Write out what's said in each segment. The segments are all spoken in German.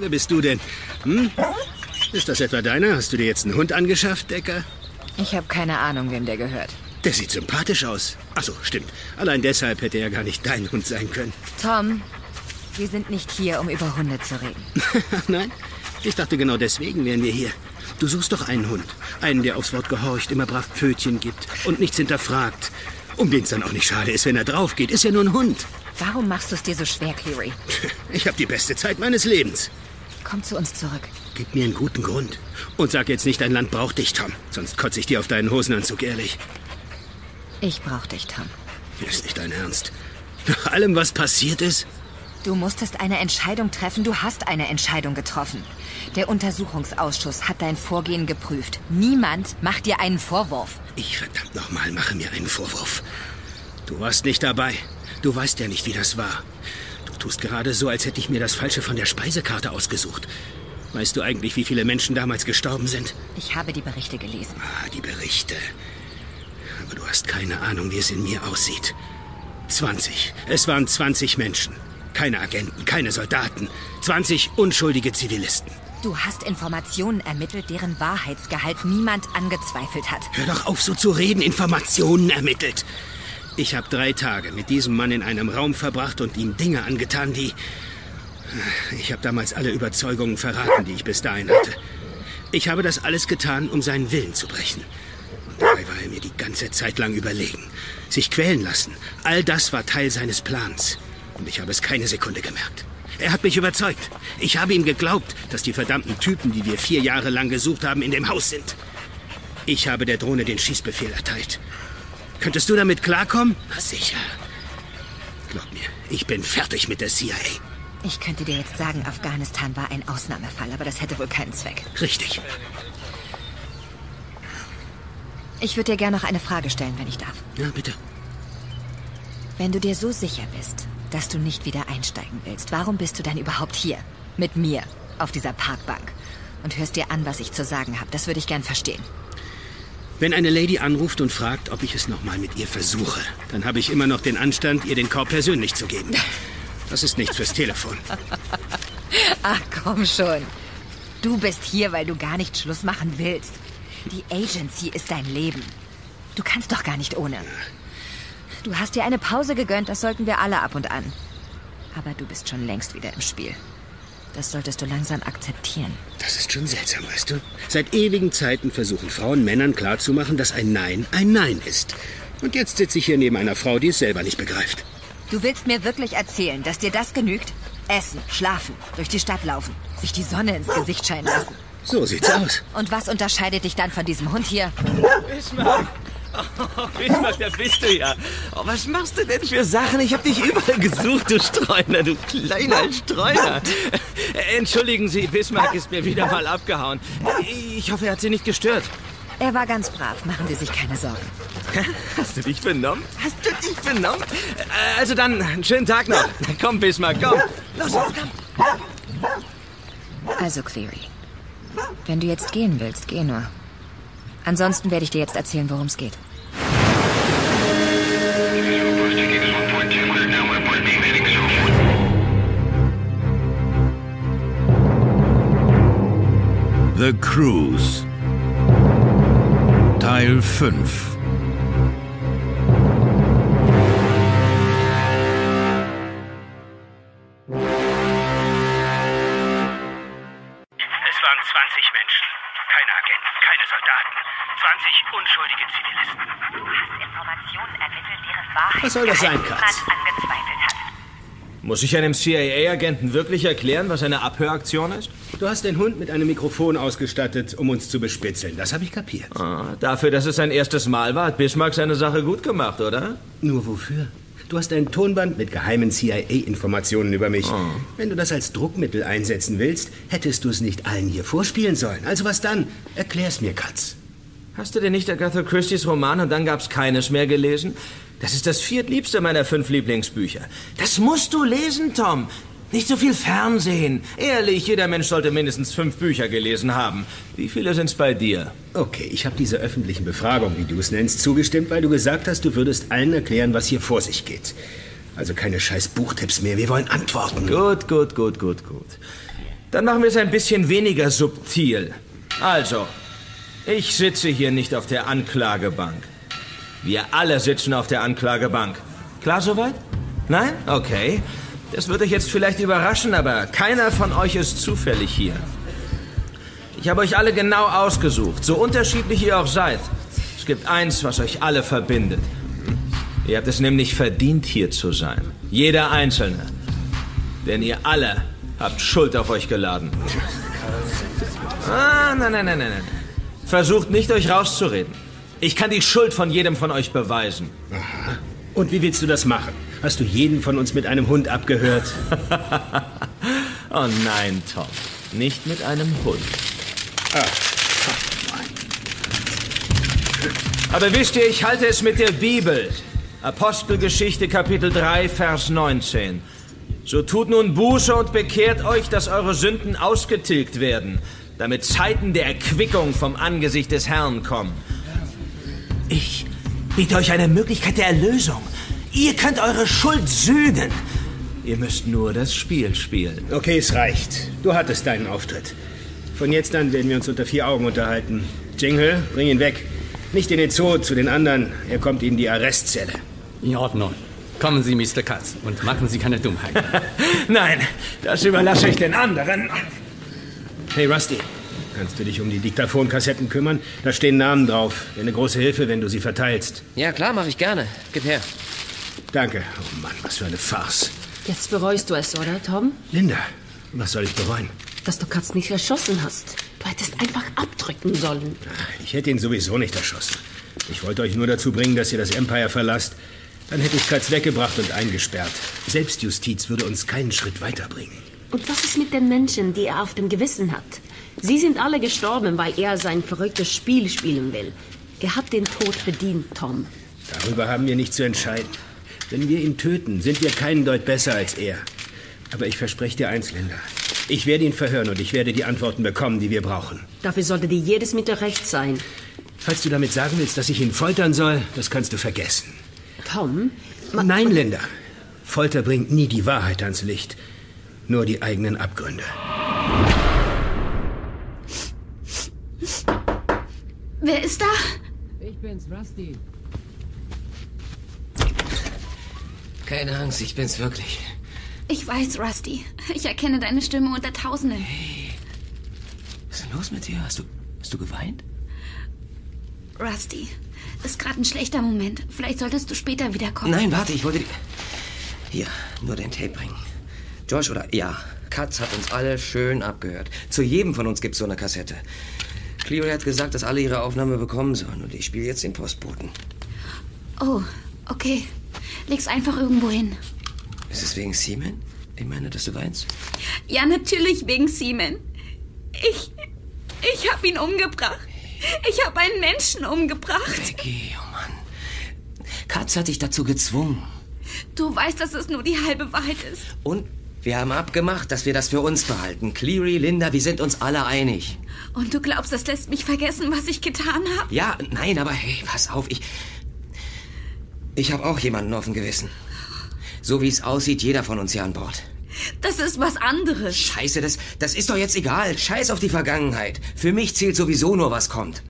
Wer bist du denn? Hm? Ist das etwa deiner? Hast du dir jetzt einen Hund angeschafft, Decker? Ich habe keine Ahnung, wem der gehört. Der sieht sympathisch aus. Ach so, stimmt. Allein deshalb hätte er gar nicht dein Hund sein können. Tom, wir sind nicht hier, um über Hunde zu reden. Nein? Ich dachte, genau deswegen wären wir hier. Du suchst doch einen Hund. Einen, der aufs Wort gehorcht, immer brav Pfötchen gibt und nichts hinterfragt. Um den es dann auch nicht schade ist, wenn er drauf geht. Ist ja nur ein Hund. Warum machst du es dir so schwer, Cleary? Ich habe die beste Zeit meines Lebens. Komm zu uns zurück. Gib mir einen guten Grund. Und sag jetzt nicht, dein Land braucht dich, Tom. Sonst kotze ich dir auf deinen Hosenanzug, ehrlich. Ich brauch dich, Tom. Ist nicht dein Ernst. Nach allem, was passiert ist? Du musstest eine Entscheidung treffen. Du hast eine Entscheidung getroffen. Der Untersuchungsausschuss hat dein Vorgehen geprüft. Niemand macht dir einen Vorwurf. Ich verdammt nochmal mache mir einen Vorwurf. Du warst nicht dabei. Du weißt ja nicht, wie das war. Du tust gerade so, als hätte ich mir das Falsche von der Speisekarte ausgesucht. Weißt du eigentlich, wie viele Menschen damals gestorben sind? Ich habe die Berichte gelesen. Ah, die Berichte. Aber du hast keine Ahnung, wie es in mir aussieht. 20. Es waren 20 Menschen. Keine Agenten, keine Soldaten. 20 unschuldige Zivilisten. Du hast Informationen ermittelt, deren Wahrheitsgehalt niemand angezweifelt hat. Hör doch auf, so zu reden. Informationen ermittelt. Ich habe drei Tage mit diesem Mann in einem Raum verbracht und ihm Dinge angetan, die... Ich habe damals alle Überzeugungen verraten, die ich bis dahin hatte. Ich habe das alles getan, um seinen Willen zu brechen. Und dabei war er mir die ganze Zeit lang überlegen. Sich quälen lassen, all das war Teil seines Plans. Und ich habe es keine Sekunde gemerkt. Er hat mich überzeugt. Ich habe ihm geglaubt, dass die verdammten Typen, die wir vier Jahre lang gesucht haben, in dem Haus sind. Ich habe der Drohne den Schießbefehl erteilt. Könntest du damit klarkommen? Na sicher. Glaub mir, ich bin fertig mit der CIA. Ich könnte dir jetzt sagen, Afghanistan war ein Ausnahmefall, aber das hätte wohl keinen Zweck. Richtig. Ich würde dir gerne noch eine Frage stellen, wenn ich darf. Ja, bitte. Wenn du dir so sicher bist, dass du nicht wieder einsteigen willst, warum bist du dann überhaupt hier? Mit mir, auf dieser Parkbank. Und hörst dir an, was ich zu sagen habe. Das würde ich gern verstehen. Wenn eine Lady anruft und fragt, ob ich es nochmal mit ihr versuche, dann habe ich immer noch den Anstand, ihr den Korb persönlich zu geben. Das ist nichts fürs Telefon. Ach komm schon. Du bist hier, weil du gar nicht Schluss machen willst. Die Agency ist dein Leben. Du kannst doch gar nicht ohne. Du hast dir eine Pause gegönnt, das sollten wir alle ab und an. Aber du bist schon längst wieder im Spiel. Das solltest du langsam akzeptieren. Das ist schon seltsam, weißt du? Seit ewigen Zeiten versuchen Frauen Männern klarzumachen, dass ein Nein ein Nein ist. Und jetzt sitze ich hier neben einer Frau, die es selber nicht begreift. Du willst mir wirklich erzählen, dass dir das genügt? Essen, schlafen, durch die Stadt laufen, sich die Sonne ins Gesicht scheinen lassen. So sieht's aus. Und was unterscheidet dich dann von diesem Hund hier? Bismarck! Oh, Bismarck, da bist du ja. Oh, was machst du denn für Sachen? Ich hab dich überall gesucht, du Streuner, du kleiner Streuner. Äh, Entschuldigen Sie, Bismarck ist mir wieder mal abgehauen. Ich hoffe, er hat Sie nicht gestört. Er war ganz brav, machen Sie sich keine Sorgen. Hast du dich benommen? Hast du dich benommen? Äh, Also dann, einen schönen Tag noch. Komm, Bismarck, komm. Los, los, komm. Also, Cleary, wenn du jetzt gehen willst, geh nur. Ansonsten werde ich dir jetzt erzählen, worum es geht. Informationen ermittelt, deren Wahrheit Was soll das sein, Katz? Muss ich einem CIA-Agenten wirklich erklären, was eine Abhöraktion ist? Du hast den Hund mit einem Mikrofon ausgestattet, um uns zu bespitzeln. Das habe ich kapiert. Ah, dafür, dass es sein erstes Mal war, hat Bismarck seine Sache gut gemacht, oder? Nur wofür? Du hast ein Tonband mit geheimen CIA-Informationen über mich. Wenn du das als Druckmittel einsetzen willst, hättest du es nicht allen hier vorspielen sollen. Also was dann? Erklär's mir, Katz. Hast du denn nicht Agatha Christie's Roman und dann gab's keines mehr gelesen? Das ist das viertliebste meiner fünf Lieblingsbücher. Das musst du lesen, Tom. Nicht so viel Fernsehen. Ehrlich, jeder Mensch sollte mindestens fünf Bücher gelesen haben. Wie viele sind's bei dir? Okay, ich habe dieser öffentlichen Befragung, wie du es nennst, zugestimmt, weil du gesagt hast, du würdest allen erklären, was hier vor sich geht. Also keine scheiß Buchtipps mehr, wir wollen Antworten. Gut, gut, gut, gut, gut. Dann machen wir es ein bisschen weniger subtil. Also, ich sitze hier nicht auf der Anklagebank. Wir alle sitzen auf der Anklagebank. Klar soweit? Nein? Okay. Das wird euch jetzt vielleicht überraschen, aber keiner von euch ist zufällig hier. Ich habe euch alle genau ausgesucht, so unterschiedlich ihr auch seid. Es gibt eins, was euch alle verbindet. Ihr habt es nämlich verdient, hier zu sein. Jeder Einzelne. Denn ihr alle habt Schuld auf euch geladen. Ah, nein, nein, nein, nein. Versucht nicht, euch rauszureden. Ich kann die Schuld von jedem von euch beweisen. Und wie willst du das machen? Hast du jeden von uns mit einem Hund abgehört? oh nein, Tom. Nicht mit einem Hund. Ah. Aber wisst ihr, ich halte es mit der Bibel. Apostelgeschichte Kapitel 3, Vers 19. So tut nun Buße und bekehrt euch, dass eure Sünden ausgetilgt werden, damit Zeiten der Erquickung vom Angesicht des Herrn kommen. Ich biete euch eine Möglichkeit der Erlösung. Ihr könnt eure Schuld sühnen. Ihr müsst nur das Spiel spielen. Okay, es reicht. Du hattest deinen Auftritt. Von jetzt an werden wir uns unter vier Augen unterhalten. Jingle, bring ihn weg. Nicht in den Zoo zu den anderen. Er kommt in die Arrestzelle. In Ordnung. Kommen Sie, Mr. Katz, und machen Sie keine Dummheiten. Nein, das überlasse ich den anderen. Hey, Rusty, kannst du dich um die Diktaphon-Kassetten kümmern? Da stehen Namen drauf. Wäre eine große Hilfe, wenn du sie verteilst. Ja, klar, mache ich gerne. Gib her. Danke. Oh Mann, was für eine Farce. Jetzt bereust du es, oder, Tom? Linda, was soll ich bereuen? Dass du Katz nicht erschossen hast. Du hättest einfach abdrücken sollen. Ich hätte ihn sowieso nicht erschossen. Ich wollte euch nur dazu bringen, dass ihr das Empire verlasst. Dann hätte ich Katz weggebracht und eingesperrt. Selbstjustiz würde uns keinen Schritt weiterbringen. Und was ist mit den Menschen, die er auf dem Gewissen hat? Sie sind alle gestorben, weil er sein verrücktes Spiel spielen will. Er hat den Tod verdient, Tom. Darüber haben wir nicht zu entscheiden. Wenn wir ihn töten, sind wir keinen Deut besser als er. Aber ich verspreche dir eins, Linda. Ich werde ihn verhören und ich werde die Antworten bekommen, die wir brauchen. Dafür sollte dir jedes Mittel recht sein. Falls du damit sagen willst, dass ich ihn foltern soll, das kannst du vergessen. Tom? Nein, Linda. Folter bringt nie die Wahrheit ans Licht. Nur die eigenen Abgründe. Wer ist da? Ich bin's, Rusty. Keine Angst, ich bin's wirklich. Ich weiß, Rusty. Ich erkenne deine Stimme unter Tausenden. Hey. Was ist denn los mit dir? Hast du, hast du geweint? Rusty, ist gerade ein schlechter Moment. Vielleicht solltest du später wiederkommen. Nein, warte, ich wollte. Hier, nur den Tape bringen. Josh oder. Ja, Katz hat uns alle schön abgehört. Zu jedem von uns gibt's so eine Kassette. Cleary hat gesagt, dass alle ihre Aufnahme bekommen sollen. Und ich spiele jetzt den Postboten. Oh, okay. Leg's einfach irgendwo hin. Ist es wegen Seaman? Ich meine, dass du weinst? Ja, natürlich wegen Seaman. Ich. Ich hab ihn umgebracht. Ich habe einen Menschen umgebracht. Becky, oh Mann. Katz hat dich dazu gezwungen. Du weißt, dass es nur die halbe Wahrheit ist. Und wir haben abgemacht, dass wir das für uns behalten. Cleary, Linda, wir sind uns alle einig. Und du glaubst, das lässt mich vergessen, was ich getan habe? Ja, nein, aber hey, pass auf, ich. Ich habe auch jemanden auf dem Gewissen. So wie es aussieht, jeder von uns hier an Bord. Das ist was anderes. Scheiße, das, das ist doch jetzt egal. Scheiß auf die Vergangenheit. Für mich zählt sowieso nur, was kommt.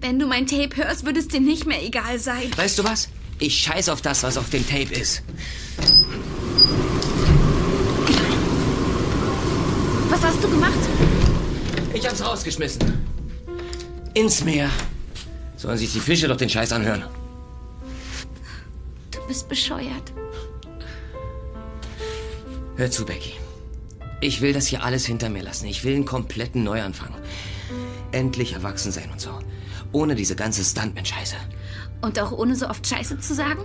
Wenn du mein Tape hörst, wird es dir nicht mehr egal sein. Weißt du was? Ich scheiß auf das, was auf dem Tape ist. Was hast du gemacht? Ich hab's rausgeschmissen. Ins Meer. Sollen sich die Fische doch den Scheiß anhören. Du bist bescheuert. Hör zu, Becky. Ich will das hier alles hinter mir lassen. Ich will einen kompletten Neuanfang. Endlich erwachsen sein und so. Ohne diese ganze Stuntman-Scheiße. Und auch ohne so oft Scheiße zu sagen?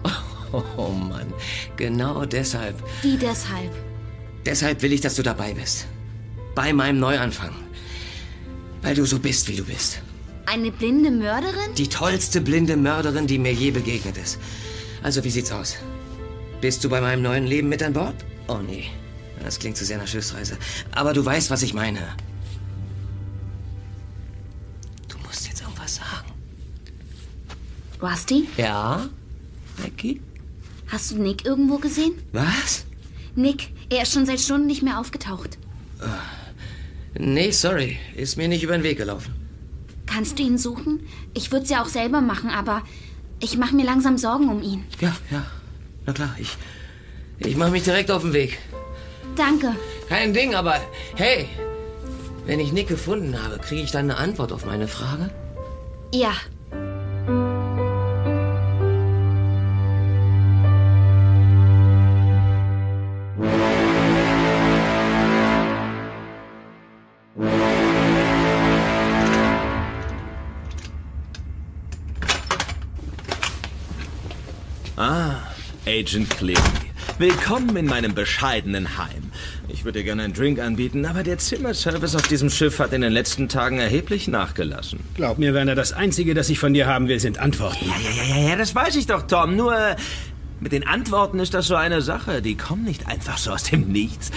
Oh, oh Mann. Genau deshalb. Wie deshalb? Deshalb will ich, dass du dabei bist. Bei meinem Neuanfang. Weil du so bist, wie du bist. Eine blinde Mörderin? Die tollste blinde Mörderin, die mir je begegnet ist. Also, wie sieht's aus? Bist du bei meinem neuen Leben mit an Bord? Oh nee, das klingt zu sehr nach Schiffsreise. Aber du weißt, was ich meine. Du musst jetzt irgendwas sagen. Rusty? Ja? Becky? Hast du Nick irgendwo gesehen? Was? Nick, er ist schon seit Stunden nicht mehr aufgetaucht. Nee, sorry. Ist mir nicht über den Weg gelaufen. Kannst du ihn suchen? Ich würde es ja auch selber machen, aber ich mache mir langsam Sorgen um ihn. Ja, ja. Na klar, ich. Ich mache mich direkt auf den Weg. Danke. Kein Ding, aber hey, wenn ich Nick gefunden habe, kriege ich dann eine Antwort auf meine Frage? Ja. Agent Cleary. Willkommen in meinem bescheidenen Heim. Ich würde dir gerne einen Drink anbieten, aber der Zimmerservice auf diesem Schiff hat in den letzten Tagen erheblich nachgelassen. Glaub mir, Werner, das Einzige, das ich von dir haben will, sind Antworten. Ja, ja, ja, ja, ja, das weiß ich doch, Tom. Nur äh, mit den Antworten ist das so eine Sache. Die kommen nicht einfach so aus dem Nichts.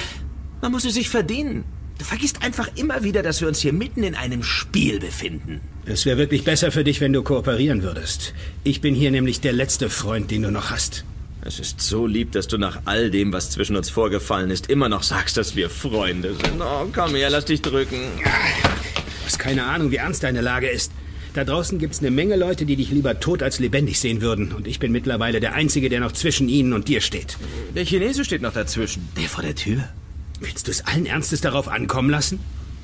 Man muss sie sich verdienen. Du vergisst einfach immer wieder, dass wir uns hier mitten in einem Spiel befinden. Es wäre wirklich besser für dich, wenn du kooperieren würdest. Ich bin hier nämlich der letzte Freund, den du noch hast. Es ist so lieb, dass du nach all dem, was zwischen uns vorgefallen ist, immer noch sagst, dass wir Freunde sind. Oh, komm her, lass dich drücken. Du hast keine Ahnung, wie ernst deine Lage ist. Da draußen gibt's eine Menge Leute, die dich lieber tot als lebendig sehen würden. Und ich bin mittlerweile der Einzige, der noch zwischen ihnen und dir steht. Der Chinese steht noch dazwischen. Der vor der Tür. Willst du es allen Ernstes darauf ankommen lassen?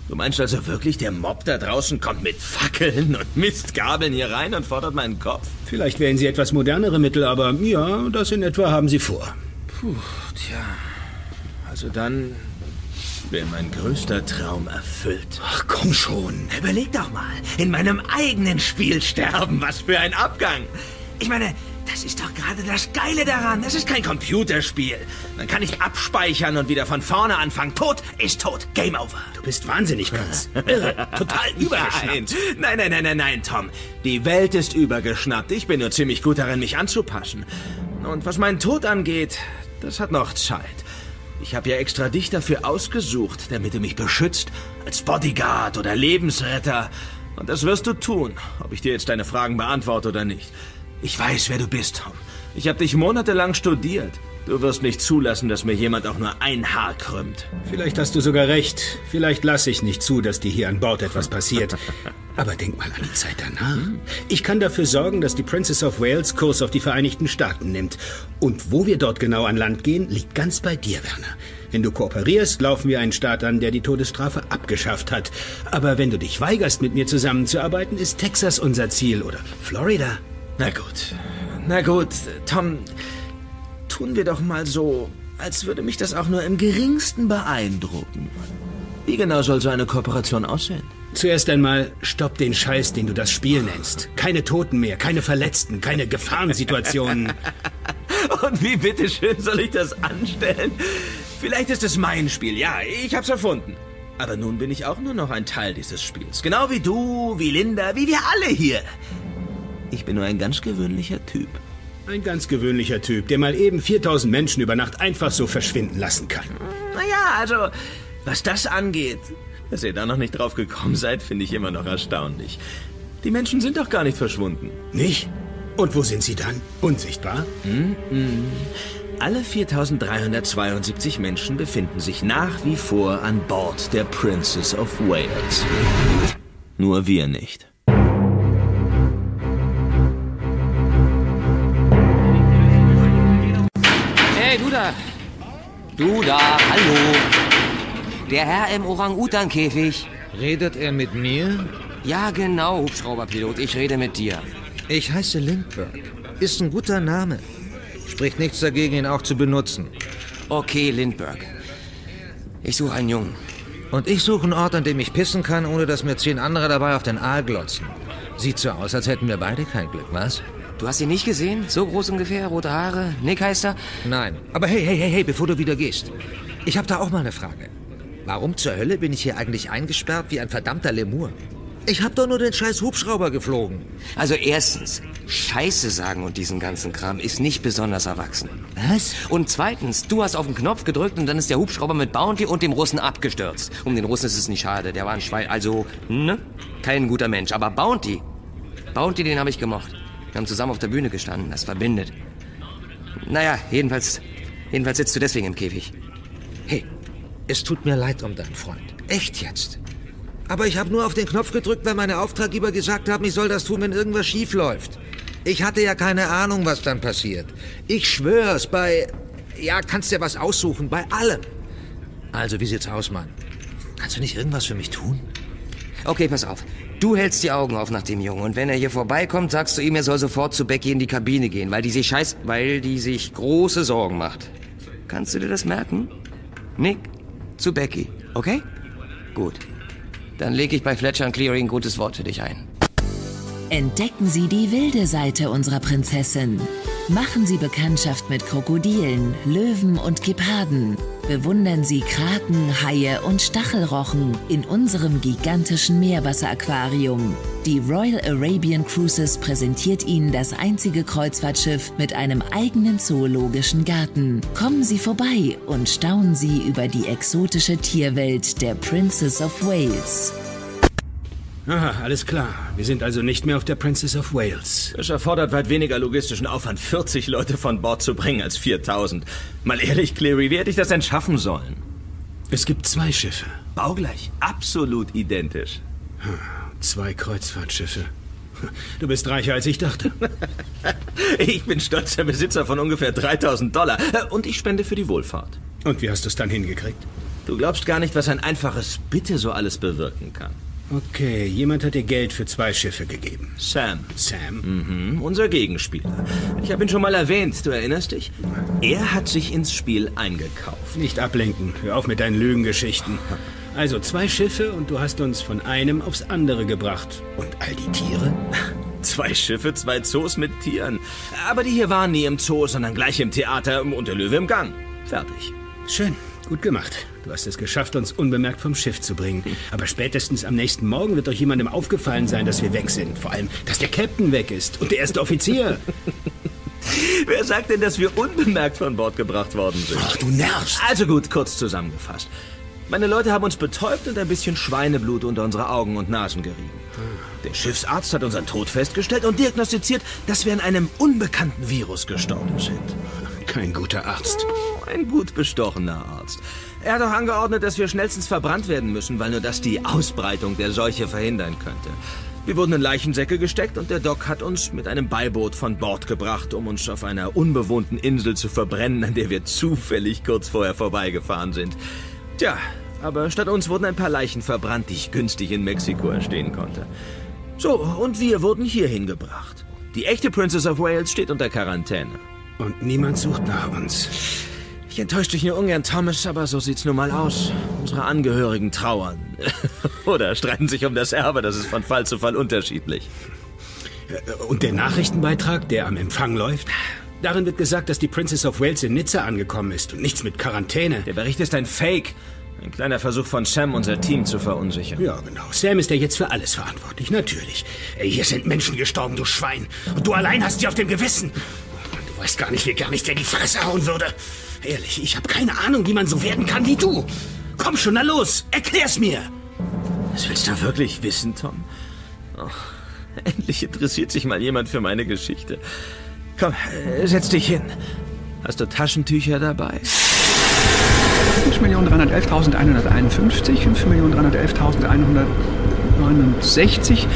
Du meinst also wirklich, der Mob da draußen kommt mit Fackeln und Mistgabeln hier rein und fordert meinen Kopf? Vielleicht wählen sie etwas modernere Mittel, aber ja, das in etwa haben sie vor. Puh, tja. Also dann wäre mein größter Traum erfüllt. Ach, komm schon. Überleg doch mal. In meinem eigenen Spiel sterben. Was für ein Abgang. Ich meine, das ist doch gerade das Geile daran. Das ist kein Computerspiel. Man kann nicht abspeichern und wieder von vorne anfangen. Tot ist tot. Game over. Du bist wahnsinnig, Kurz. Irre. Total übergeschnappt. Nein, nein, nein, nein, nein, Tom. Die Welt ist übergeschnappt. Ich bin nur ziemlich gut darin, mich anzupassen. Und was meinen Tod angeht, das hat noch Zeit. Ich habe ja extra dich dafür ausgesucht, damit du mich beschützt. Als Bodyguard oder Lebensretter. Und das wirst du tun, ob ich dir jetzt deine Fragen beantworte oder nicht. Ich weiß, wer du bist, Tom. Ich habe dich monatelang studiert. Du wirst nicht zulassen, dass mir jemand auch nur ein Haar krümmt. Vielleicht hast du sogar recht. Vielleicht lasse ich nicht zu, dass dir hier an Bord etwas passiert. Aber denk mal an die Zeit danach. Ich kann dafür sorgen, dass die Princess of Wales Kurs auf die Vereinigten Staaten nimmt. Und wo wir dort genau an Land gehen, liegt ganz bei dir, Werner. Wenn du kooperierst, laufen wir einen Staat an, der die Todesstrafe abgeschafft hat. Aber wenn du dich weigerst, mit mir zusammenzuarbeiten, ist Texas unser Ziel oder Florida. Na gut. Na gut, Tom. Tun wir doch mal so, als würde mich das auch nur im geringsten beeindrucken. Wie genau soll so eine Kooperation aussehen? Zuerst einmal stopp den Scheiß, den du das Spiel nennst. Keine Toten mehr, keine Verletzten, keine Gefahrensituationen. Und wie bitteschön soll ich das anstellen? Vielleicht ist es mein Spiel, ja, ich hab's erfunden. Aber nun bin ich auch nur noch ein Teil dieses Spiels. Genau wie du, wie Linda, wie wir alle hier. Ich bin nur ein ganz gewöhnlicher Typ. Ein ganz gewöhnlicher Typ, der mal eben 4000 Menschen über Nacht einfach so verschwinden lassen kann. Naja, also, was das angeht, dass ihr da noch nicht drauf gekommen seid, finde ich immer noch erstaunlich. Die Menschen sind doch gar nicht verschwunden. Nicht? Und wo sind sie dann? Unsichtbar? Hm, hm. Alle 4372 Menschen befinden sich nach wie vor an Bord der Princess of Wales. Nur wir nicht. Du da, hallo. Der Herr im Orang-Utan-Käfig. Redet er mit mir? Ja, genau, Hubschrauberpilot. Ich rede mit dir. Ich heiße Lindbergh. Ist ein guter Name. Spricht nichts dagegen, ihn auch zu benutzen. Okay, Lindbergh. Ich suche einen Jungen. Und ich suche einen Ort, an dem ich pissen kann, ohne dass mir zehn andere dabei auf den Aal glotzen. Sieht so aus, als hätten wir beide kein Glück, was? Du hast ihn nicht gesehen? So groß ungefähr, rote Haare. Nick heißt er? Nein. Aber hey, hey, hey, hey, bevor du wieder gehst. Ich habe da auch mal eine Frage. Warum zur Hölle bin ich hier eigentlich eingesperrt wie ein verdammter Lemur? Ich hab doch nur den scheiß Hubschrauber geflogen. Also erstens, Scheiße sagen und diesen ganzen Kram ist nicht besonders erwachsen. Was? Und zweitens, du hast auf den Knopf gedrückt und dann ist der Hubschrauber mit Bounty und dem Russen abgestürzt. Um den Russen ist es nicht schade, der war ein Schwein. Also, ne? Kein guter Mensch. Aber Bounty, Bounty, den habe ich gemocht. Wir haben zusammen auf der Bühne gestanden, das verbindet. Naja, jedenfalls, jedenfalls sitzt du deswegen im Käfig. Hey, es tut mir leid um deinen Freund. Echt jetzt. Aber ich habe nur auf den Knopf gedrückt, weil meine Auftraggeber gesagt haben, ich soll das tun, wenn irgendwas schief läuft. Ich hatte ja keine Ahnung, was dann passiert. Ich schwör's, bei... Ja, kannst dir was aussuchen, bei allem. Also, wie sieht's aus, Mann? Kannst du nicht irgendwas für mich tun? Okay, pass auf. Du hältst die Augen auf nach dem Jungen und wenn er hier vorbeikommt, sagst du ihm, er soll sofort zu Becky in die Kabine gehen, weil die sich scheiß, weil die sich große Sorgen macht. Kannst du dir das merken? Nick, zu Becky, okay? Gut. Dann lege ich bei Fletcher Clearing ein gutes Wort für dich ein. Entdecken Sie die wilde Seite unserer Prinzessin. Machen Sie Bekanntschaft mit Krokodilen, Löwen und Geparden. Bewundern Sie Kraken, Haie und Stachelrochen in unserem gigantischen Meerwasseraquarium. Die Royal Arabian Cruises präsentiert Ihnen das einzige Kreuzfahrtschiff mit einem eigenen zoologischen Garten. Kommen Sie vorbei und staunen Sie über die exotische Tierwelt der Princess of Wales. Aha, alles klar. Wir sind also nicht mehr auf der Princess of Wales. Es erfordert weit weniger logistischen Aufwand, 40 Leute von Bord zu bringen, als 4000. Mal ehrlich, Cleary, wie hätte ich das denn schaffen sollen? Es gibt zwei Schiffe. Baugleich, absolut identisch. Zwei Kreuzfahrtschiffe. Du bist reicher, als ich dachte. ich bin stolzer Besitzer von ungefähr 3000 Dollar. Und ich spende für die Wohlfahrt. Und wie hast du es dann hingekriegt? Du glaubst gar nicht, was ein einfaches Bitte so alles bewirken kann. Okay, jemand hat dir Geld für zwei Schiffe gegeben. Sam. Sam? Mhm, unser Gegenspieler. Ich habe ihn schon mal erwähnt, du erinnerst dich? Er hat sich ins Spiel eingekauft. Nicht ablenken. Hör auf mit deinen Lügengeschichten. Also zwei Schiffe und du hast uns von einem aufs andere gebracht. Und all die Tiere? Zwei Schiffe, zwei Zoos mit Tieren. Aber die hier waren nie im Zoo, sondern gleich im Theater und der Löwe im Gang. Fertig. Schön. Gut gemacht. Du hast es geschafft, uns unbemerkt vom Schiff zu bringen. Aber spätestens am nächsten Morgen wird doch jemandem aufgefallen sein, dass wir weg sind. Vor allem, dass der Captain weg ist und der erste Offizier. Wer sagt denn, dass wir unbemerkt von Bord gebracht worden sind? Ach, du nervst. Also gut, kurz zusammengefasst. Meine Leute haben uns betäubt und ein bisschen Schweineblut unter unsere Augen und Nasen gerieben. Der Schiffsarzt hat unseren Tod festgestellt und diagnostiziert, dass wir an einem unbekannten Virus gestorben sind. Kein guter Arzt. Ein gut bestochener Arzt. Er hat auch angeordnet, dass wir schnellstens verbrannt werden müssen, weil nur das die Ausbreitung der Seuche verhindern könnte. Wir wurden in Leichensäcke gesteckt und der Doc hat uns mit einem Beiboot von Bord gebracht, um uns auf einer unbewohnten Insel zu verbrennen, an der wir zufällig kurz vorher vorbeigefahren sind. Tja, aber statt uns wurden ein paar Leichen verbrannt, die ich günstig in Mexiko erstehen konnte. So, und wir wurden hierhin gebracht. Die echte Princess of Wales steht unter Quarantäne. Und niemand sucht nach uns. Ich enttäusche dich nur ungern, Thomas, aber so sieht's nun mal aus. Unsere Angehörigen trauern. Oder streiten sich um das Erbe, das ist von Fall zu Fall unterschiedlich. Und der Nachrichtenbeitrag, der am Empfang läuft? Darin wird gesagt, dass die Princess of Wales in Nizza angekommen ist und nichts mit Quarantäne. Der Bericht ist ein Fake. Ein kleiner Versuch von Sam, unser Team zu verunsichern. Ja, genau. Sam ist ja jetzt für alles verantwortlich, natürlich. Ey, hier sind Menschen gestorben, du Schwein. Und du allein hast sie auf dem Gewissen. Du weißt gar nicht, wie gar nicht der die Fresse hauen würde. Ehrlich, ich habe keine Ahnung, wie man so werden kann wie du. Komm schon, na los, erklär's mir. Das willst du wirklich wissen, Tom? Oh, endlich interessiert sich mal jemand für meine Geschichte. Komm, äh, setz dich hin. Hast du Taschentücher dabei? 5.311.151, 5.311.169,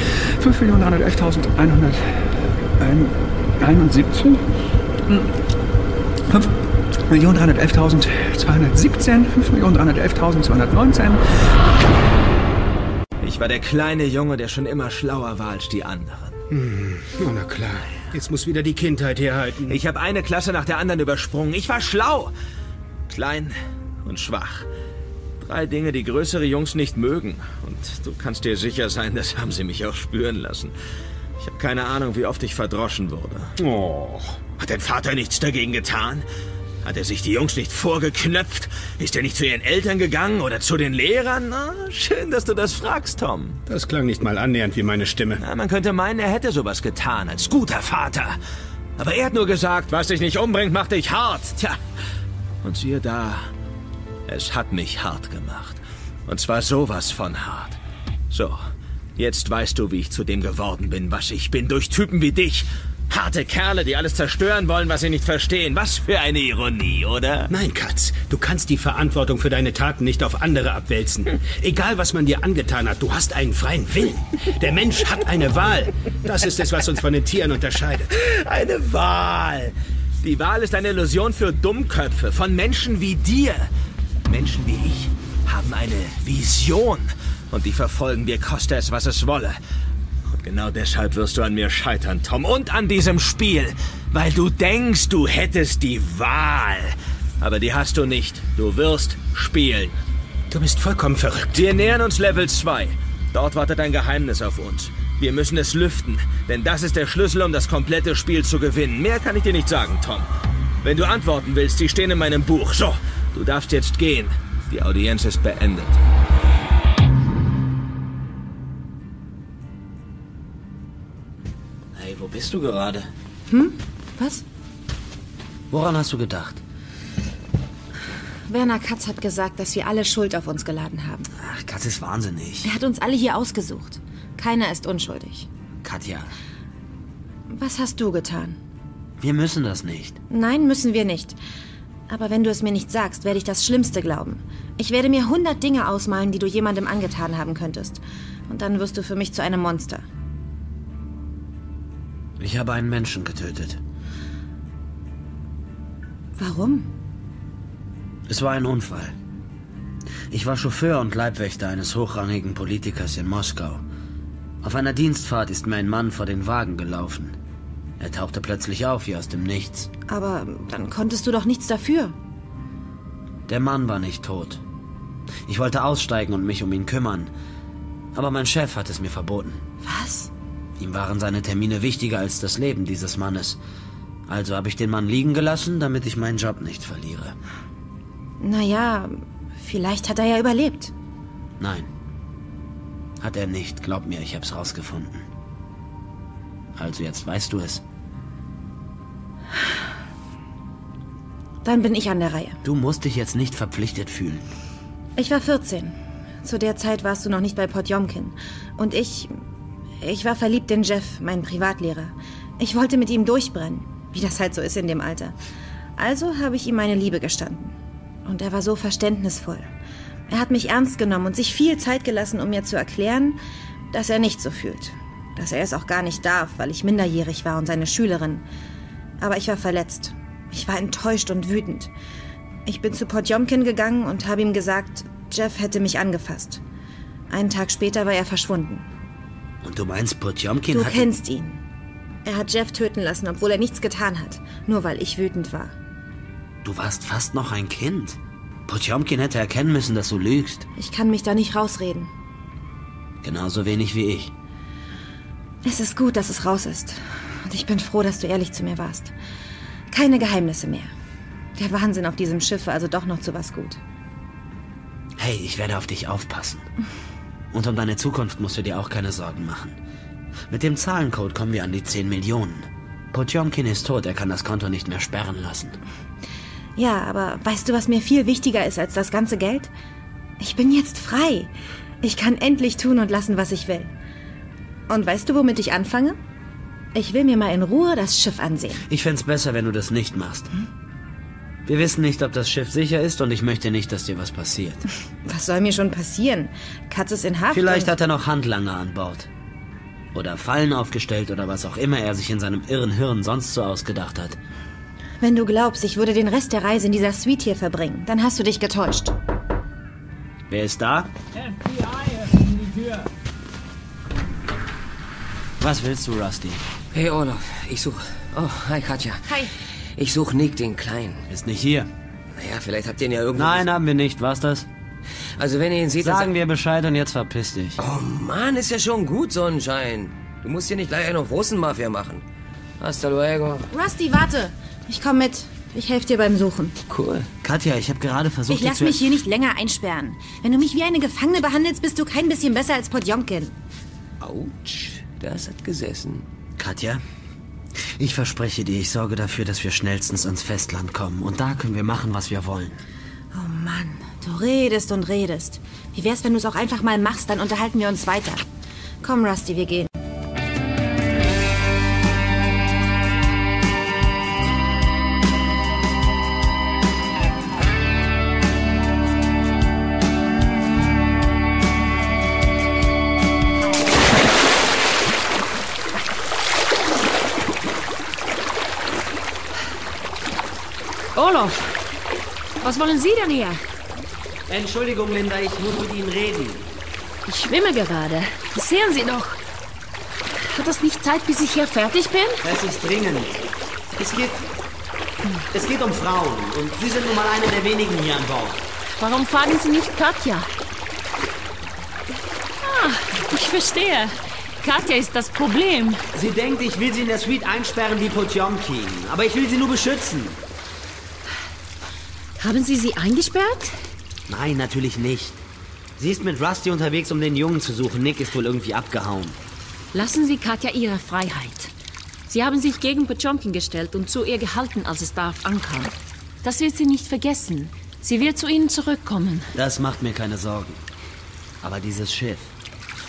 5.311.171, 5.311.217, 5.311.219. Ich war der kleine Junge, der schon immer schlauer war als die anderen. Hm, oh, na klar. Jetzt muss wieder die Kindheit herhalten. Ich habe eine Klasse nach der anderen übersprungen. Ich war schlau. Klein und schwach. Drei Dinge, die größere Jungs nicht mögen. Und du kannst dir sicher sein, das haben sie mich auch spüren lassen. Ich habe keine Ahnung, wie oft ich verdroschen wurde. Oh. Hat dein Vater nichts dagegen getan? Hat er sich die Jungs nicht vorgeknöpft? Ist er nicht zu ihren Eltern gegangen oder zu den Lehrern? Na, schön, dass du das fragst, Tom. Das klang nicht mal annähernd wie meine Stimme. Na, man könnte meinen, er hätte sowas getan, als guter Vater. Aber er hat nur gesagt, was dich nicht umbringt, macht dich hart. Tja, und siehe da, es hat mich hart gemacht. Und zwar sowas von hart. So, jetzt weißt du, wie ich zu dem geworden bin, was ich bin, durch Typen wie dich. Harte Kerle, die alles zerstören wollen, was sie nicht verstehen. Was für eine Ironie, oder? Nein, Katz, du kannst die Verantwortung für deine Taten nicht auf andere abwälzen. Egal, was man dir angetan hat, du hast einen freien Willen. Der Mensch hat eine Wahl. Das ist es, was uns von den Tieren unterscheidet. Eine Wahl. Die Wahl ist eine Illusion für Dummköpfe, von Menschen wie dir. Menschen wie ich haben eine Vision und die verfolgen wir, koste es, was es wolle. Und genau deshalb wirst du an mir scheitern, Tom, und an diesem Spiel, weil du denkst, du hättest die Wahl. Aber die hast du nicht. Du wirst spielen. Du bist vollkommen verrückt. Wir nähern uns Level 2. Dort wartet ein Geheimnis auf uns. Wir müssen es lüften, denn das ist der Schlüssel, um das komplette Spiel zu gewinnen. Mehr kann ich dir nicht sagen, Tom. Wenn du antworten willst, die stehen in meinem Buch. So, du darfst jetzt gehen. Die Audienz ist beendet. Bist du gerade? Hm? Was? Woran hast du gedacht? Werner Katz hat gesagt, dass wir alle Schuld auf uns geladen haben. Ach, Katz ist wahnsinnig. Er hat uns alle hier ausgesucht. Keiner ist unschuldig. Katja, Was hast du getan? wir müssen das nicht. Nein, müssen wir nicht. Aber wenn du es mir nicht sagst, werde ich das Schlimmste glauben. Ich werde mir hundert Dinge ausmalen, die du jemandem angetan haben könntest. Und dann wirst du für mich zu einem Monster. Ich habe einen Menschen getötet. Warum? Es war ein Unfall. Ich war Chauffeur und Leibwächter eines hochrangigen Politikers in Moskau. Auf einer Dienstfahrt ist mir ein Mann vor den Wagen gelaufen. Er tauchte plötzlich auf wie aus dem Nichts. Aber dann konntest du doch nichts dafür. Der Mann war nicht tot. Ich wollte aussteigen und mich um ihn kümmern. Aber mein Chef hat es mir verboten. Was? Ihm waren seine Termine wichtiger als das Leben dieses Mannes. Also habe ich den Mann liegen gelassen, damit ich meinen Job nicht verliere. Naja, vielleicht hat er ja überlebt. Nein. Hat er nicht. Glaub mir, ich hab's rausgefunden. Also jetzt weißt du es. Dann bin ich an der Reihe. Du musst dich jetzt nicht verpflichtet fühlen. Ich war 14. Zu der Zeit warst du noch nicht bei Potjomkin. Und ich. Ich war verliebt in Jeff, meinen Privatlehrer. Ich wollte mit ihm durchbrennen, wie das halt so ist in dem Alter. Also habe ich ihm meine Liebe gestanden. Und er war so verständnisvoll. Er hat mich ernst genommen und sich viel Zeit gelassen, um mir zu erklären, dass er nicht so fühlt. Dass er es auch gar nicht darf, weil ich minderjährig war und seine Schülerin. Aber ich war verletzt. Ich war enttäuscht und wütend. Ich bin zu Potjomkin gegangen und habe ihm gesagt, Jeff hätte mich angefasst. Einen Tag später war er verschwunden. Und du meinst, Potjomkin Du hat... kennst ihn. Er hat Jeff töten lassen, obwohl er nichts getan hat. Nur weil ich wütend war. Du warst fast noch ein Kind. Potjomkin hätte erkennen müssen, dass du lügst. Ich kann mich da nicht rausreden. Genauso wenig wie ich. Es ist gut, dass es raus ist. Und ich bin froh, dass du ehrlich zu mir warst. Keine Geheimnisse mehr. Der Wahnsinn auf diesem Schiff war also doch noch zu was gut. Hey, ich werde auf dich aufpassen. Und um deine Zukunft musst du dir auch keine Sorgen machen. Mit dem Zahlencode kommen wir an die 10 Millionen. Potjomkin ist tot, er kann das Konto nicht mehr sperren lassen. Ja, aber weißt du, was mir viel wichtiger ist als das ganze Geld? Ich bin jetzt frei. Ich kann endlich tun und lassen, was ich will. Und weißt du, womit ich anfange? Ich will mir mal in Ruhe das Schiff ansehen. Ich fänd's besser, wenn du das nicht machst. Wir wissen nicht, ob das Schiff sicher ist und ich möchte nicht, dass dir was passiert. Was soll mir schon passieren? Katz ist in Haft. Vielleicht und- hat er noch Handlanger an Bord. Oder Fallen aufgestellt oder was auch immer er sich in seinem irren Hirn sonst so ausgedacht hat. Wenn du glaubst, ich würde den Rest der Reise in dieser Suite hier verbringen, dann hast du dich getäuscht. Wer ist da? FBI, öffnen die Tür. Was willst du, Rusty? Hey, Olaf, ich suche... Oh, hi, Katja. Hi. Ich suche Nick, den Kleinen. Ist nicht hier. Naja, vielleicht habt ihr ihn ja irgendwo... Nein, haben wir nicht. War's das? Also, wenn ihr ihn seht... dann Sagen wir Bescheid und jetzt verpiss dich. Oh Mann, ist ja schon gut, Sonnenschein. Du musst hier nicht gleich eine Russenmafia machen. Hasta luego. Rusty, warte. Ich komme mit. Ich helfe dir beim Suchen. Cool. Katja, ich habe gerade versucht, Ich lass dich mich hier nicht länger einsperren. Wenn du mich wie eine Gefangene behandelst, bist du kein bisschen besser als Podjomkin. Autsch, das hat gesessen. Katja, ich verspreche dir, ich sorge dafür, dass wir schnellstens ans Festland kommen. Und da können wir machen, was wir wollen. Oh Mann, du redest und redest. Wie wär's, wenn du es auch einfach mal machst, dann unterhalten wir uns weiter. Komm, Rusty, wir gehen. Wollen Sie denn hier? Entschuldigung, Linda, ich muss mit Ihnen reden. Ich schwimme gerade. Das sehen Sie doch. Hat das nicht Zeit, bis ich hier fertig bin? Es ist dringend. Es geht. Es geht um Frauen und Sie sind nun mal eine der wenigen hier an Bord. Warum fragen Sie nicht Katja? Ah, ich verstehe. Katja ist das Problem. Sie denkt, ich will sie in der Suite einsperren wie Potjomkin. Aber ich will sie nur beschützen. Haben Sie sie eingesperrt? Nein, natürlich nicht. Sie ist mit Rusty unterwegs, um den Jungen zu suchen. Nick ist wohl irgendwie abgehauen. Lassen Sie Katja ihre Freiheit. Sie haben sich gegen Potjomkin gestellt und zu ihr gehalten, als es darauf ankam. Das wird sie nicht vergessen. Sie wird zu Ihnen zurückkommen. Das macht mir keine Sorgen. Aber dieses Schiff.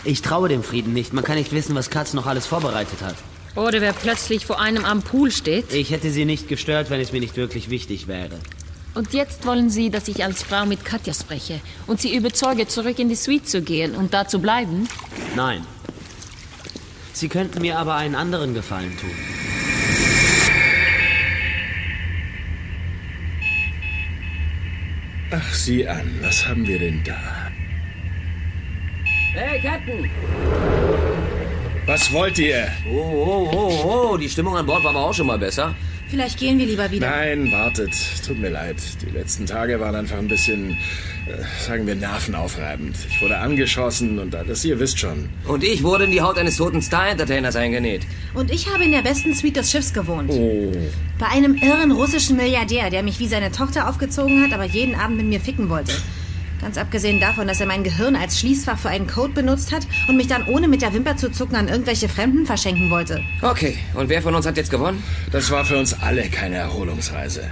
Ich traue dem Frieden nicht. Man kann nicht wissen, was Katz noch alles vorbereitet hat. Oder wer plötzlich vor einem am Pool steht. Ich hätte sie nicht gestört, wenn es mir nicht wirklich wichtig wäre. Und jetzt wollen Sie, dass ich als Frau mit Katja spreche und sie überzeuge, zurück in die Suite zu gehen und da zu bleiben? Nein. Sie könnten mir aber einen anderen Gefallen tun. Ach, sieh an, was haben wir denn da? Hey, Captain! Was wollt ihr? Oh, oh, oh, oh, die Stimmung an Bord war aber auch schon mal besser. Vielleicht gehen wir lieber wieder. Nein, wartet. Tut mir leid. Die letzten Tage waren einfach ein bisschen, äh, sagen wir, nervenaufreibend. Ich wurde angeschossen und alles, ihr wisst schon. Und ich wurde in die Haut eines toten Star-Entertainers eingenäht. Und ich habe in der besten Suite des Schiffs gewohnt. Oh. Bei einem irren russischen Milliardär, der mich wie seine Tochter aufgezogen hat, aber jeden Abend mit mir ficken wollte. Ganz abgesehen davon, dass er mein Gehirn als Schließfach für einen Code benutzt hat und mich dann ohne mit der Wimper zu zucken an irgendwelche Fremden verschenken wollte. Okay, und wer von uns hat jetzt gewonnen? Das war für uns alle keine Erholungsreise.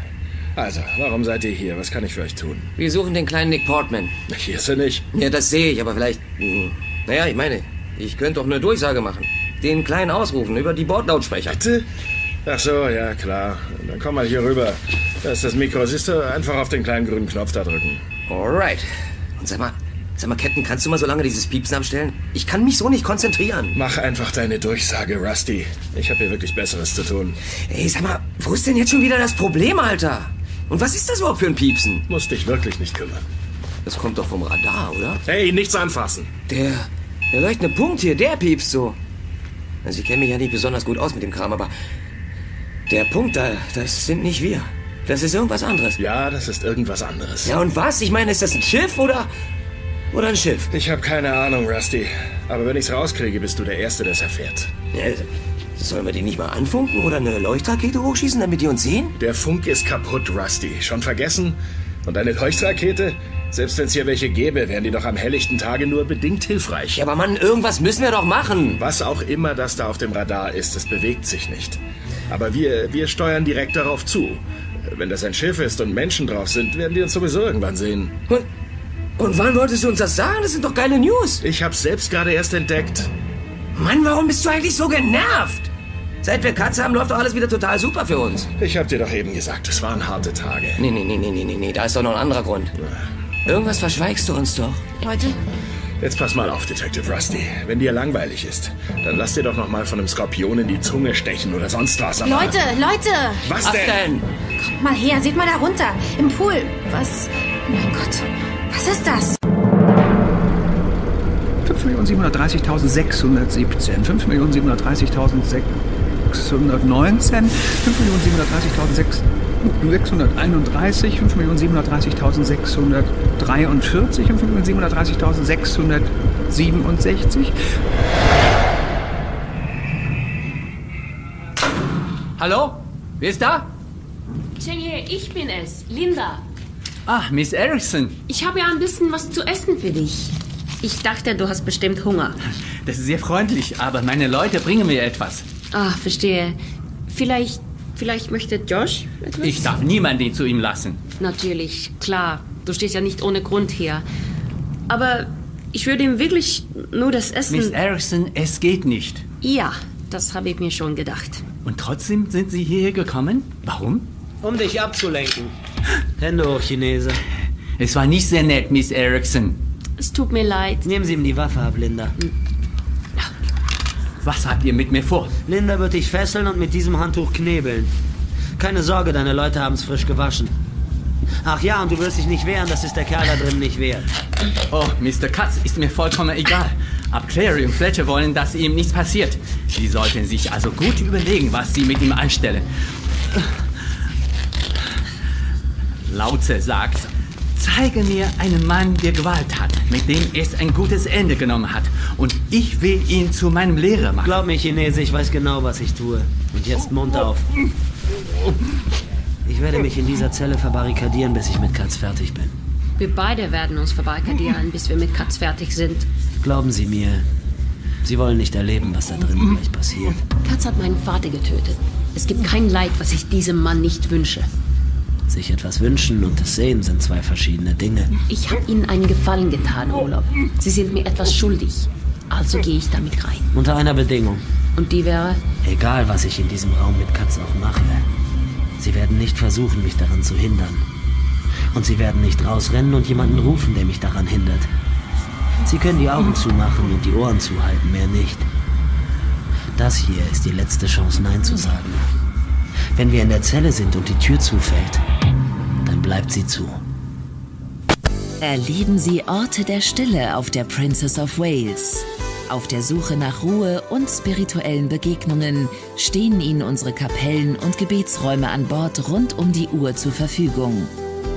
Also, warum seid ihr hier? Was kann ich für euch tun? Wir suchen den kleinen Nick Portman. Hier ist er nicht. Ja, das sehe ich, aber vielleicht. Hm, naja, ich meine, ich könnte doch eine Durchsage machen. Den kleinen ausrufen über die Bordlautsprecher. Bitte? Ach so, ja, klar. Dann komm mal hier rüber. Da ist das Mikro. Siehst du, einfach auf den kleinen grünen Knopf da drücken. Alright. Und sag mal, sag mal, Captain, kannst du mal so lange dieses Piepsen abstellen? Ich kann mich so nicht konzentrieren. Mach einfach deine Durchsage, Rusty. Ich habe hier wirklich Besseres zu tun. Ey, sag mal, wo ist denn jetzt schon wieder das Problem, Alter? Und was ist das überhaupt für ein Piepsen? Musst dich wirklich nicht kümmern. Das kommt doch vom Radar, oder? Hey, nichts anfassen. Der, der leuchtende Punkt hier, der piepst so. Also ich kenne mich ja nicht besonders gut aus mit dem Kram, aber der Punkt da, das sind nicht wir. Das ist irgendwas anderes. Ja, das ist irgendwas anderes. Ja, und was? Ich meine, ist das ein Schiff oder. oder ein Schiff? Ich habe keine Ahnung, Rusty. Aber wenn ich's rauskriege, bist du der Erste, der es erfährt. Ja, sollen wir die nicht mal anfunken oder eine Leuchtrakete hochschießen, damit die uns sehen? Der Funk ist kaputt, Rusty. Schon vergessen? Und eine Leuchtrakete? Selbst wenn es hier welche gäbe, wären die doch am helllichten Tage nur bedingt hilfreich. Ja, aber Mann, irgendwas müssen wir doch machen. Was auch immer das da auf dem Radar ist, es bewegt sich nicht. Aber wir, wir steuern direkt darauf zu. Wenn das ein Schiff ist und Menschen drauf sind, werden die uns sowieso irgendwann sehen. Und, und wann wolltest du uns das sagen? Das sind doch geile News. Ich hab's selbst gerade erst entdeckt. Mann, warum bist du eigentlich so genervt? Seit wir Katze haben, läuft doch alles wieder total super für uns. Ich hab dir doch eben gesagt, es waren harte Tage. Nee, nee, nee, nee, nee, nee, nee, da ist doch noch ein anderer Grund. Irgendwas verschweigst du uns doch. Leute, Jetzt pass mal auf, Detective Rusty. Wenn dir langweilig ist, dann lass dir doch noch mal von einem Skorpion in die Zunge stechen oder sonst was. Aber Leute, Leute! Was, Was denn? denn? Kommt mal her, seht mal da runter. Im Pool. Was? Mein Gott. Was ist das? 5.730.617, 5.730.619, 5.730.631, 5.730.643, 5.730.667. Hallo? Wer ist da? Chenghe, ich bin es, Linda. Ah, Miss Erickson. Ich habe ja ein bisschen was zu essen für dich. Ich dachte, du hast bestimmt Hunger. Das ist sehr freundlich, aber meine Leute bringen mir etwas. Ah, verstehe. Vielleicht, vielleicht möchte Josh etwas? Ich darf niemanden zu ihm lassen. Natürlich, klar. Du stehst ja nicht ohne Grund hier. Aber ich würde ihm wirklich nur das Essen... Miss Erickson, es geht nicht. Ja, das habe ich mir schon gedacht. Und trotzdem sind Sie hierher gekommen? Warum? Um dich abzulenken. Hände hoch, Chinese. Es war nicht sehr nett, Miss Erickson. Es tut mir leid. Nehmen Sie ihm die Waffe ab, Linda. Was habt ihr mit mir vor? Linda wird dich fesseln und mit diesem Handtuch knebeln. Keine Sorge, deine Leute haben's frisch gewaschen. Ach ja, und du wirst dich nicht wehren, das ist der Kerl da drin nicht wert. Oh, Mr. Katz ist mir vollkommen egal. Ab Clary und Fletcher wollen, dass ihm nichts passiert. Sie sollten sich also gut überlegen, was sie mit ihm anstellen. Lautze sagt, zeige mir einen Mann, der Gewalt hat, mit dem es ein gutes Ende genommen hat. Und ich will ihn zu meinem Lehrer machen. Glaub mir, Chinese, ich weiß genau, was ich tue. Und jetzt Mund auf. Ich werde mich in dieser Zelle verbarrikadieren, bis ich mit Katz fertig bin. Wir beide werden uns verbarrikadieren, bis wir mit Katz fertig sind. Glauben Sie mir, Sie wollen nicht erleben, was da drin gleich passiert. Katz hat meinen Vater getötet. Es gibt kein Leid, was ich diesem Mann nicht wünsche. Sich etwas wünschen und es sehen sind zwei verschiedene Dinge. Ich habe Ihnen einen Gefallen getan, Olaf. Sie sind mir etwas schuldig. Also gehe ich damit rein. Unter einer Bedingung. Und die wäre? Egal, was ich in diesem Raum mit Katz auch mache. Sie werden nicht versuchen, mich daran zu hindern. Und Sie werden nicht rausrennen und jemanden rufen, der mich daran hindert. Sie können die Augen zumachen und die Ohren zuhalten, mehr nicht. Das hier ist die letzte Chance, Nein zu sagen. Wenn wir in der Zelle sind und die Tür zufällt, dann bleibt sie zu. Erleben Sie Orte der Stille auf der Princess of Wales. Auf der Suche nach Ruhe und spirituellen Begegnungen stehen Ihnen unsere Kapellen und Gebetsräume an Bord rund um die Uhr zur Verfügung.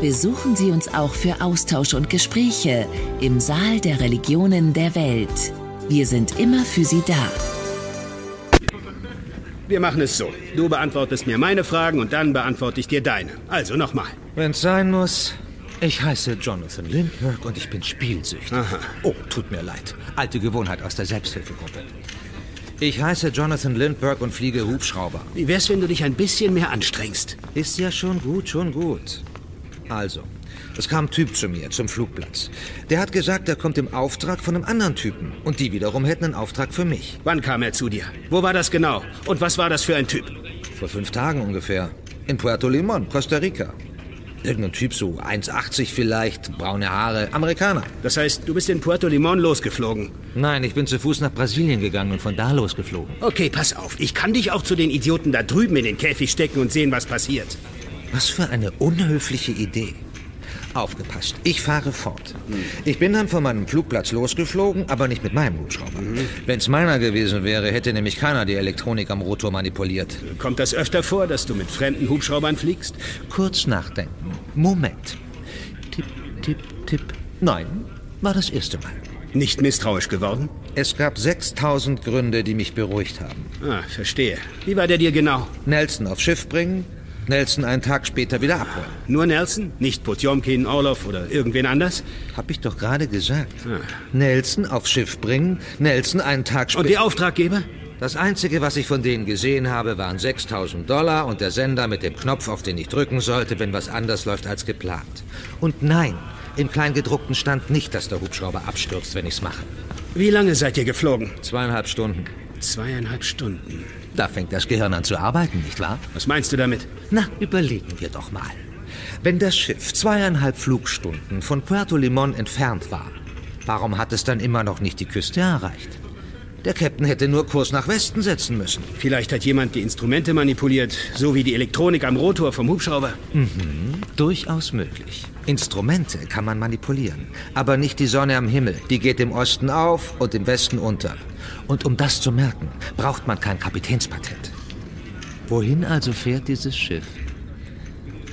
Besuchen Sie uns auch für Austausch und Gespräche im Saal der Religionen der Welt. Wir sind immer für Sie da. Wir machen es so. Du beantwortest mir meine Fragen und dann beantworte ich dir deine. Also nochmal. Wenn's sein muss. Ich heiße Jonathan Lindbergh und ich bin spielsüchtig. Aha. Oh, tut mir leid. Alte Gewohnheit aus der Selbsthilfegruppe. Ich heiße Jonathan Lindbergh und fliege Hubschrauber. Wie wär's, wenn du dich ein bisschen mehr anstrengst? Ist ja schon gut, schon gut. Also, es kam ein Typ zu mir zum Flugplatz. Der hat gesagt, er kommt im Auftrag von einem anderen Typen. Und die wiederum hätten einen Auftrag für mich. Wann kam er zu dir? Wo war das genau? Und was war das für ein Typ? Vor fünf Tagen ungefähr. In Puerto Limon, Costa Rica. Irgendein Typ, so 1,80 vielleicht, braune Haare, Amerikaner. Das heißt, du bist in Puerto Limon losgeflogen? Nein, ich bin zu Fuß nach Brasilien gegangen und von da losgeflogen. Okay, pass auf. Ich kann dich auch zu den Idioten da drüben in den Käfig stecken und sehen, was passiert. Was für eine unhöfliche Idee. Aufgepasst, ich fahre fort. Ich bin dann von meinem Flugplatz losgeflogen, aber nicht mit meinem Hubschrauber. Wenn's meiner gewesen wäre, hätte nämlich keiner die Elektronik am Rotor manipuliert. Kommt das öfter vor, dass du mit fremden Hubschraubern fliegst? Kurz nachdenken. Moment. Tipp, tipp, tipp. Nein, war das erste Mal. Nicht misstrauisch geworden? Es gab 6000 Gründe, die mich beruhigt haben. Ah, verstehe. Wie war der dir genau? Nelson aufs Schiff bringen, Nelson einen Tag später wieder abholen. Nur Nelson? Nicht Potjomkin, Orlov oder irgendwen anders? Hab ich doch gerade gesagt. Nelson aufs Schiff bringen, Nelson einen Tag später... Und die Auftraggeber? Das Einzige, was ich von denen gesehen habe, waren 6000 Dollar und der Sender mit dem Knopf, auf den ich drücken sollte, wenn was anders läuft als geplant. Und nein, im Kleingedruckten stand nicht, dass der Hubschrauber abstürzt, wenn ich's mache. Wie lange seid ihr geflogen? Zweieinhalb Stunden. Zweieinhalb Stunden. Da fängt das Gehirn an zu arbeiten, nicht wahr? Was meinst du damit? Na, überlegen wir doch mal. Wenn das Schiff zweieinhalb Flugstunden von Puerto Limon entfernt war, warum hat es dann immer noch nicht die Küste erreicht? Der Captain hätte nur Kurs nach Westen setzen müssen. Vielleicht hat jemand die Instrumente manipuliert, so wie die Elektronik am Rotor vom Hubschrauber. Mhm, durchaus möglich. Instrumente kann man manipulieren, aber nicht die Sonne am Himmel. Die geht im Osten auf und im Westen unter. Und um das zu merken, braucht man kein Kapitänspatent. Wohin also fährt dieses Schiff?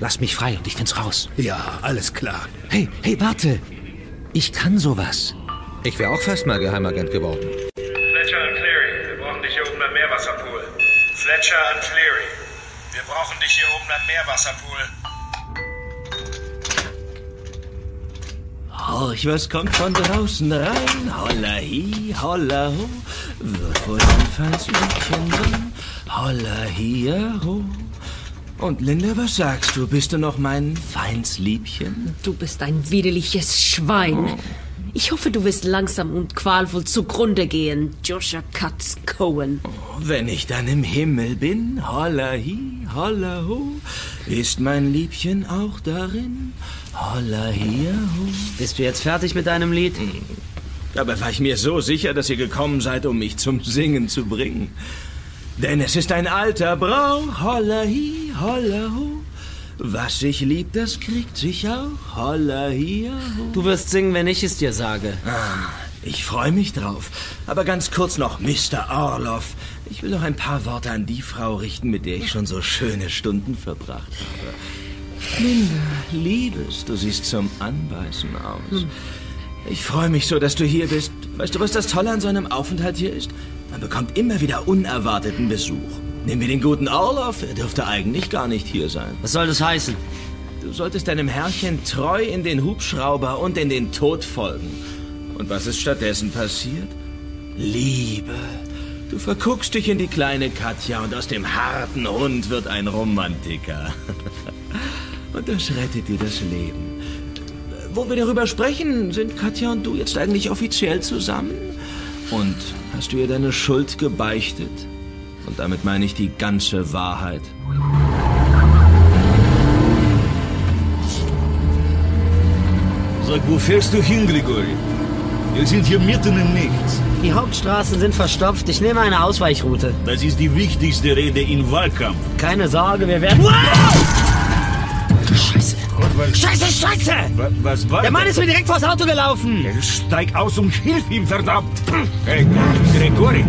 Lass mich frei und ich find's raus. Ja, alles klar. Hey, hey, warte! Ich kann sowas. Ich wäre auch fast mal Geheimagent geworden. Fletcher und Cleary, wir brauchen dich hier oben am Meerwasserpool. Fletcher und Cleary, wir brauchen dich hier oben am Meerwasserpool. Horch, was kommt von draußen rein? Holla hi, holla ho, wird wohl ein Liedchen sein. Holla hi, ho. Und Linda, was sagst du? Bist du noch mein feins Liebchen? Du bist ein widerliches Schwein. Ich hoffe, du wirst langsam und qualvoll zugrunde gehen, Joshua Katz Cohen. Wenn ich dann im Himmel bin, holla hi, holla ho, ist mein Liebchen auch darin? Holla hi, ho. Bist du jetzt fertig mit deinem Lied? Dabei war ich mir so sicher, dass ihr gekommen seid, um mich zum Singen zu bringen. Denn es ist ein alter Brauch, holla hi, holla ho. Was sich liebt, das kriegt sich auch. Holla hier ho. Du wirst singen, wenn ich es dir sage. Ah, ich freue mich drauf. Aber ganz kurz noch, Mr. Orloff. Ich will noch ein paar Worte an die Frau richten, mit der ich schon so schöne Stunden verbracht habe. Linda, Liebes, du siehst zum Anbeißen aus. Ich freue mich so, dass du hier bist. Weißt du, was das Tolle an so einem Aufenthalt hier ist? Man bekommt immer wieder unerwarteten Besuch. Nehmen wir den guten Orloff, er dürfte eigentlich gar nicht hier sein. Was soll das heißen? Du solltest deinem Herrchen treu in den Hubschrauber und in den Tod folgen. Und was ist stattdessen passiert? Liebe. Du verguckst dich in die kleine Katja und aus dem harten Hund wird ein Romantiker. Und das rettet dir das Leben. Wo wir darüber sprechen, sind Katja und du jetzt eigentlich offiziell zusammen? Und hast du ihr deine Schuld gebeichtet? Und damit meine ich die ganze Wahrheit. Sag, wo fährst du hin, Grigori? Wir sind hier mitten im Nichts. Die Hauptstraßen sind verstopft. Ich nehme eine Ausweichroute. Das ist die wichtigste Rede im Wahlkampf. Keine Sorge, wir werden... Scheiße. Scheiße, Scheiße! Was, was war Der Mann das? ist mir direkt vors Auto gelaufen. Ja, Steig aus und hilf ihm, verdammt! Hey, Gregori!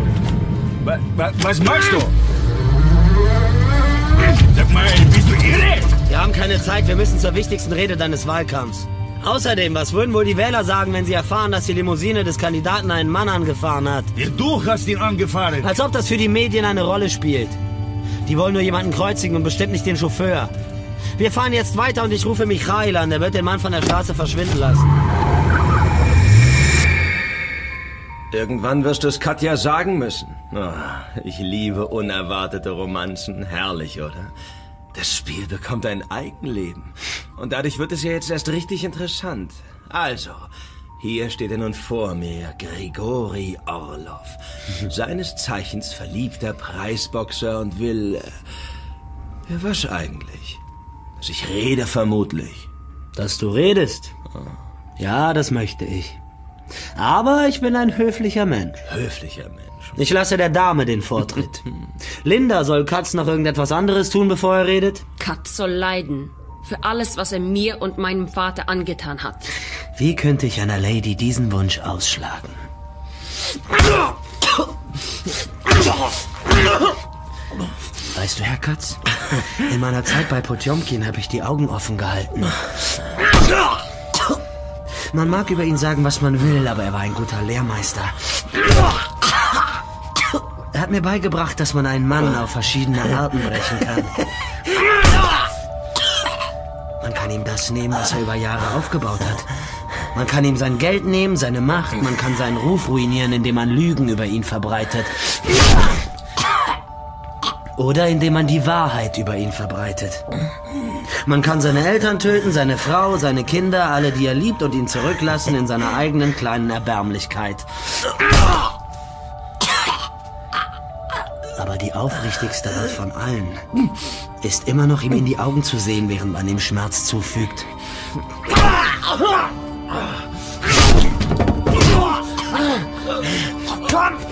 Wa, wa, was machst du? Sag mal, bist du irre? Wir haben keine Zeit. Wir müssen zur wichtigsten Rede deines Wahlkampfs. Außerdem, was würden wohl die Wähler sagen, wenn sie erfahren, dass die Limousine des Kandidaten einen Mann angefahren hat? Du hast ihn angefahren. Als ob das für die Medien eine Rolle spielt. Die wollen nur jemanden kreuzigen und bestimmt nicht den Chauffeur. Wir fahren jetzt weiter und ich rufe Michael an. Der wird den Mann von der Straße verschwinden lassen. Irgendwann wirst du es Katja sagen müssen. Ah, ich liebe unerwartete Romanzen. Herrlich, oder? Das Spiel bekommt ein Eigenleben. Und dadurch wird es ja jetzt erst richtig interessant. Also, hier steht er nun vor mir, Grigori Orlov. Seines Zeichens verliebter Preisboxer und will... Äh, ja, was eigentlich? Dass ich rede vermutlich. Dass du redest? Ja, das möchte ich. Aber ich bin ein höflicher Mensch. Höflicher Mensch. Ich lasse der Dame den Vortritt. Linda, soll Katz noch irgendetwas anderes tun, bevor er redet? Katz soll leiden. Für alles, was er mir und meinem Vater angetan hat. Wie könnte ich einer Lady diesen Wunsch ausschlagen? Weißt du, Herr Katz, in meiner Zeit bei Potjomkin habe ich die Augen offen gehalten. Man mag über ihn sagen, was man will, aber er war ein guter Lehrmeister. Er hat mir beigebracht, dass man einen Mann auf verschiedene Arten brechen kann. Man kann ihm das nehmen, was er über Jahre aufgebaut hat. Man kann ihm sein Geld nehmen, seine Macht, man kann seinen Ruf ruinieren, indem man Lügen über ihn verbreitet. Oder indem man die Wahrheit über ihn verbreitet. Man kann seine Eltern töten, seine Frau, seine Kinder, alle, die er liebt und ihn zurücklassen in seiner eigenen kleinen Erbärmlichkeit. Aber die aufrichtigste Art von allen ist immer noch ihm in die Augen zu sehen, während man ihm Schmerz zufügt. Komm!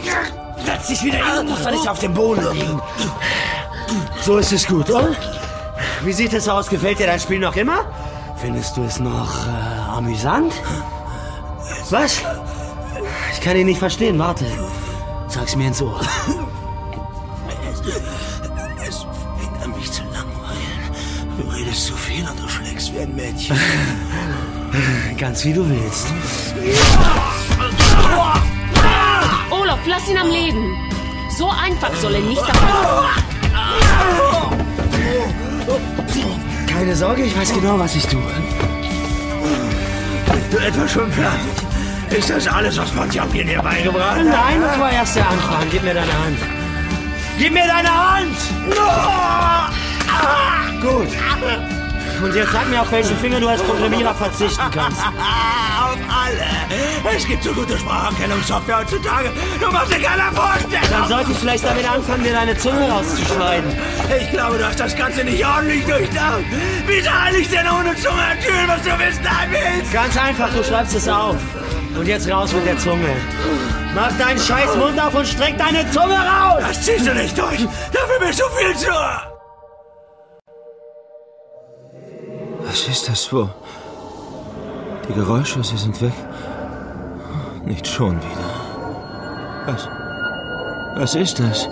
Setz dich wieder hin, muss er nicht auf dem Boden liegen. So ist es gut, oder? Wie sieht es aus? Gefällt dir dein Spiel noch immer? Findest du es noch äh, amüsant? Was? Ich kann ihn nicht verstehen, warte. Sag's mir ins Ohr. Es fängt an, mich zu langweilen. Du redest zu viel und du schlägst wie ein Mädchen. Ganz wie du willst. Olaf, lass ihn am Leben. So einfach soll er nicht davon. Keine Sorge, ich weiß genau, was ich tue. Bist du etwa schon fertig? Ist das alles, was Potjomkin dir beigebracht hat? Nein, das war erst der Anfang. Gib mir deine Hand. Gib mir deine Hand! Gut. Und jetzt sag mir, auf welchen Finger du als Programmierer verzichten kannst. Auf alle! Es gibt so gute Spracherkennungssoftware heutzutage. Du machst dir keiner vorstellen! Dann sollte ich vielleicht damit anfangen, dir deine Zunge rauszuschneiden. Ich glaube, du hast das Ganze nicht ordentlich durchdacht. Wie soll ich denn ohne Zunge ertönen, was du wissen willst? Ganz einfach, du schreibst es auf. Und jetzt raus mit der Zunge. Mach deinen scheiß Mund auf und streck deine Zunge raus! Das ziehst du nicht durch. Dafür bist du viel zu... Was ist das? Wo? Die Geräusche, sie sind weg. Nicht schon wieder. Was? Was ist das?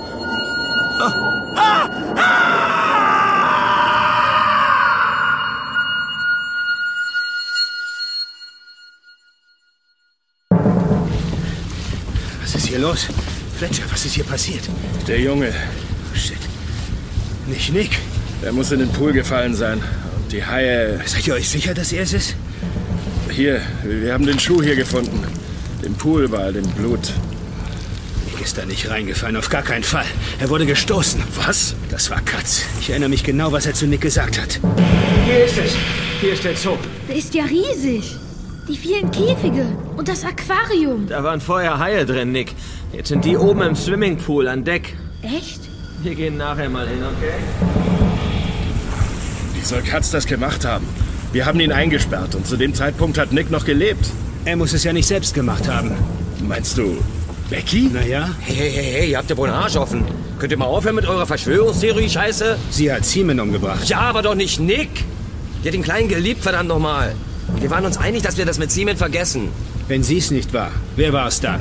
Was ist hier los? Fletcher, was ist hier passiert? Der Junge. Oh, shit. Nicht Nick. Er muss in den Pool gefallen sein. Die Haie. Seid ihr euch sicher, dass er es ist? Hier, wir haben den Schuh hier gefunden. Im Pool war dem Blut. Nick ist da nicht reingefallen, auf gar keinen Fall. Er wurde gestoßen. Was? Das war Katz. Ich erinnere mich genau, was er zu Nick gesagt hat. Hier ist es. Hier ist der Zoo. Der ist ja riesig. Die vielen Käfige und das Aquarium. Da waren vorher Haie drin, Nick. Jetzt sind die oben im Swimmingpool an Deck. Echt? Wir gehen nachher mal hin, okay? Soll Katz das gemacht haben? Wir haben ihn eingesperrt und zu dem Zeitpunkt hat Nick noch gelebt. Er muss es ja nicht selbst gemacht haben. Meinst du Becky? Naja. Hey, hey, hey, hey, ihr habt ja wohl einen Arsch offen. Könnt ihr mal aufhören mit eurer Verschwörungstheorie-Scheiße? Sie hat Seaman umgebracht. Ja, aber doch nicht Nick. Die hat den Kleinen geliebt, verdammt nochmal. Wir waren uns einig, dass wir das mit Seaman vergessen. Wenn sie es nicht war, wer war es dann?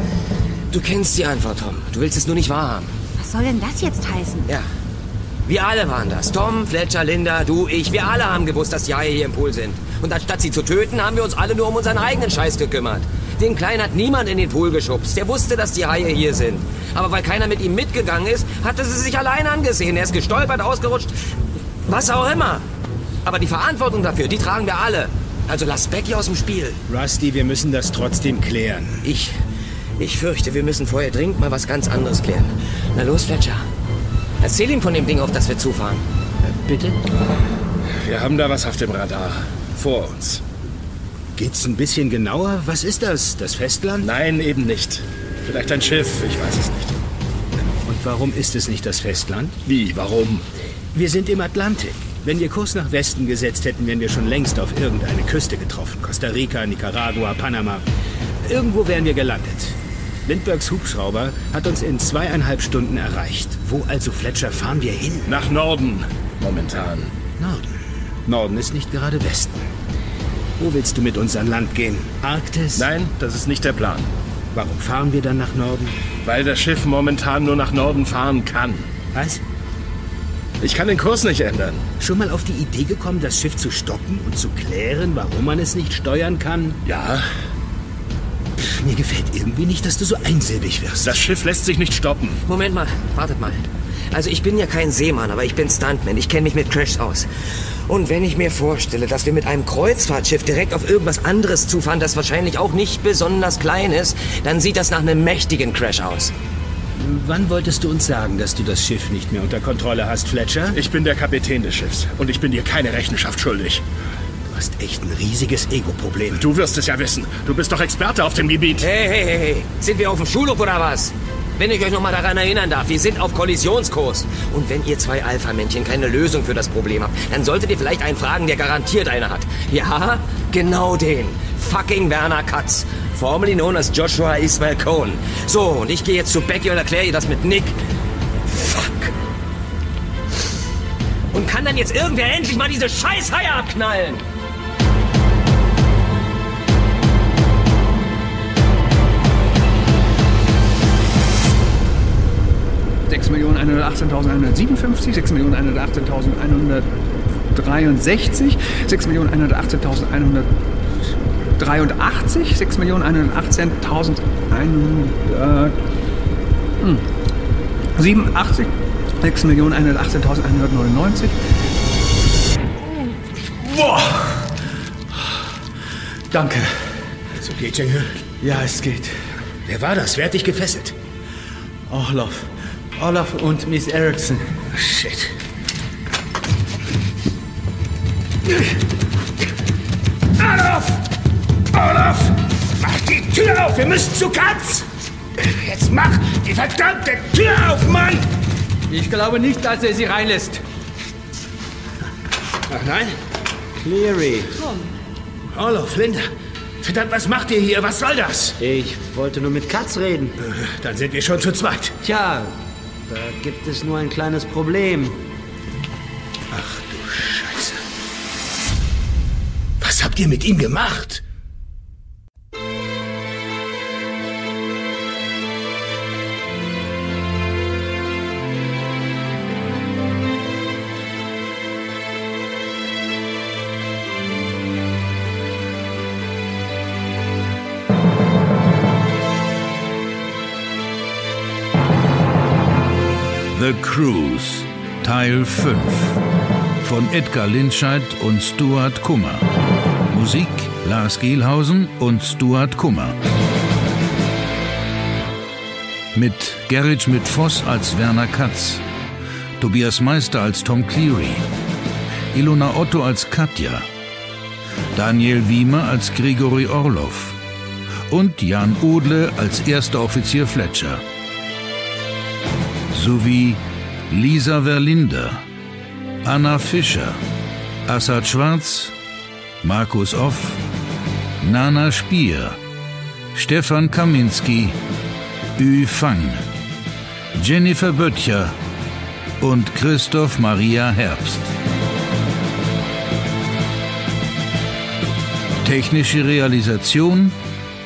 Du kennst die Antwort, Tom. Du willst es nur nicht wahrhaben. Was soll denn das jetzt heißen? Ja. Wir alle waren das. Tom, Fletcher, Linda, du, ich. Wir alle haben gewusst, dass die Haie hier im Pool sind. Und anstatt sie zu töten, haben wir uns alle nur um unseren eigenen Scheiß gekümmert. Den Kleinen hat niemand in den Pool geschubst. Der wusste, dass die Haie hier sind. Aber weil keiner mit ihm mitgegangen ist, hatte sie sich allein angesehen. Er ist gestolpert, ausgerutscht, was auch immer. Aber die Verantwortung dafür, die tragen wir alle. Also lass Becky aus dem Spiel. Rusty, wir müssen das trotzdem klären. Ich, ich fürchte, wir müssen vorher dringend mal was ganz anderes klären. Na los, Fletcher. Erzähl ihm von dem Ding, auf das wir zufahren. Bitte? Wir haben da was auf dem Radar. Vor uns. Geht's ein bisschen genauer? Was ist das? Das Festland? Nein, eben nicht. Vielleicht ein Schiff, ich weiß es nicht. Und warum ist es nicht das Festland? Wie, warum? Wir sind im Atlantik. Wenn wir Kurs nach Westen gesetzt hätten, wären wir schon längst auf irgendeine Küste getroffen. Costa Rica, Nicaragua, Panama. Irgendwo wären wir gelandet. Lindbergs Hubschrauber hat uns in zweieinhalb Stunden erreicht. Wo also, Fletcher, fahren wir hin? Nach Norden, momentan. Norden. Norden ist nicht gerade Westen. Wo willst du mit uns an Land gehen? Arktis? Nein, das ist nicht der Plan. Warum fahren wir dann nach Norden? Weil das Schiff momentan nur nach Norden fahren kann. Was? Ich kann den Kurs nicht ändern. Schon mal auf die Idee gekommen, das Schiff zu stoppen und zu klären, warum man es nicht steuern kann? Ja. Mir gefällt irgendwie nicht, dass du so einsilbig wirst. Das Schiff lässt sich nicht stoppen. Moment mal, wartet mal. Also ich bin ja kein Seemann, aber ich bin Stuntman. Ich kenne mich mit Crashs aus. Und wenn ich mir vorstelle, dass wir mit einem Kreuzfahrtschiff direkt auf irgendwas anderes zufahren, das wahrscheinlich auch nicht besonders klein ist, dann sieht das nach einem mächtigen Crash aus. Wann wolltest du uns sagen, dass du das Schiff nicht mehr unter Kontrolle hast, Fletcher? Ich bin der Kapitän des Schiffs und ich bin dir keine Rechenschaft schuldig. Du hast echt ein riesiges Ego-Problem. Du wirst es ja wissen. Du bist doch Experte auf dem Gebiet. Hey, hey, hey, hey. Sind wir auf dem Schulhof oder was? Wenn ich euch noch mal daran erinnern darf, wir sind auf Kollisionskurs. Und wenn ihr zwei Alpha-Männchen keine Lösung für das Problem habt, dann solltet ihr vielleicht einen fragen, der garantiert eine hat. Ja, genau den. Fucking Werner Katz. Formerly known as Joshua Ismail Cohn. So, und ich gehe jetzt zu Becky und erkläre ihr das mit Nick. Fuck. Und kann dann jetzt irgendwer endlich mal diese scheiß Haie abknallen? 6 Millionen 118.187, 6 Millionen 118.199. Boah! Danke. So geht, Jengel. Ja, es geht. Wer war das? Wer hat dich gefesselt? Olaf. Olaf und Miss Erickson. Shit. Olaf! Olaf! Mach die Tür auf! Wir müssen zu Katz! Jetzt mach die verdammte Tür auf, Mann! Ich glaube nicht, dass er sie reinlässt. Ach nein? Cleary. Olaf, Linda. Verdammt, was macht ihr hier? Was soll das? Ich wollte nur mit Katz reden. Dann sind wir schon zu zweit. Tja, da gibt es nur ein kleines Problem. Ach du Scheiße. habt ihr mit ihm gemacht? The Cruise, Teil 5 von Edgar Linscheid und Stuart Kummer. Musik Lars Gehlhausen und Stuart Kummer. Mit Gerrit Schmidt-Voss als Werner Katz, Tobias Meister als Tom Cleary, Ilona Otto als Katja, Daniel Wiemer als Grigori Orlov und Jan Odle als erster Offizier Fletcher sowie Lisa Verlinder, Anna Fischer, Assad Schwarz, Markus Off, Nana Spier, Stefan Kaminski, Ü Fang, Jennifer Böttcher und Christoph Maria Herbst. Technische Realisation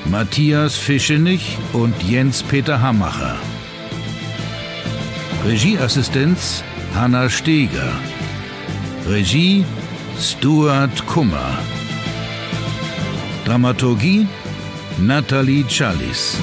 Matthias Fischenich und Jens-Peter Hammacher. Regieassistenz Hanna Steger. Regie Stuart Kummer. Dramaturgie Nathalie Challis.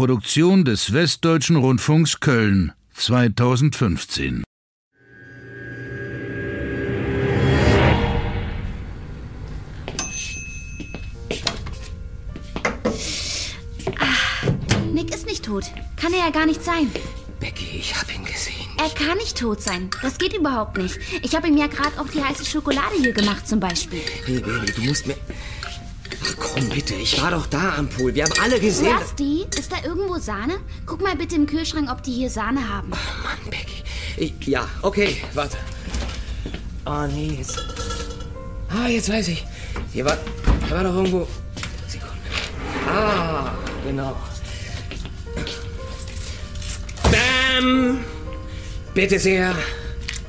Produktion des Westdeutschen Rundfunks Köln 2015. Nick ist nicht tot. Kann er ja gar nicht sein. Becky, ich hab ihn gesehen. Er kann nicht tot sein. Das geht überhaupt nicht. Ich habe ihm ja gerade auch die heiße Schokolade hier gemacht zum Beispiel. Hey, Baby, du musst mir... Komm, bitte, ich war doch da am Pool. Wir haben alle gesehen... Rusty, ist da irgendwo Sahne? Guck mal bitte im Kühlschrank, ob die hier Sahne haben. Oh Mann, Becky. Ich, ja, okay, warte. Oh nee, jetzt... Ah, jetzt weiß ich. Hier war, hier war doch irgendwo... Sekunde. Ah, genau. Bam! Bitte sehr.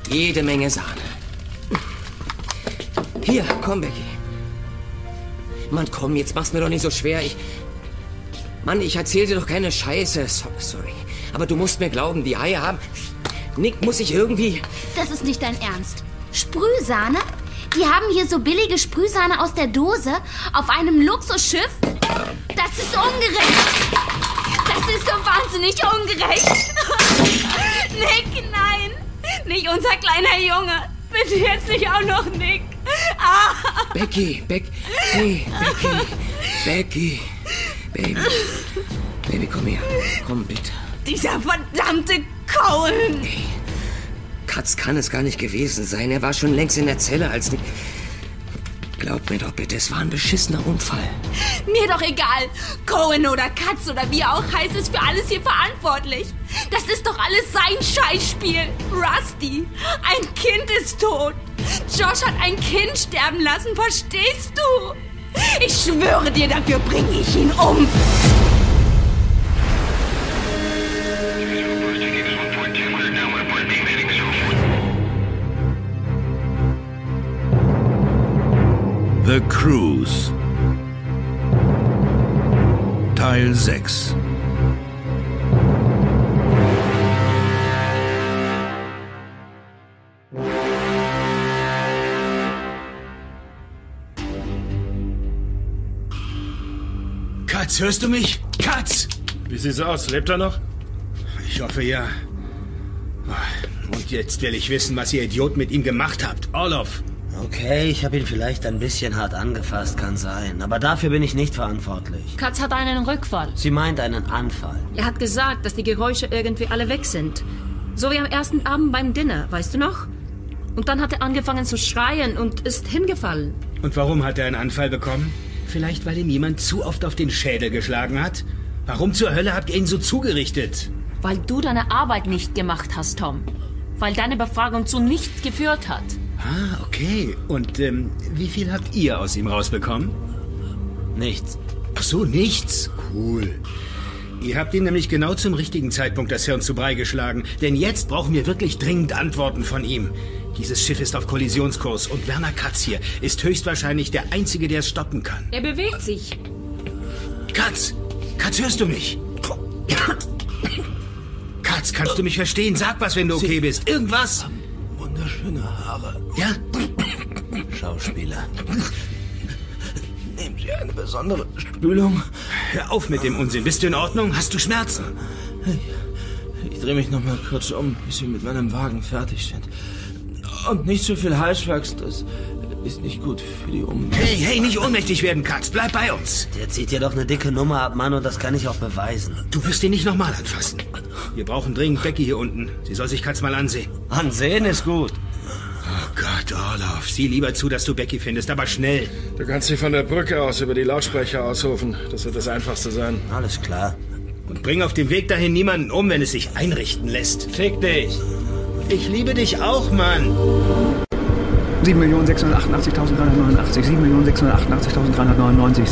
Jede Menge Sahne. Hier, komm, Becky. Mann, komm, jetzt mach's mir doch nicht so schwer. Ich. Mann, ich erzähl dir doch keine Scheiße. So, sorry. Aber du musst mir glauben, die Haie haben. Nick muss ich irgendwie. Das ist nicht dein Ernst. Sprühsahne? Die haben hier so billige Sprühsahne aus der Dose auf einem Luxusschiff? Das ist ungerecht. Das ist so wahnsinnig ungerecht. Nick, nein. Nicht unser kleiner Junge. Bitte jetzt nicht auch noch Nick. Ah. Becky, Beck. Hey, Becky. Becky. Baby. Baby, komm her. Komm, bitte. Dieser verdammte Cohen. Katz kann es gar nicht gewesen sein. Er war schon längst in der Zelle, als Nick. Glaub mir doch bitte, es war ein beschissener Unfall. Mir doch egal. Cohen oder Katz oder wie auch heißt, ist für alles hier verantwortlich. Das ist doch alles sein Scheißspiel. Rusty, ein Kind ist tot. Josh hat ein Kind sterben lassen, verstehst du? Ich schwöre dir, dafür bringe ich ihn um. The Cruise. Teil 6 Katz, hörst du mich? Katz! Wie sieht's aus? Lebt er noch? Ich hoffe ja. Und jetzt will ich wissen, was ihr Idiot mit ihm gemacht habt. Orlov. Okay, ich habe ihn vielleicht ein bisschen hart angefasst, kann sein. Aber dafür bin ich nicht verantwortlich. Katz hat einen Rückfall. Sie meint einen Anfall. Er hat gesagt, dass die Geräusche irgendwie alle weg sind. So wie am ersten Abend beim Dinner, weißt du noch? Und dann hat er angefangen zu schreien und ist hingefallen. Und warum hat er einen Anfall bekommen? Vielleicht, weil ihm jemand zu oft auf den Schädel geschlagen hat? Warum zur Hölle habt ihr ihn so zugerichtet? Weil du deine Arbeit nicht gemacht hast, Tom. Weil deine Befragung zu nichts geführt hat. Ah, okay. Und ähm, wie viel habt ihr aus ihm rausbekommen? Nichts. Ach so, nichts. Cool. Ihr habt ihm nämlich genau zum richtigen Zeitpunkt das Hirn zu Brei geschlagen. Denn jetzt brauchen wir wirklich dringend Antworten von ihm. Dieses Schiff ist auf Kollisionskurs und Werner Katz hier ist höchstwahrscheinlich der Einzige, der es stoppen kann. Er bewegt sich. Katz! Katz, hörst du mich? Katz, kannst du mich verstehen? Sag was, wenn du okay bist. Irgendwas? Wunderschöne Haare. Ja? Schauspieler. Nehmen Sie eine besondere Spülung? Hör auf mit dem Unsinn. Bist du in Ordnung? Hast du Schmerzen? Ich, ich drehe mich noch mal kurz um, bis wir mit meinem Wagen fertig sind. Und nicht zu viel Halswachs, das ist nicht gut für die Umwelt. Hey, hey, nicht ohnmächtig werden, Katz. Bleib bei uns. Der zieht dir doch eine dicke Nummer ab, Mann, und das kann ich auch beweisen. Du wirst ihn nicht nochmal anfassen. Wir brauchen dringend Becky hier unten. Sie soll sich Katz mal ansehen. Ansehen ist gut. Oh Gott, Orloff, sieh lieber zu, dass du Becky findest, aber schnell. Du kannst sie von der Brücke aus über die Lautsprecher ausrufen. Das wird das Einfachste sein. Alles klar. Und bring auf dem Weg dahin niemanden um, wenn es sich einrichten lässt. Fick dich. Ich liebe dich auch, Mann. 7.688.389, 7.688.399,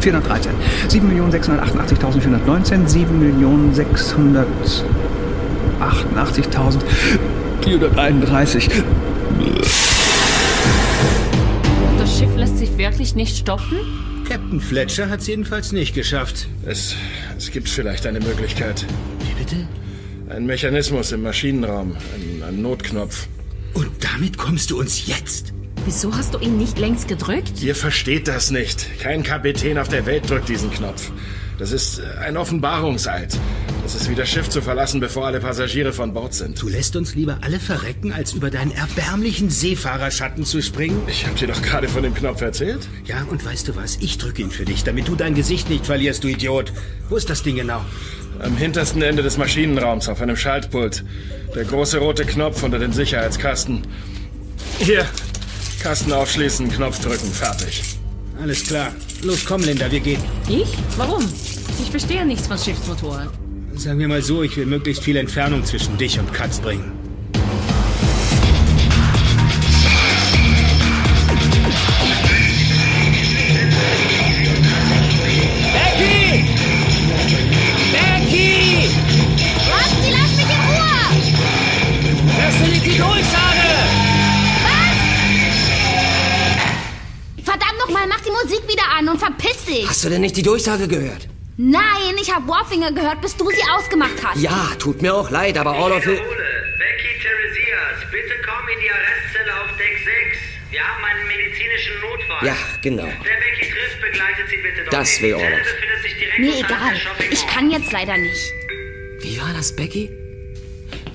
7.688.413, 7.688.419, 7.688.431. Das Schiff lässt sich wirklich nicht stoppen? Captain Fletcher hat es jedenfalls nicht geschafft. Es, es gibt vielleicht eine Möglichkeit. Wie bitte? Ein Mechanismus im Maschinenraum. Ein, ein Notknopf. Und damit kommst du uns jetzt? Wieso hast du ihn nicht längst gedrückt? Ihr versteht das nicht. Kein Kapitän auf der Welt drückt diesen Knopf. Das ist ein Offenbarungseid. Das ist wie das Schiff zu verlassen, bevor alle Passagiere von Bord sind. Du lässt uns lieber alle verrecken, als über deinen erbärmlichen Seefahrerschatten zu springen? Ich hab dir doch gerade von dem Knopf erzählt. Ja, und weißt du was? Ich drücke ihn für dich, damit du dein Gesicht nicht verlierst, du Idiot. Wo ist das Ding genau? Am hintersten Ende des Maschinenraums auf einem Schaltpult. Der große rote Knopf unter dem Sicherheitskasten. Hier. Kasten aufschließen, Knopf drücken, fertig. Alles klar. Los, komm, Linda, wir gehen. Ich? Warum? Ich verstehe nichts von Schiffsmotoren. Sagen wir mal so, ich will möglichst viel Entfernung zwischen dich und Katz bringen. Becky! Becky! Rusty, lass mich in Ruhe! Hörst du nicht die Durchsage? Verdammt nochmal, mach die Musik wieder an und verpiss dich! Hast du denn nicht die Durchsage gehört? Nein, ich habe Warfinger gehört, bis du sie ausgemacht hast. Ja, tut mir auch leid, aber Orloff will... Becky Theresias, bitte komm in die Arrestzelle auf Deck 6. Wir haben einen medizinischen Notfall. Ja, genau. Wer Becky trifft, begleitet sie bitte doch. Das will Orloff. befindet sich direkt Mir egal. der Ich kann jetzt leider nicht. Wie war das, Becky?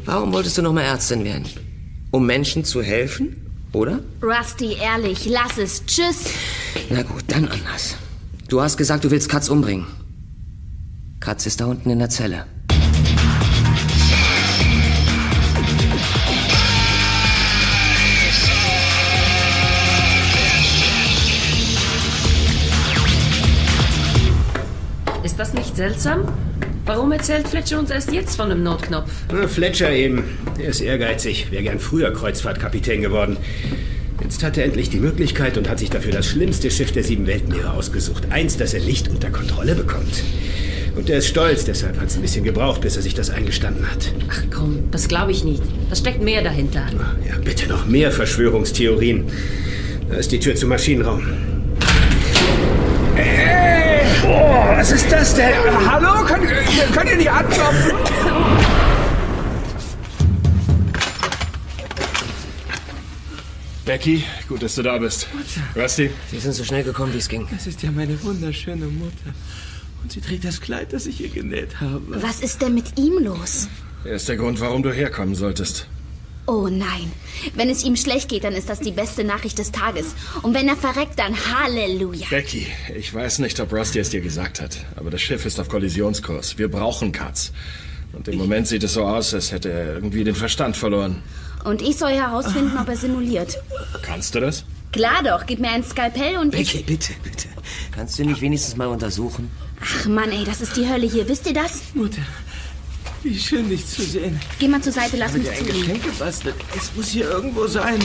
Warum wolltest du noch mal Ärztin werden? Um Menschen zu helfen? Oder? Rusty, ehrlich, lass es. Tschüss. Na gut, dann anders. Du hast gesagt, du willst Katz umbringen. Katz ist da unten in der Zelle. Ist das nicht seltsam? Warum erzählt Fletcher uns erst jetzt von dem Notknopf? Na, Fletcher eben. Er ist ehrgeizig. Wäre gern früher Kreuzfahrtkapitän geworden. Jetzt hat er endlich die Möglichkeit und hat sich dafür das schlimmste Schiff der sieben Weltmeere ausgesucht. Eins, das er nicht unter Kontrolle bekommt. Und er ist stolz, deshalb hat es ein bisschen gebraucht, bis er sich das eingestanden hat. Ach komm, das glaube ich nicht. Da steckt mehr dahinter. Ja, bitte noch mehr Verschwörungstheorien. Da ist die Tür zum Maschinenraum. Äh, ist der? Hallo? Könnt, könnt ihr nicht anklopfen? Becky, gut, dass du da bist. Rusty? Sie sind so schnell gekommen, wie es ging. Das ist ja meine wunderschöne Mutter. Und sie trägt das Kleid, das ich ihr genäht habe. Was ist denn mit ihm los? Er ist der Grund, warum du herkommen solltest. Oh nein. Wenn es ihm schlecht geht, dann ist das die beste Nachricht des Tages. Und wenn er verreckt, dann Halleluja. Becky, ich weiß nicht, ob Rusty es dir gesagt hat, aber das Schiff ist auf Kollisionskurs. Wir brauchen Katz. Und im Moment sieht es so aus, als hätte er irgendwie den Verstand verloren. Und ich soll herausfinden, ob er simuliert. Kannst du das? Klar doch, gib mir ein Skalpell und Becky, ich... bitte, bitte. Kannst du nicht wenigstens mal untersuchen? Ach Mann, ey, das ist die Hölle hier. Wisst ihr das? Mutter, wie schön, dich zu sehen. Geh mal zur Seite, lass Ich mich habe dir zu ein. Geschenk gebastelt. Es muss hier irgendwo sein.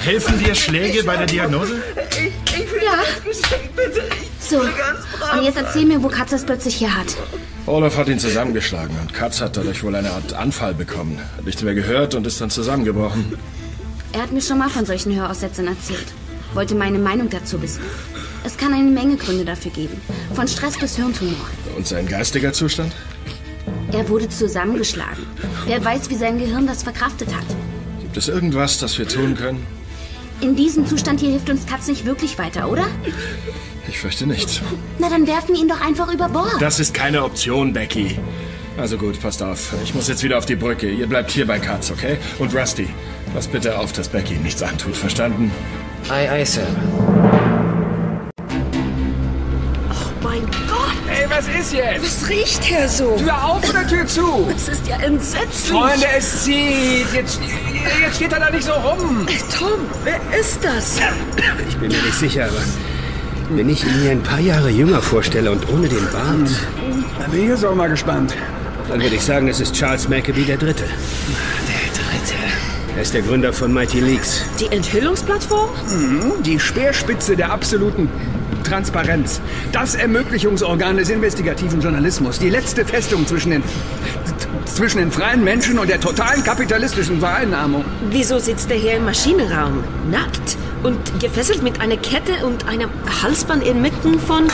Helfen dir Schläge bei der Diagnose? Ich, ich will Ja. das Geschenk, bitte. Ich So, bin ganz brav. und jetzt erzähl mir, wo Katz das plötzlich her hat. Olaf hat ihn zusammengeschlagen und Katz hat dadurch wohl eine Art Anfall bekommen. Hat nichts mehr gehört und ist dann zusammengebrochen. Er hat mir schon mal von solchen Höraussetzern erzählt. Wollte meine Meinung dazu wissen. Es kann eine Menge Gründe dafür geben. Von Stress bis Hirntumor. Und sein geistiger Zustand? Er wurde zusammengeschlagen. Wer weiß, wie sein Gehirn das verkraftet hat. Gibt es irgendwas, das wir tun können? In diesem Zustand hier hilft uns Katz nicht wirklich weiter, oder? Ich fürchte nicht. Na, dann werfen wir ihn doch einfach über Bord. Das ist keine Option, Becky. Also gut, passt auf. Ich muss jetzt wieder auf die Brücke. Ihr bleibt hier bei Katz, okay? Und Rusty, pass bitte auf, dass Becky nichts antut, verstanden? Ei, ei, Sir. Mein Gott! Hey, was ist jetzt? Was riecht hier so? Tür auf oder Tür zu? Das ist ja entsetzlich. Freunde, es zieht. Jetzt, jetzt steht er da nicht so rum. Tom, wer ist das? Ich bin mir nicht sicher, aber wenn ich ihn mir ein paar Jahre jünger vorstelle und ohne den Bart, Da bin ich jetzt auch mal gespannt. dann würde ich sagen, es ist Charles Maccabee der Dritte. Der Dritte. Er ist der Gründer von Mighty Leaks. Die Enthüllungsplattform? Mhm, Die Speerspitze der absoluten Transparenz. Das Ermöglichungsorgan des investigativen Journalismus. Die letzte Festung zwischen den, zwischen den freien Menschen und der totalen kapitalistischen Vereinnahmung. Wieso sitzt er hier im Maschinenraum? Nackt und gefesselt mit einer Kette und einem Halsband inmitten von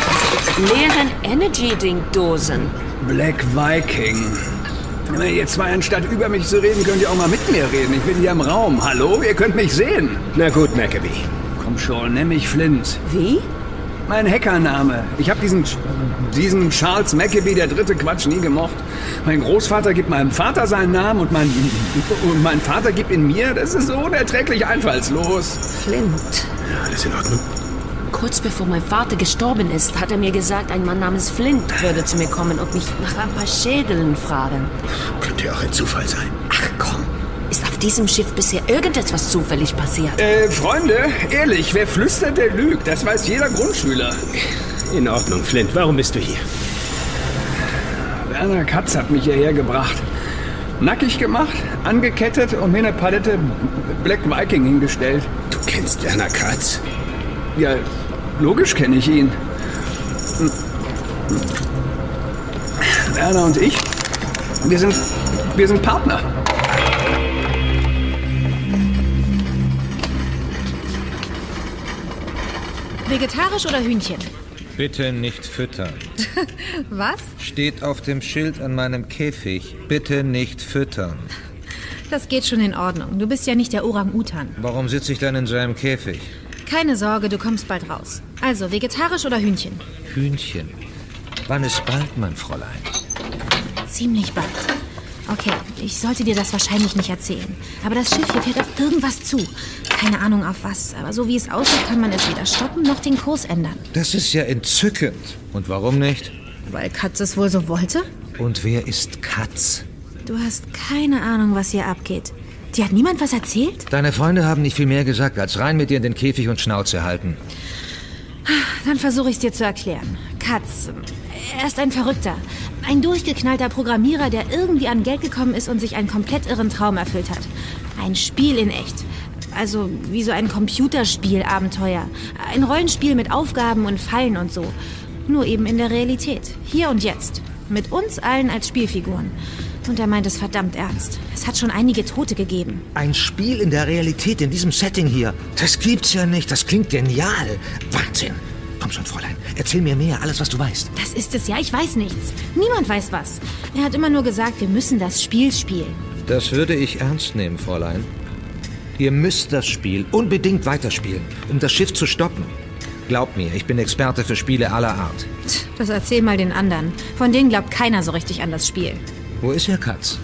leeren Energy-Drink-Dosen. Black Viking. Wenn ihr zwei anstatt über mich zu reden, könnt ihr auch mal mit mir reden. Ich bin hier im Raum. Hallo, ihr könnt mich sehen. Na gut, Maccabee. Komm schon, nenn mich Flint. Wie? Mein Hackername. Ich habe diesen, diesen Charles Maccabee, der dritte Quatsch, nie gemocht. Mein Großvater gibt meinem Vater seinen Namen und mein, und mein Vater gibt ihn mir. Das ist so unerträglich einfallslos. Flint. Ja, alles in Ordnung. Kurz bevor mein Vater gestorben ist, hat er mir gesagt, ein Mann namens Flint würde zu mir kommen und mich nach ein paar Schädeln fragen. Könnte ja auch ein Zufall sein. Ach komm, ist auf diesem Schiff bisher irgendetwas zufällig passiert? Äh, Freunde, ehrlich, wer flüstert, der lügt. Das weiß jeder Grundschüler. In Ordnung, Flint. Warum bist du hier? Werner Katz hat mich hierher gebracht. Nackig gemacht, angekettet und mir eine Palette Black Viking hingestellt. Du kennst Werner Katz? Ja, logisch kenne ich ihn. Werner und ich, wir sind, wir sind Partner. Vegetarisch oder Hühnchen? Bitte nicht füttern. Was? Steht auf dem Schild an meinem Käfig. Bitte nicht füttern. Das geht schon in Ordnung. Du bist ja nicht der Orang-Utan. Warum sitze ich dann in so einem Käfig? Keine Sorge, du kommst bald raus. Also, vegetarisch oder Hühnchen? Hühnchen. Wann ist bald, mein Fräulein? Ziemlich bald. Okay, ich sollte dir das wahrscheinlich nicht erzählen. Aber das Schiff hier fährt auf irgendwas zu. Keine Ahnung auf was. Aber so wie es aussieht, kann man es weder stoppen noch den Kurs ändern. Das ist ja entzückend. Und warum nicht? Weil Katz es wohl so wollte? Und wer ist Katz? Du hast keine Ahnung, was hier abgeht. Dir hat niemand was erzählt? Deine Freunde haben nicht viel mehr gesagt, als rein mit dir in den Käfig und Schnauze halten. Dann versuche ich es dir zu erklären. Katz, er ist ein Verrückter. Ein durchgeknallter Programmierer, der irgendwie an Geld gekommen ist und sich einen komplett irren Traum erfüllt hat. Ein Spiel in echt. Also wie so ein Computerspiel-Abenteuer. Ein Rollenspiel mit Aufgaben und Fallen und so. Nur eben in der Realität. Hier und jetzt. Mit uns allen als Spielfiguren. Und er meint es verdammt ernst. Es hat schon einige Tote gegeben. Ein Spiel in der Realität, in diesem Setting hier. Das gibt's ja nicht. Das klingt genial. Wahnsinn. Komm schon, Fräulein. Erzähl mir mehr, alles, was du weißt. Das ist es ja, ich weiß nichts. Niemand weiß was. Er hat immer nur gesagt, wir müssen das Spiel spielen. Das würde ich ernst nehmen, Fräulein. Ihr müsst das Spiel unbedingt weiterspielen, um das Schiff zu stoppen. Glaubt mir, ich bin Experte für Spiele aller Art. Das erzähl mal den anderen. Von denen glaubt keiner so richtig an das Spiel. Wo ist Ihr Katz?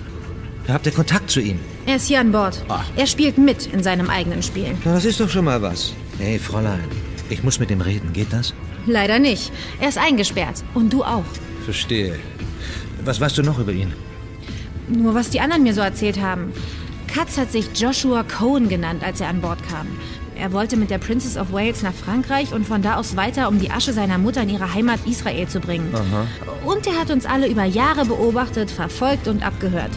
Habt ihr Kontakt zu ihm? Er ist hier an Bord. Ach. Er spielt mit in seinem eigenen Spiel. Na, das ist doch schon mal was. Hey, Fräulein, ich muss mit ihm reden. Geht das? Leider nicht. Er ist eingesperrt. Und du auch. Verstehe. Was weißt du noch über ihn? Nur was die anderen mir so erzählt haben. Katz hat sich Joshua Cohen genannt, als er an Bord kam. Er wollte mit der Princess of Wales nach Frankreich und von da aus weiter, um die Asche seiner Mutter in ihre Heimat Israel zu bringen. Aha. Und er hat uns alle über Jahre beobachtet, verfolgt und abgehört.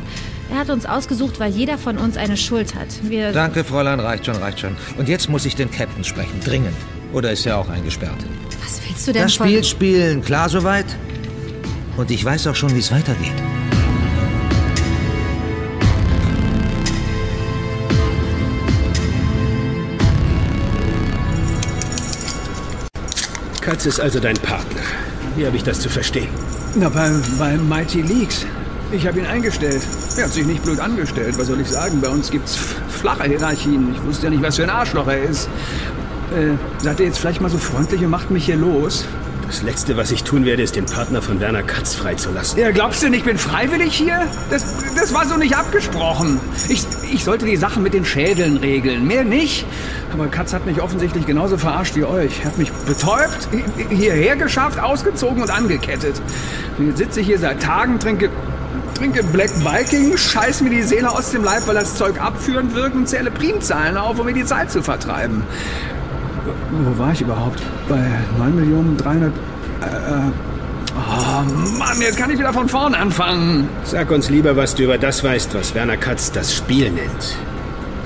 Er hat uns ausgesucht, weil jeder von uns eine Schuld hat. Wir Danke, Fräulein, reicht schon, reicht schon. Und jetzt muss ich den Captain sprechen, dringend. Oder ist er auch eingesperrt? Was willst du denn Das. Spiel spielen, klar soweit? Und ich weiß auch schon, wie es weitergeht. Katz ist also dein Partner. Wie habe ich das zu verstehen? Na, bei, bei Mighty Leaks. Ich habe ihn eingestellt. Er hat sich nicht blöd angestellt. Was soll ich sagen? Bei uns gibt's flache Hierarchien. Ich wusste ja nicht, was für ein Arschloch er ist. Äh, seid ihr jetzt vielleicht mal so freundlich und macht mich hier los? Das Letzte, was ich tun werde, ist den Partner von Werner Katz freizulassen. Ja, glaubst du denn, ich bin freiwillig hier? Das, das war so nicht abgesprochen. Ich, ich sollte die Sachen mit den Schädeln regeln, mehr nicht. Aber Katz hat mich offensichtlich genauso verarscht wie euch. Er hat mich betäubt, hi- hierher geschafft, ausgezogen und angekettet. Und jetzt sitze ich hier seit Tagen, trinke, trinke Black Viking, scheiß mir die Seele aus dem Leib, weil das Zeug abführend wirkt und zähle Primzahlen auf, um mir die Zeit zu vertreiben. Wo war ich überhaupt? Bei 9 Millionen 300... Äh, äh, oh Mann, jetzt kann ich wieder von vorn anfangen. Sag uns lieber, was du über das weißt, was Werner Katz das Spiel nennt.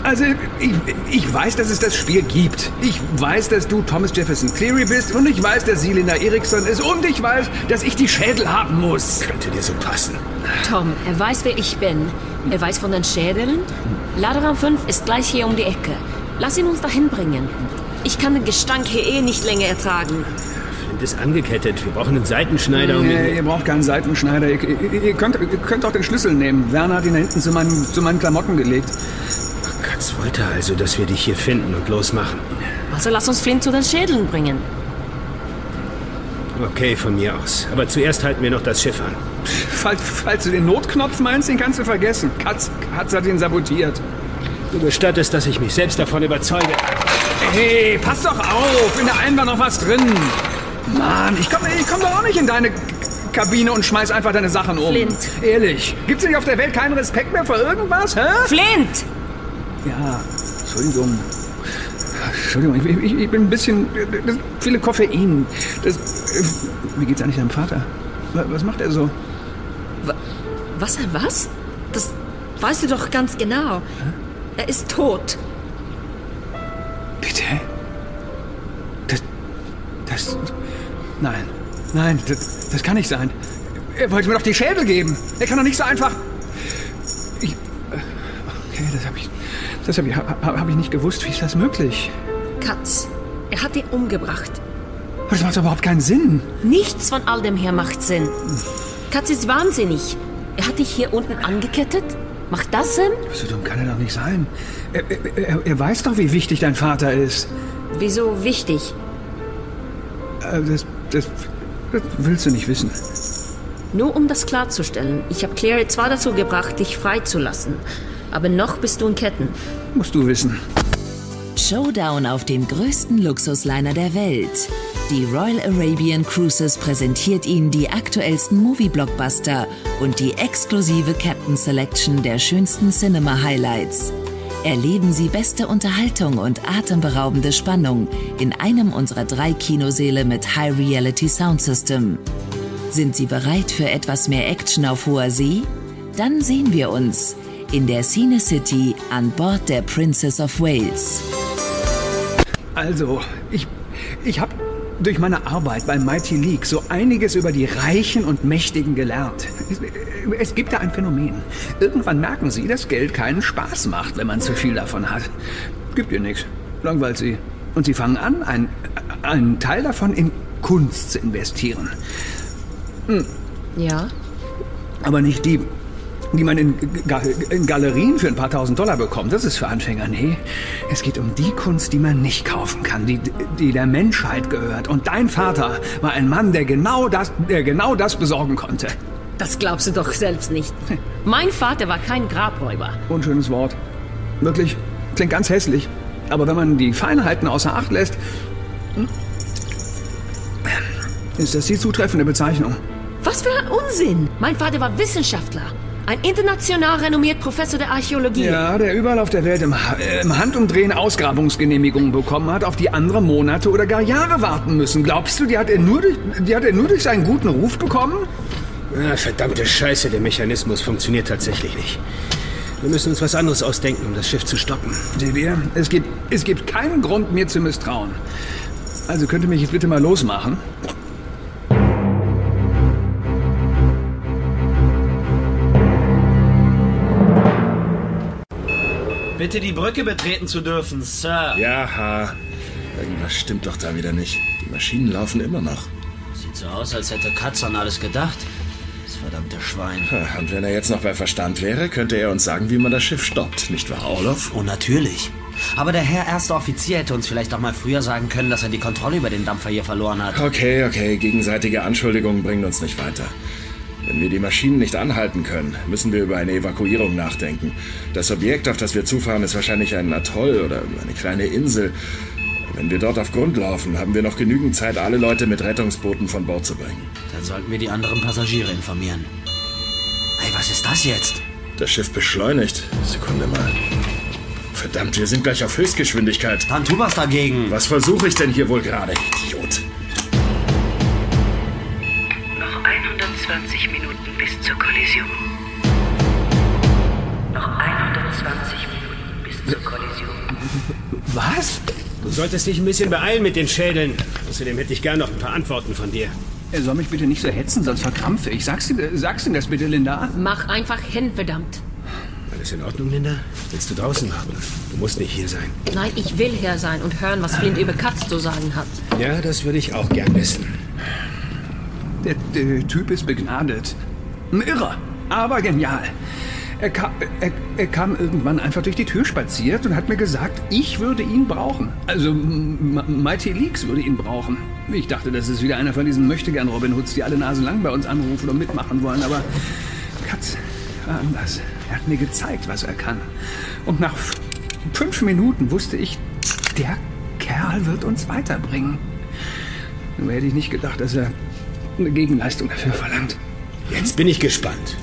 Also, ich, ich weiß, dass es das Spiel gibt. Ich weiß, dass du Thomas Jefferson Cleary bist und ich weiß, dass sie Linda Erickson ist und ich weiß, dass ich die Schädel haben muss. Könnte dir so passen. Tom, er weiß, wer ich bin. Er weiß von den Schädeln. Laderaum 5 ist gleich hier um die Ecke. Lass ihn uns dahin bringen. Ich kann den Gestank hier eh nicht länger ertragen. Flint ist angekettet. Wir brauchen einen Seitenschneider, um Nee, ihn... ihr braucht keinen Seitenschneider. Ihr, ihr, ihr, könnt, ihr könnt auch den Schlüssel nehmen. Werner hat ihn da hinten zu meinen, zu meinen Klamotten gelegt. Katz wollte also, dass wir dich hier finden und losmachen. Also lass uns Flint zu den Schädeln bringen. Okay, von mir aus. Aber zuerst halten wir noch das Schiff an. Falls, falls du den Notknopf meinst, den kannst du vergessen. Katz, Katz hat ihn sabotiert. Du gestattest, dass ich mich selbst davon überzeuge. Hey, pass doch auf! In der einen war noch was drin. Mann, ich komm, ich komm doch auch nicht in deine Kabine und schmeiß einfach deine Sachen um. Flint. Ehrlich, gibt's nicht auf der Welt keinen Respekt mehr vor irgendwas, hä? Flint! Ja, Entschuldigung. Entschuldigung, ich, ich, ich bin ein bisschen... Das, viele Koffein. Das, wie geht's eigentlich deinem Vater? Wa- Was macht er so? Was, er was? Das weißt du doch ganz genau. Er ist tot. Bitte? Das... Das... Nein. Nein, das, das kann nicht sein. Er wollte mir doch die Schädel geben. Er kann doch nicht so einfach... Ich... Okay, das habe ich... Das habe ich, hab, ich nicht gewusst. Wie ist das möglich? Katz, er hat ihn umgebracht. Das macht überhaupt keinen Sinn. Nichts von all dem hier macht Sinn. Katz ist wahnsinnig. Er hat dich hier unten angekettet? Macht das Sinn? So dumm kann er doch nicht sein. Er, er, er, weiß doch, wie wichtig dein Vater ist. Wieso wichtig? Äh, Das, das, das willst du nicht wissen. Nur um das klarzustellen. Ich habe Clary zwar dazu gebracht, dich freizulassen. Aber noch bist du in Ketten. Musst du wissen. Showdown auf dem größten Luxusliner der Welt. Die Royal Arabian Cruises präsentiert Ihnen die aktuellsten Movie-Blockbuster und die exklusive Captain Selection der schönsten Cinema-Highlights. Erleben Sie beste Unterhaltung und atemberaubende Spannung in einem unserer drei Kinoseele mit High Reality Sound System. Sind Sie bereit für etwas mehr Action auf hoher See? Dann sehen wir uns in der Cine City an Bord der Princess of Wales. Also, ich, ich habe durch meine Arbeit bei Mighty League so einiges über die Reichen und Mächtigen gelernt. Es, es gibt da ein Phänomen. Irgendwann merken sie, dass Geld keinen Spaß macht, wenn man zu viel davon hat. Gibt ihr nichts. Langweilt sie. Und sie fangen an, einen, einen Teil davon in Kunst zu investieren. Hm. Ja? Aber nicht die, die man in, in Galerien für ein paar tausend Dollar bekommt. Das ist für Anfänger. Nee, es geht um die Kunst, die man nicht kaufen kann, die, die der Menschheit gehört. Und dein Vater war ein Mann, der genau das, der genau das besorgen konnte. Das glaubst du doch selbst nicht. Mein Vater war kein Grabräuber. Unschönes Wort. Wirklich, klingt ganz hässlich. Aber wenn man die Feinheiten außer Acht lässt, hm, ist das die zutreffende Bezeichnung. Was für ein Unsinn! Mein Vater war Wissenschaftler. Ein international renommiert Professor der Archäologie. Ja, der überall auf der Welt im, äh, im Handumdrehen Ausgrabungsgenehmigungen bekommen hat, auf die andere Monate oder gar Jahre warten müssen. Glaubst du, die hat er nur durch, die hat er nur durch seinen guten Ruf bekommen? Ah, verdammte Scheiße, der Mechanismus funktioniert tatsächlich nicht. Wir müssen uns was anderes ausdenken, um das Schiff zu stoppen. Seht ihr, es gibt, es gibt keinen Grund, mir zu misstrauen. Also könnt ihr mich jetzt bitte mal losmachen? Bitte die Brücke betreten zu dürfen, Sir. Ja, ha. Irgendwas stimmt doch da wieder nicht. Die Maschinen laufen immer noch. Sieht so aus, als hätte Katz an alles gedacht. Das verdammte Schwein. Und wenn er jetzt noch bei Verstand wäre, könnte er uns sagen, wie man das Schiff stoppt, nicht wahr, Olaf? Oh, natürlich. Aber der Herr Erste Offizier hätte uns vielleicht auch mal früher sagen können, dass er die Kontrolle über den Dampfer hier verloren hat. Okay, okay, gegenseitige Anschuldigungen bringen uns nicht weiter. Wenn wir die Maschinen nicht anhalten können, müssen wir über eine Evakuierung nachdenken. Das Objekt, auf das wir zufahren, ist wahrscheinlich ein Atoll oder eine kleine Insel. Wenn wir dort auf Grund laufen, haben wir noch genügend Zeit, alle Leute mit Rettungsbooten von Bord zu bringen. Dann sollten wir die anderen Passagiere informieren. Hey, was ist das jetzt? Das Schiff beschleunigt. Sekunde mal. Verdammt, wir sind gleich auf Höchstgeschwindigkeit. Dann tu was dagegen. Was versuche ich denn hier wohl gerade, Idiot? 120 Minuten bis zur Kollision. Noch 120 Minuten bis zur Kollision. Was? Du solltest dich ein bisschen beeilen mit den Schädeln. Außerdem hätte ich gern noch ein paar Antworten von dir. Er soll mich bitte nicht so hetzen, sonst verkrampfe ich. Sagst du, sagst du das bitte, Linda? Mach einfach hin, verdammt. Alles in Ordnung, Linda? Willst du draußen warten? Du musst nicht hier sein. Nein, ich will hier sein und hören, was Flint über Katz zu sagen hat. Ja, das würde ich auch gern wissen. Der, der Typ ist begnadet. Ein Irrer, aber genial. Er kam, er, er kam irgendwann einfach durch die Tür spaziert und hat mir gesagt, ich würde ihn brauchen. Also Mighty Leaks würde ihn brauchen. Ich dachte, das ist wieder einer von diesen Möchtegern Robin Hoods, die alle Nase lang bei uns anrufen und mitmachen wollen. Aber Katz war anders. Er hat mir gezeigt, was er kann. Und nach fünf Minuten wusste ich, der Kerl wird uns weiterbringen. Nur hätte ich nicht gedacht, dass er eine Gegenleistung dafür verlangt. Jetzt bin ich gespannt.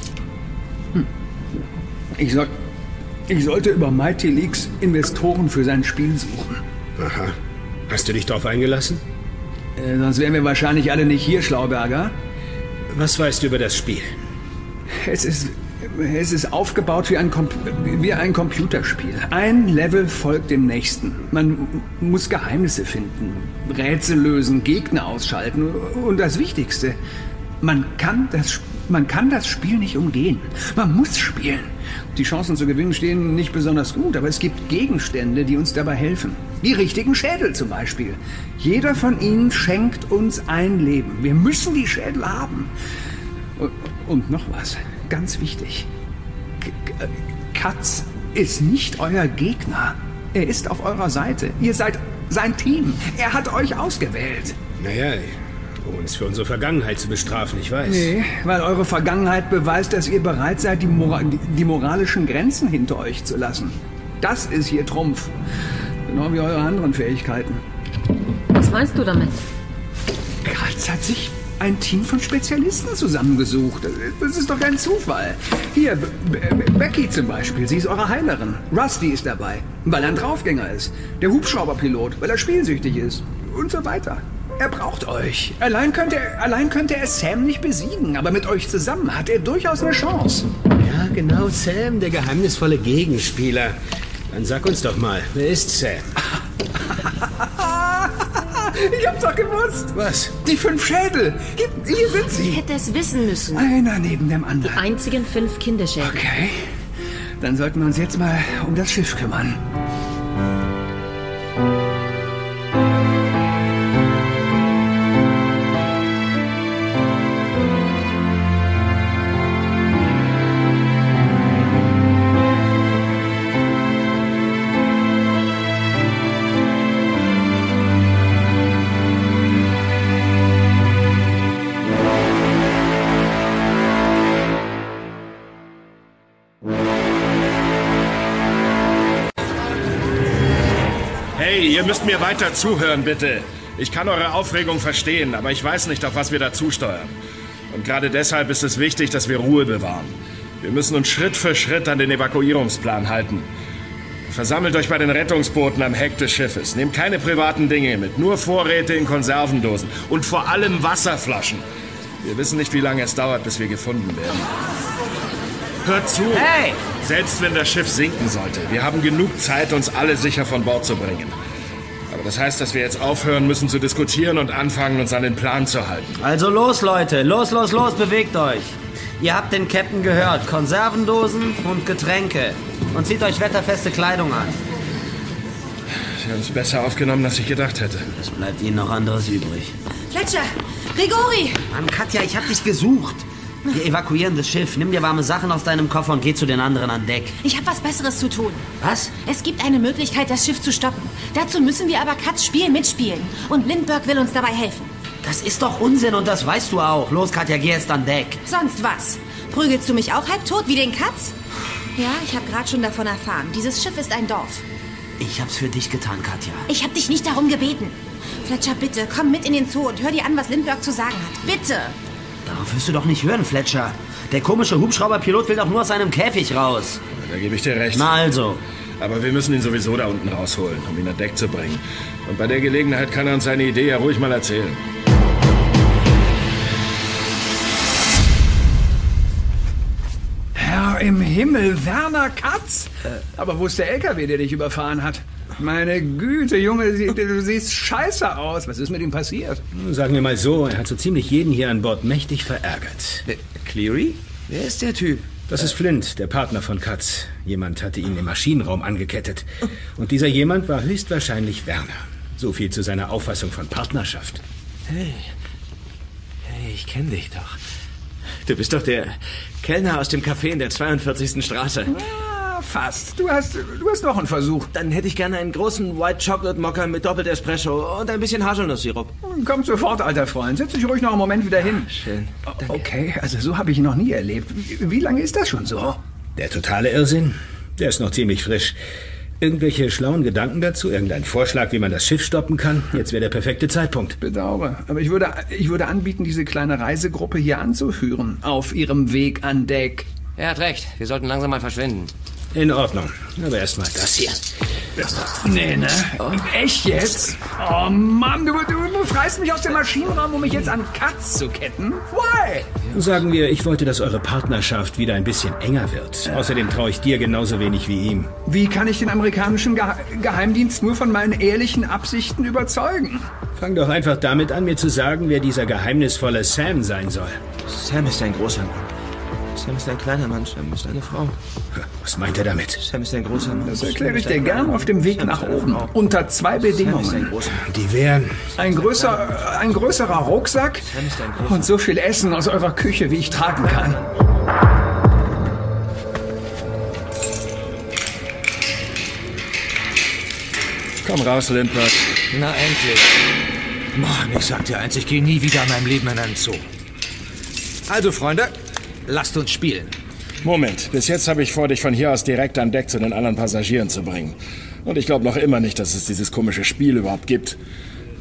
Ich, soll, ich sollte über Mighty Leaks Investoren für sein Spiel suchen. Aha. Hast du dich darauf eingelassen? Äh, sonst wären wir wahrscheinlich alle nicht hier, Schlauberger. Was weißt du über das Spiel? Es ist, es ist aufgebaut wie ein, wie ein Computerspiel. Ein Level folgt dem nächsten. Man muss Geheimnisse finden, Rätsel lösen, Gegner ausschalten. Und das Wichtigste, man kann das, man kann das Spiel nicht umgehen. Man muss spielen. Die Chancen zu gewinnen stehen nicht besonders gut, aber es gibt Gegenstände, die uns dabei helfen. Die richtigen Schädel zum Beispiel. Jeder von ihnen schenkt uns ein Leben. Wir müssen die Schädel haben. Und noch was, ganz wichtig. K K- Katz ist nicht euer Gegner. Er ist auf eurer Seite. Ihr seid sein Team. Er hat euch ausgewählt. Naja, um uns für unsere Vergangenheit zu bestrafen, ich weiß. Nee, weil eure Vergangenheit beweist, dass ihr bereit seid, die, Mora die, die moralischen Grenzen hinter euch zu lassen. Das ist hier Trumpf. Genau wie eure anderen Fähigkeiten. Was meinst du damit? Katz hat sich ein Team von Spezialisten zusammengesucht. Das ist doch kein Zufall. Hier, Be Be Becky zum Beispiel, sie ist eure Heilerin. Rusty ist dabei, weil er ein Draufgänger ist. Der Hubschrauberpilot, weil er spielsüchtig ist. Und so weiter. Er braucht euch. Allein könnte, er, allein könnte er Sam nicht besiegen, aber mit euch zusammen hat er durchaus eine Chance. Ja, genau, Sam, der geheimnisvolle Gegenspieler. Dann sag uns doch mal, wer ist Sam? Ich hab's doch gewusst. Was? Die fünf Schädel. Hier, hier sind Ich sie. hätte es wissen müssen. Einer neben dem anderen. Die einzigen fünf Kinderschäden. Okay. Dann sollten wir uns jetzt mal um das Schiff kümmern. Ihr müsst mir weiter zuhören, bitte. Ich kann eure Aufregung verstehen, aber ich weiß nicht, auf was wir da zusteuern. Und gerade deshalb ist es wichtig, dass wir Ruhe bewahren. Wir müssen uns Schritt für Schritt an den Evakuierungsplan halten. Versammelt euch bei den Rettungsbooten am Heck des Schiffes. Nehmt keine privaten Dinge mit, nur Vorräte in Konservendosen und vor allem Wasserflaschen. Wir wissen nicht, wie lange es dauert, bis wir gefunden werden. Hört zu! Hey! Selbst wenn das Schiff sinken sollte, wir haben genug Zeit, uns alle sicher von Bord zu bringen. Aber das heißt, dass wir jetzt aufhören müssen zu diskutieren und anfangen, uns an den Plan zu halten. Also los, Leute. Los, los, los, bewegt euch. Ihr habt den Captain gehört. Konservendosen und Getränke. Und zieht euch wetterfeste Kleidung an. Sie haben es besser aufgenommen, als ich gedacht hätte. Es bleibt Ihnen noch anderes übrig. Fletcher! Grigori! Mann, Katja, ich hab dich gesucht. Wir evakuieren das Schiff. Nimm dir warme Sachen aus deinem Koffer und geh zu den anderen an Deck. Ich habe was Besseres zu tun. Was? Es gibt eine Möglichkeit, das Schiff zu stoppen. Dazu müssen wir aber Katz Spiel mitspielen. Und Lindbergh will uns dabei helfen. Das ist doch Unsinn und das weißt du auch. Los, Katja, geh jetzt an Deck. Sonst was? Prügelst du mich auch halb tot wie den Katz? Ja, ich habe gerade schon davon erfahren. Dieses Schiff ist ein Dorf. Ich hab's für dich getan, Katja. Ich habe dich nicht darum gebeten. Fletcher, bitte, komm mit in den Zoo und hör dir an, was Lindbergh zu sagen hat. Bitte! Darauf wirst du doch nicht hören, Fletcher. Der komische Hubschrauberpilot will doch nur aus seinem Käfig raus. Da gebe ich dir recht. Na also. Aber wir müssen ihn sowieso da unten rausholen, um ihn an Deck zu bringen. Und bei der Gelegenheit kann er uns seine Idee ja ruhig mal erzählen. Herr im Himmel, Werner Katz? Aber wo ist der LKW, der dich überfahren hat? Meine Güte, Junge, du siehst scheiße aus. Was ist mit ihm passiert? Sagen wir mal so, er hat so ziemlich jeden hier an Bord mächtig verärgert. Cleary? Wer ist der Typ? Das ist Flint, der Partner von Katz. Jemand hatte ihn im Maschinenraum angekettet. Und dieser jemand war höchstwahrscheinlich Werner. So viel zu seiner Auffassung von Partnerschaft. Hey. Hey, ich kenne dich doch. Du bist doch der Kellner aus dem Café in der 42. Straße. Ah, fast. Du hast, du hast noch einen Versuch. Dann hätte ich gerne einen großen White Chocolate Mocha mit doppelt Espresso und ein bisschen Haselnusssirup. Komm sofort, alter Freund. Setz dich ruhig noch einen Moment wieder hin. Schön. Okay, also so habe ich ihn noch nie erlebt. Wie, wie lange ist das schon so? Der totale Irrsinn? Der ist noch ziemlich frisch. Irgendwelche schlauen Gedanken dazu? Irgendein Vorschlag, wie man das Schiff stoppen kann? Jetzt wäre der perfekte Zeitpunkt. Bedauere. Aber ich würde, ich würde anbieten, diese kleine Reisegruppe hier anzuführen. Auf ihrem Weg an Deck. Er hat recht. Wir sollten langsam mal verschwinden. In Ordnung. Aber erstmal das hier. Nee, ne? Echt jetzt? Oh Mann, du, du befreist mich aus dem Maschinenraum, um mich jetzt an Katz zu ketten? Why? Sagen wir, ich wollte, dass eure Partnerschaft wieder ein bisschen enger wird. Außerdem traue ich dir genauso wenig wie ihm. Wie kann ich den amerikanischen Ge Geheimdienst nur von meinen ehrlichen Absichten überzeugen? Fang doch einfach damit an, mir zu sagen, wer dieser geheimnisvolle Sam sein soll. Sam ist ein großer Mann. Sam ist ein kleiner Mann. Sam ist eine Frau. Was meint er damit? Sam ist ein großer Mann. Das erkläre ich dir gern auf dem Weg nach oben. Unter zwei Bedingungen. Die wären. Ein, größer, ein größerer Rucksack und so viel Essen aus eurer Küche, wie ich tragen kann. Komm raus, Lindbergh. Na endlich. Mann, ich sag dir eins, ich gehe nie wieder in meinem Leben in einen Zoo. Also, Freunde, lasst uns spielen. Moment, bis jetzt habe ich vor, dich von hier aus direkt an Deck zu den anderen Passagieren zu bringen. Und ich glaube noch immer nicht, dass es dieses komische Spiel überhaupt gibt.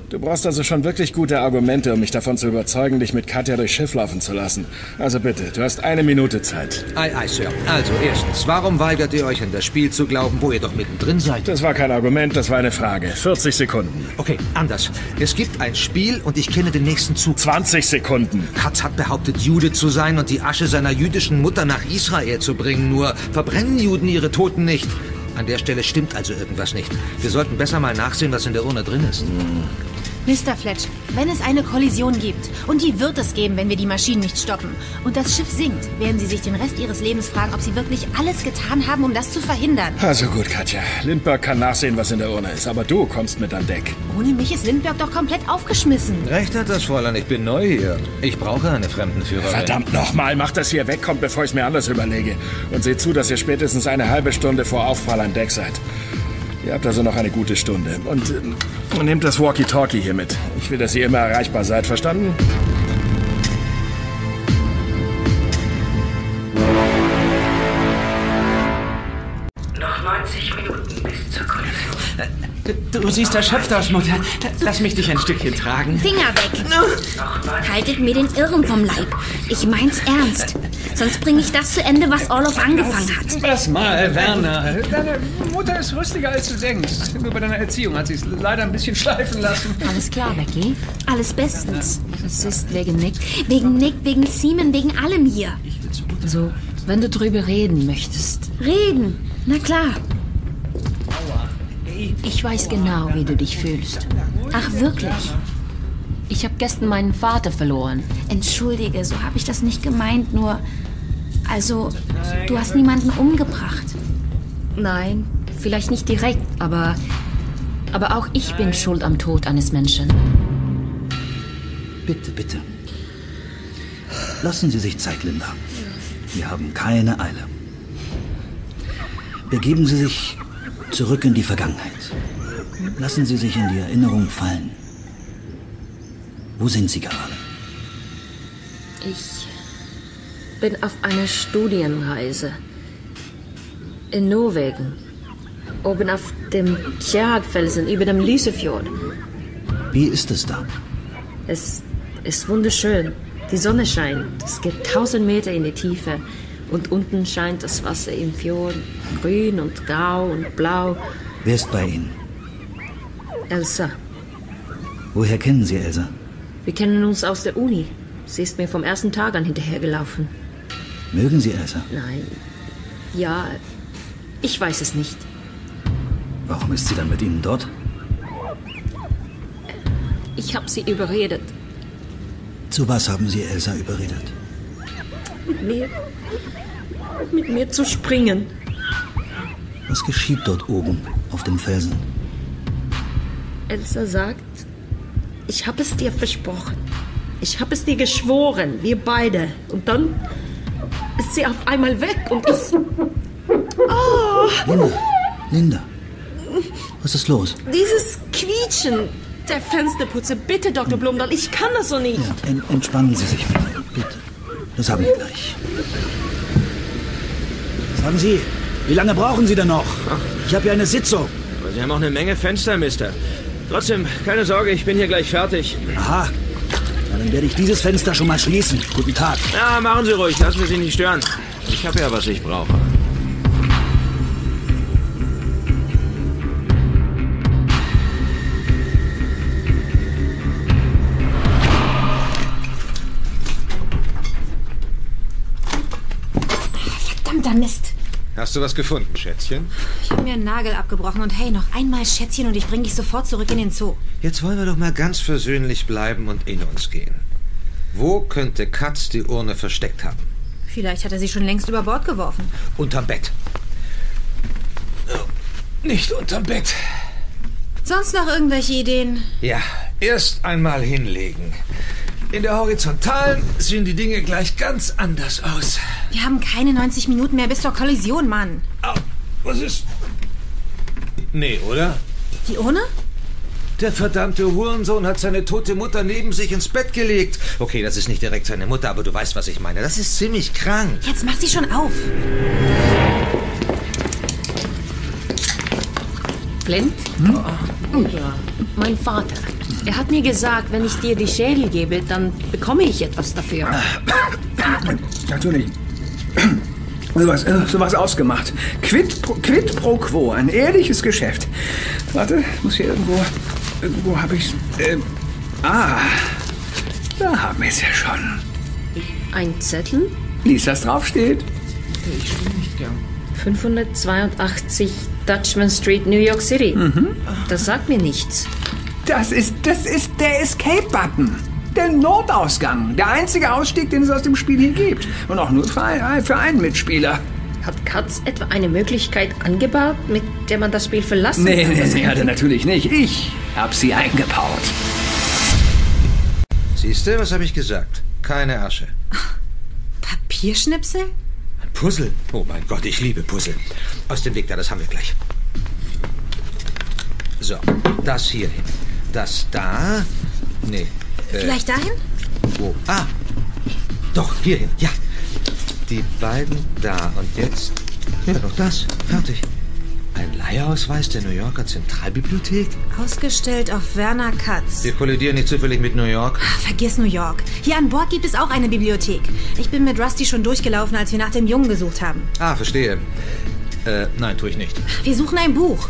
Du brauchst also schon wirklich gute Argumente, um mich davon zu überzeugen, dich mit Katja durchs Schiff laufen zu lassen. Also bitte, du hast eine Minute Zeit. Ei, ei, Sir. Also, erstens, warum weigert ihr euch an das Spiel zu glauben, wo ihr doch mittendrin seid? Das war kein Argument, das war eine Frage. 40 Sekunden. Okay, anders. Es gibt ein Spiel und ich kenne den nächsten Zug. 20 Sekunden. Katz hat behauptet, Jude zu sein und die Asche seiner jüdischen Mutter nach Israel zu bringen. Nur verbrennen Juden ihre Toten nicht. An der Stelle stimmt also irgendwas nicht. Wir sollten besser mal nachsehen, was in der Urne drin ist. Mr. Fletch, wenn es eine Kollision gibt, und die wird es geben, wenn wir die Maschinen nicht stoppen, und das Schiff sinkt, werden Sie sich den Rest Ihres Lebens fragen, ob Sie wirklich alles getan haben, um das zu verhindern. Also gut, Katja. Lindbergh kann nachsehen, was in der Urne ist, aber du kommst mit an Deck. Ohne mich ist Lindbergh doch komplett aufgeschmissen. Recht hat das Fräulein, ich bin neu hier. Ich brauche eine Fremdenführerin. Verdammt nochmal, macht das hier wegkommt, bevor ich es mir anders überlege. Und seht zu, dass ihr spätestens eine halbe Stunde vor Aufprall an Deck seid. Ihr habt also noch eine gute Stunde. Und, ähm, und nehmt das Walkie-Talkie hier mit. Ich will, dass ihr immer erreichbar seid, verstanden? Du siehst erschöpft aus, Mutter. Lass mich dich ein Stückchen tragen. Finger weg. Haltet mir den Irren vom Leib. Ich mein's ernst. Sonst bringe ich das zu Ende, was Orloff angefangen hat. Lass mal, Werner. Deine Mutter ist rüstiger, als du denkst. Nur bei deiner Erziehung hat sie es leider ein bisschen schleifen lassen. Alles klar, Becky? Alles bestens. Es ist wegen Nick. Wegen Nick, wegen Seaman, wegen allem hier. So, wenn du drüber reden möchtest. Reden. Na klar. Ich weiß genau, wie du dich fühlst. Ach, wirklich? Ich habe gestern meinen Vater verloren. Entschuldige, so habe ich das nicht gemeint, nur. Also, du hast niemanden umgebracht. Nein, vielleicht nicht direkt, aber. Aber auch ich bin schuld am Tod eines Menschen. Bitte, bitte. Lassen Sie sich Zeit, Linda. Wir haben keine Eile. Begeben Sie sich zurück in die Vergangenheit. Lassen Sie sich in die Erinnerung fallen. Wo sind Sie gerade? Ich bin auf einer Studienreise. In Norwegen. Oben auf dem Kjærfelsen über dem Lysefjord. Wie ist es da? Es ist wunderschön. Die Sonne scheint. Es geht tausend Meter in die Tiefe. Und unten scheint das Wasser im Fjord. Grün und grau und blau. Wer ist bei Ihnen? Elsa. Woher kennen Sie Elsa? Wir kennen uns aus der Uni. Sie ist mir vom ersten Tag an hinterhergelaufen. Mögen Sie Elsa? Nein. Ja, ich weiß es nicht. Warum ist sie dann mit Ihnen dort? Ich habe sie überredet. Zu was haben Sie Elsa überredet? Mit mir. Mit mir zu springen. Was geschieht dort oben auf dem Felsen? Elsa sagt, ich habe es dir versprochen. Ich habe es dir geschworen, wir beide. Und dann ist sie auf einmal weg und ich. Oh, Linda, Linda, was ist los? dieses Quietschen der Fensterputze. Bitte, Dr. Blumdahl, ich kann das so nicht. En entspannen Sie sich bitte, bitte. Das haben wir gleich. Sagen Sie, wie lange brauchen Sie denn noch? Ich habe hier eine Sitzung. Aber Sie haben auch eine Menge Fenster, Mister. Trotzdem, keine Sorge, ich bin hier gleich fertig. Aha. Na, dann werde ich dieses Fenster schon mal schließen. Guten Tag. Ja, machen Sie ruhig, lassen Sie nicht stören. Ich habe ja, was ich brauche. Verdammter Mist. Hast du was gefunden, Schätzchen? Ich habe mir einen Nagel abgebrochen und hey, noch einmal Schätzchen und ich bringe dich sofort zurück in den Zoo. Jetzt wollen wir doch mal ganz versöhnlich bleiben und in uns gehen. Wo könnte Katz die Urne versteckt haben? Vielleicht hat er sie schon längst über Bord geworfen. Unterm Bett. Nicht unterm Bett. Sonst noch irgendwelche Ideen? Ja, erst einmal hinlegen. In der Horizontalen sehen die Dinge gleich ganz anders aus. Wir haben keine 90 Minuten mehr bis zur Kollision, Mann. Was ist? Nee, oder? Die Urne? Der verdammte Hurensohn hat seine tote Mutter neben sich ins Bett gelegt. Okay, das ist nicht direkt seine Mutter, aber du weißt, was ich meine. Das ist ziemlich krank. Jetzt mach sie schon auf. Flint? Hm? Ja. Mein Vater. Er hat mir gesagt, wenn ich dir die Schädel gebe, dann bekomme ich etwas dafür. Natürlich. Sowas, äh, sowas ausgemacht. Quid pro, quid pro quo, ein ehrliches Geschäft. Warte, muss hier irgendwo. Irgendwo habe ich's. Äh, ah, da haben wir es ja schon. Ein Zettel? Lies, was draufsteht. Ich spiele nicht gern. 582 Dutchman Street, New York City. Das sagt mir nichts. Das ist, das ist der Escape-Button. Der Notausgang. Der einzige Ausstieg, den es aus dem Spiel hier gibt. Und auch nur für, für einen Mitspieler. Hat Katz etwa eine Möglichkeit angebaut, mit der man das Spiel verlassen Nee, kann? nee, nee, hat er natürlich nicht. Ich hab sie eingebaut. Siehst du, was habe ich gesagt? Keine Asche. Papierschnipsel? Puzzle. Oh mein Gott, ich liebe Puzzle. Aus dem Weg da, das haben wir gleich. So, das hier hin. Das da. Nee. Äh, Vielleicht dahin? Wo? Ah. Doch, hierhin. Ja. Die beiden da. Und jetzt. Ja, noch das. Fertig. Ein Leihausweis der New Yorker Zentralbibliothek? Ausgestellt auf Werner Katz. Wir kollidieren nicht zufällig mit New York. Vergiss New York. Hier an Bord gibt es auch eine Bibliothek. Ich bin mit Rusty schon durchgelaufen, als wir nach dem Jungen gesucht haben. Ah, verstehe. Äh, nein, tue ich nicht. Wir suchen ein Buch.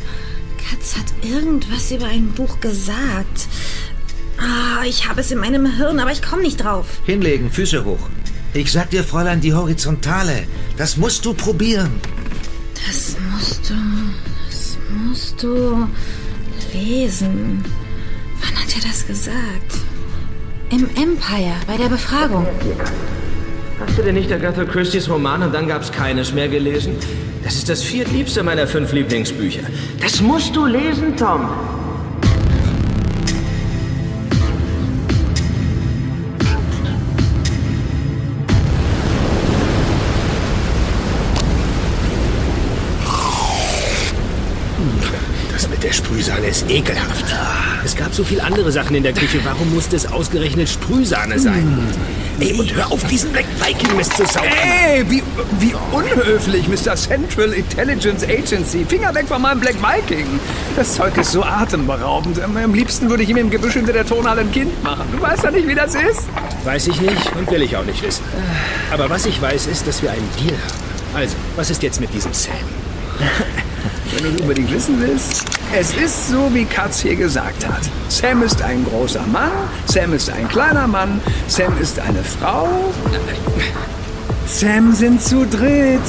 Katz hat irgendwas über ein Buch gesagt. Ah, ich habe es in meinem Hirn, aber ich komme nicht drauf. Hinlegen, Füße hoch. Ich sag dir, Fräulein, die Horizontale. Das musst du probieren. Das musst du. Das musst du lesen. Wann hat er das gesagt? Im Empire, bei der Befragung. Hast du denn nicht Agatha Christie's Roman und dann gab's keines mehr gelesen? Das ist das viertliebste meiner fünf Lieblingsbücher. Das musst du lesen, Tom. Sprühsahne ist ekelhaft. Es gab so viel andere Sachen in der Küche. Warum musste es ausgerechnet Sprühsahne sein? Ey, und hör auf, diesen Black Viking Mist zu saugen. Ey, wie, wie unhöflich, Mr. Central Intelligence Agency. Finger weg von meinem Black Viking. Das Zeug ist so atemberaubend. Am liebsten würde ich ihm im Gebüsch hinter der Tonhalle ein Kind machen. Du weißt ja nicht, wie das ist. Weiß ich nicht und will ich auch nicht wissen. Aber was ich weiß, ist, dass wir einen Deal haben. Also, was ist jetzt mit diesem Sam? Wenn du unbedingt wissen willst, es ist so, wie Katz hier gesagt hat. Sam ist ein großer Mann, Sam ist ein kleiner Mann, Sam ist eine Frau. Sam sind zu dritt.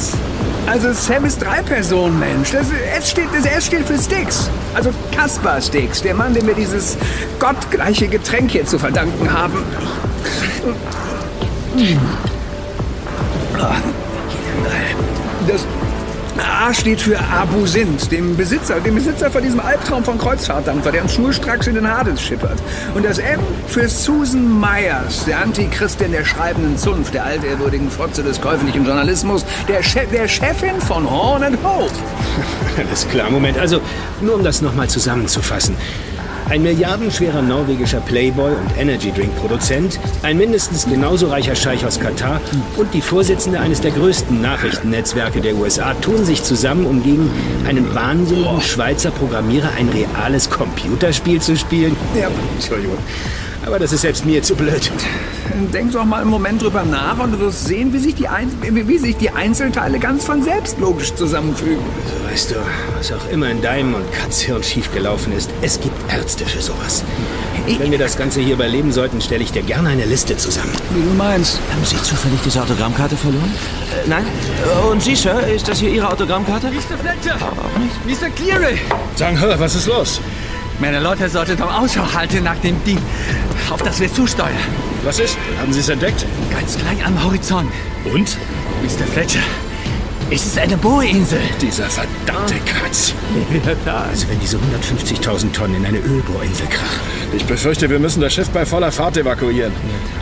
Also Sam ist Drei-Personen-Mensch. Das S steht, das S steht für Sticks. Also Kaspar Sticks, der Mann, dem wir dieses gottgleiche Getränk hier zu verdanken haben. Das A steht für Abu Sint, dem Besitzer, dem Besitzer von diesem Albtraum von Kreuzfahrtdampfer, der uns schnurstracks in den Hades schippert. Und das M für Susan Myers, der Antichristin der schreibenden Zunft, der altehrwürdigen Fotze des käuflichen Journalismus, der, Che der Chefin von Horn and Hope. Alles klar, Moment. Also, nur um das nochmal zusammenzufassen. Ein milliardenschwerer norwegischer Playboy und Energy-Drink-Produzent, ein mindestens genauso reicher Scheich aus Katar und die Vorsitzende eines der größten Nachrichtennetzwerke der USA tun sich zusammen, um gegen einen wahnsinnigen Schweizer Programmierer ein reales Computerspiel zu spielen. Ja. Entschuldigung. Aber das ist selbst mir zu blöd. Denk doch mal einen Moment drüber nach und du wirst sehen, wie sich die, Ein wie sich die Einzelteile ganz von selbst logisch zusammenfügen. Also weißt du, was auch immer in deinem und Katz Hirn schiefgelaufen ist, es gibt Ärzte für sowas. Wenn wir das Ganze hier überleben sollten, stelle ich dir gerne eine Liste zusammen. Wie du meinst. Haben Sie zufällig diese Autogrammkarte verloren? Äh, nein. Und Sie, Sir, ist das hier Ihre Autogrammkarte? Mr. Fletcher! Auch nicht. Mr. Cleary! Sang, hör, was ist los? Meine Leute sollten doch Ausschau halten nach dem Ding, auf das wir zusteuern. Was ist? Haben Sie es entdeckt? Ganz klein am Horizont. Und? Mr. Fletcher, es ist eine Bohrinsel. Dieser verdammte Katz. Also wenn diese 150.000 Tonnen in eine Ölbohrinsel krachen. Ich befürchte, wir müssen das Schiff bei voller Fahrt evakuieren.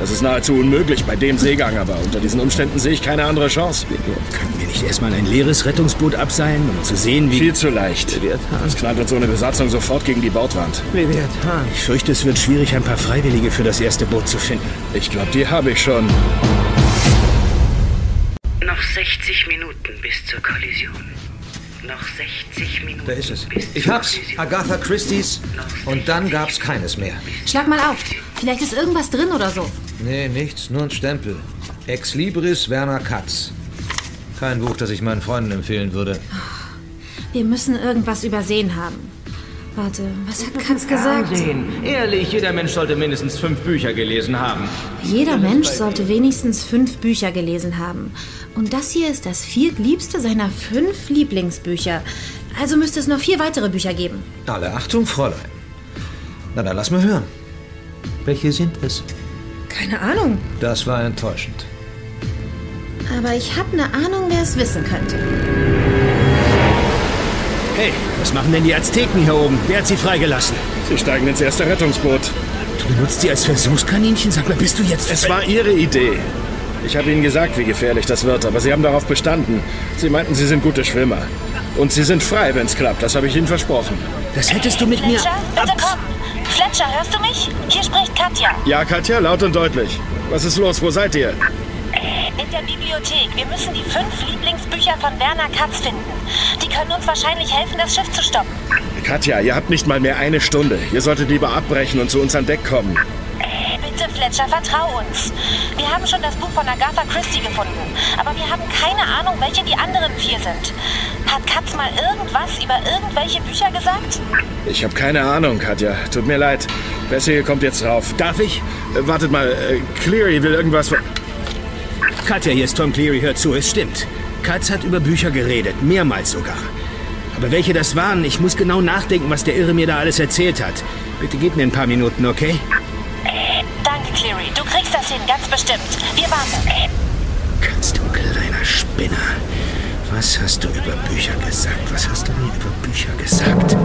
Das ist nahezu unmöglich bei dem Seegang, aber unter diesen Umständen sehe ich keine andere Chance. Können wir nicht erstmal ein leeres Rettungsboot abseilen, um zu sehen, wie... Viel zu leicht. Das knallt uns ohne Besatzung sofort gegen die Bordwand. Ich fürchte, es wird schwierig, ein paar Freiwillige für das erste Boot zu finden. Ich glaube, die habe ich schon. Noch 60 Minuten bis zur Kollision. Noch 60 Minuten. Da ist es. Ich hab's. Agatha Christie's. Und dann gab's keines mehr. Schlag mal auf. Vielleicht ist irgendwas drin oder so. Nee, nichts, nur ein Stempel. Ex Libris Werner Katz. Kein Buch, das ich meinen Freunden empfehlen würde. Wir müssen irgendwas übersehen haben. Warte, was hat Katz gesagt? Fernsehen. Ehrlich, jeder Mensch sollte mindestens fünf Bücher gelesen haben. Jeder Mensch sollte wenigstens fünf Bücher gelesen haben. Und das hier ist das viertliebste seiner fünf Lieblingsbücher. Also müsste es noch vier weitere Bücher geben. Alle Achtung, Fräulein. Na, dann lass mal hören. Welche sind es? Keine Ahnung. Das war enttäuschend. Aber ich habe eine Ahnung, wer es wissen könnte. Hey, was machen denn die Azteken hier oben? Wer hat sie freigelassen? Sie steigen ins erste Rettungsboot. Du benutzt sie als Versuchskaninchen? Sag mal, bist du jetzt... Es war Ihre Idee. Ich habe Ihnen gesagt, wie gefährlich das wird, aber Sie haben darauf bestanden. Sie meinten, Sie sind gute Schwimmer. Und Sie sind frei, wenn's klappt. Das habe ich Ihnen versprochen. Das hättest du mit mir... Fletcher, bitte komm. Fletcher, hörst du mich? Hier spricht Katja. Ja, Katja, laut und deutlich. Was ist los? Wo seid ihr? In der Bibliothek. Wir müssen die fünf Lieblingsbücher von Werner Katz finden. Die können uns wahrscheinlich helfen, das Schiff zu stoppen. Katja, ihr habt nicht mal mehr eine Stunde. Ihr solltet lieber abbrechen und zu uns an Deck kommen. Bitte, Fletcher, vertrau uns. Wir haben schon das Buch von Agatha Christie gefunden, aber wir haben keine Ahnung, welche die anderen vier sind. Hat Katz mal irgendwas über irgendwelche Bücher gesagt? Ich habe keine Ahnung, Katja. Tut mir leid. Bessie kommt jetzt rauf. Darf ich? Äh, wartet mal. Äh, Cleary will irgendwas... Katja, hier ist Tom Cleary. Hört zu, es stimmt. Katz hat über Bücher geredet. Mehrmals sogar. Aber welche das waren, ich muss genau nachdenken, was der Irre mir da alles erzählt hat. Bitte gib mir ein paar Minuten, okay? Danke, Cleary. Du kriegst das hin, ganz bestimmt. Wir warten. Kannst du, kleiner Spinner. Was hast du über Bücher gesagt? Was hast du mir über Bücher gesagt?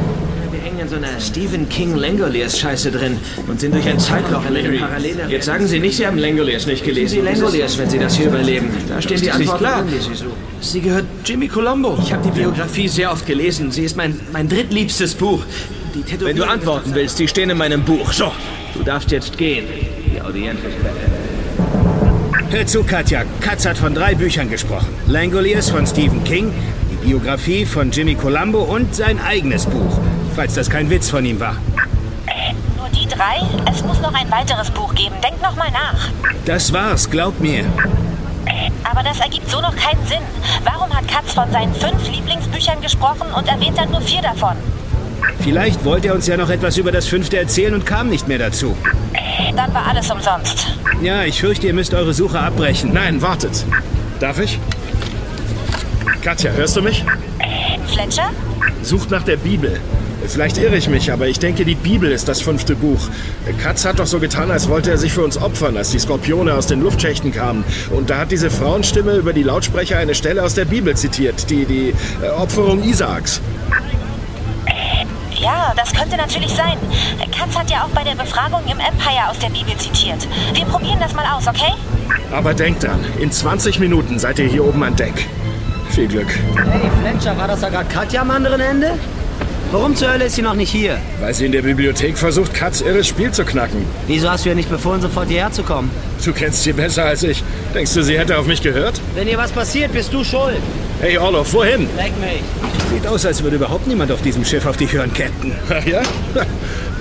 Wir hängen in so einer Stephen King Langoliers-Scheiße drin und sind durch ein Zeitloch in eine Parallele. Jetzt sagen Sie nicht, Sie haben Langoliers nicht gelesen. Sie Langoliers, wenn Sie das hier überleben. Da stehen die Antworten drin, die Sie suchen. Sie gehört Jimmy Colombo. Ich habe die Biografie sehr oft gelesen. Sie ist mein, mein drittliebstes Buch. Die wenn du antworten willst, die stehen in meinem Buch. So, du darfst jetzt gehen. Die Audienz ist beendet. Hör zu, Katja. Katz hat von drei Büchern gesprochen. Langoliers von Stephen King, die Biografie von Jimmy Colombo und sein eigenes Buch. Falls das kein Witz von ihm war. Nur die drei? Es muss noch ein weiteres Buch geben. Denk noch mal nach. Das war's, glaub mir. Aber das ergibt so noch keinen Sinn. Warum hat Katz von seinen fünf Lieblingsbüchern gesprochen und erwähnt dann nur vier davon? Vielleicht wollte er uns ja noch etwas über das fünfte erzählen und kam nicht mehr dazu. Dann war alles umsonst. Ja, ich fürchte, ihr müsst eure Suche abbrechen. Nein, wartet. Darf ich? Katja, hörst du mich? Fletcher? Sucht nach der Bibel. Vielleicht irre ich mich, aber ich denke, die Bibel ist das fünfte Buch. Katz hat doch so getan, als wollte er sich für uns opfern, als die Skorpione aus den Luftschächten kamen. Und da hat diese Frauenstimme über die Lautsprecher eine Stelle aus der Bibel zitiert, die, die äh, Opferung Isaaks. Ja, das könnte natürlich sein. Katz hat ja auch bei der Befragung im Empire aus der Bibel zitiert. Wir probieren das mal aus, okay? Aber denkt dran, in 20 Minuten seid ihr hier oben an Deck. Viel Glück. Hey, Fletcher, war das da gerade Katja am anderen Ende? Warum zur Hölle ist sie noch nicht hier? Weil sie in der Bibliothek versucht, Katz irres Spiel zu knacken. Wieso hast du ihr nicht befohlen, sofort hierher zu kommen? Du kennst sie besser als ich. Denkst du, sie hätte auf mich gehört? Wenn ihr was passiert, bist du schuld. Hey, Orloff, wohin? Leck mich. Sieht aus, als würde überhaupt niemand auf diesem Schiff auf dich hören, Captain. Ach ja?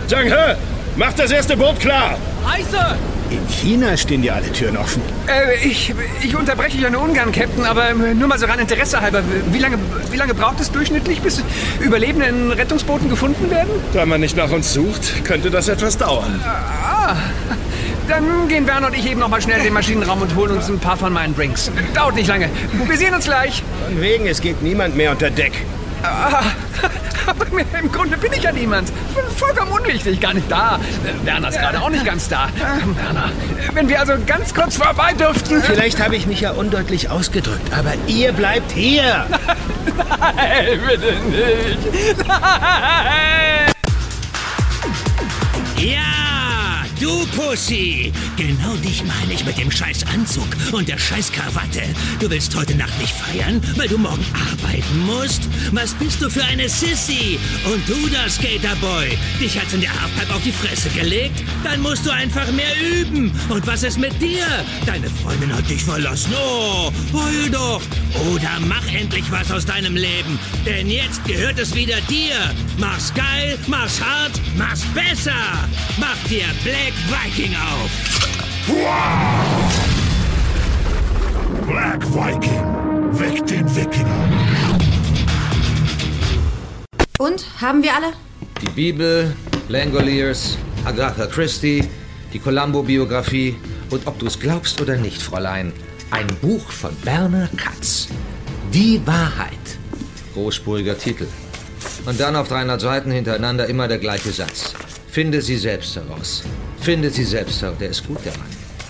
Zhang He, mach das erste Boot klar! Eise! In China stehen dir alle Türen offen. Äh, ich, ich unterbreche ja nur ungern, Captain, aber äh, nur mal so rein Interesse halber. Wie lange, wie lange braucht es durchschnittlich, bis Überlebende in Rettungsbooten gefunden werden? Da man nicht nach uns sucht, könnte das etwas dauern. Ah, dann gehen Werner und ich eben noch mal schnell in den Maschinenraum und holen uns ein paar von meinen Drinks. Dauert nicht lange. Wir sehen uns gleich. Von wegen, es geht niemand mehr unter Deck. Ah, aber im Grunde bin ich ja niemand. Vollkommen unwichtig, gar nicht da. Werner ist gerade auch nicht ganz da. Komm, Werner, wenn wir also ganz kurz vorbei dürften. Vielleicht habe ich mich ja undeutlich ausgedrückt, aber ihr bleibt hier. Nein, bitte nicht. Nein! Ja, du Pussy. Genau dich meine ich mit dem scheiß Anzug und der scheiß Krawatte. Du willst heute Nacht nicht feiern, weil du morgen arbeiten musst? Was bist du für eine Sissy? Und du da, Skaterboy? Dich hat's in der Halfpipe auf die Fresse gelegt? Dann musst du einfach mehr üben. Und was ist mit dir? Deine Freundin hat dich verlassen. Oh, heul doch. Oder mach endlich was aus deinem Leben. Denn jetzt gehört es wieder dir. Mach's geil, mach's hart, mach's besser. Mach dir Black Viking auf. Black Viking, weg den Wikinger. Und, haben wir alle? Die Bibel, Langoliers, Agatha Christie, die Columbo-Biografie und ob du es glaubst oder nicht, Fräulein, ein Buch von Werner Katz. Die Wahrheit. Großspuriger Titel. Und dann auf 300 Seiten hintereinander immer der gleiche Satz. Finde sie selbst heraus. Finde sie selbst heraus. Der ist gut, der Mann.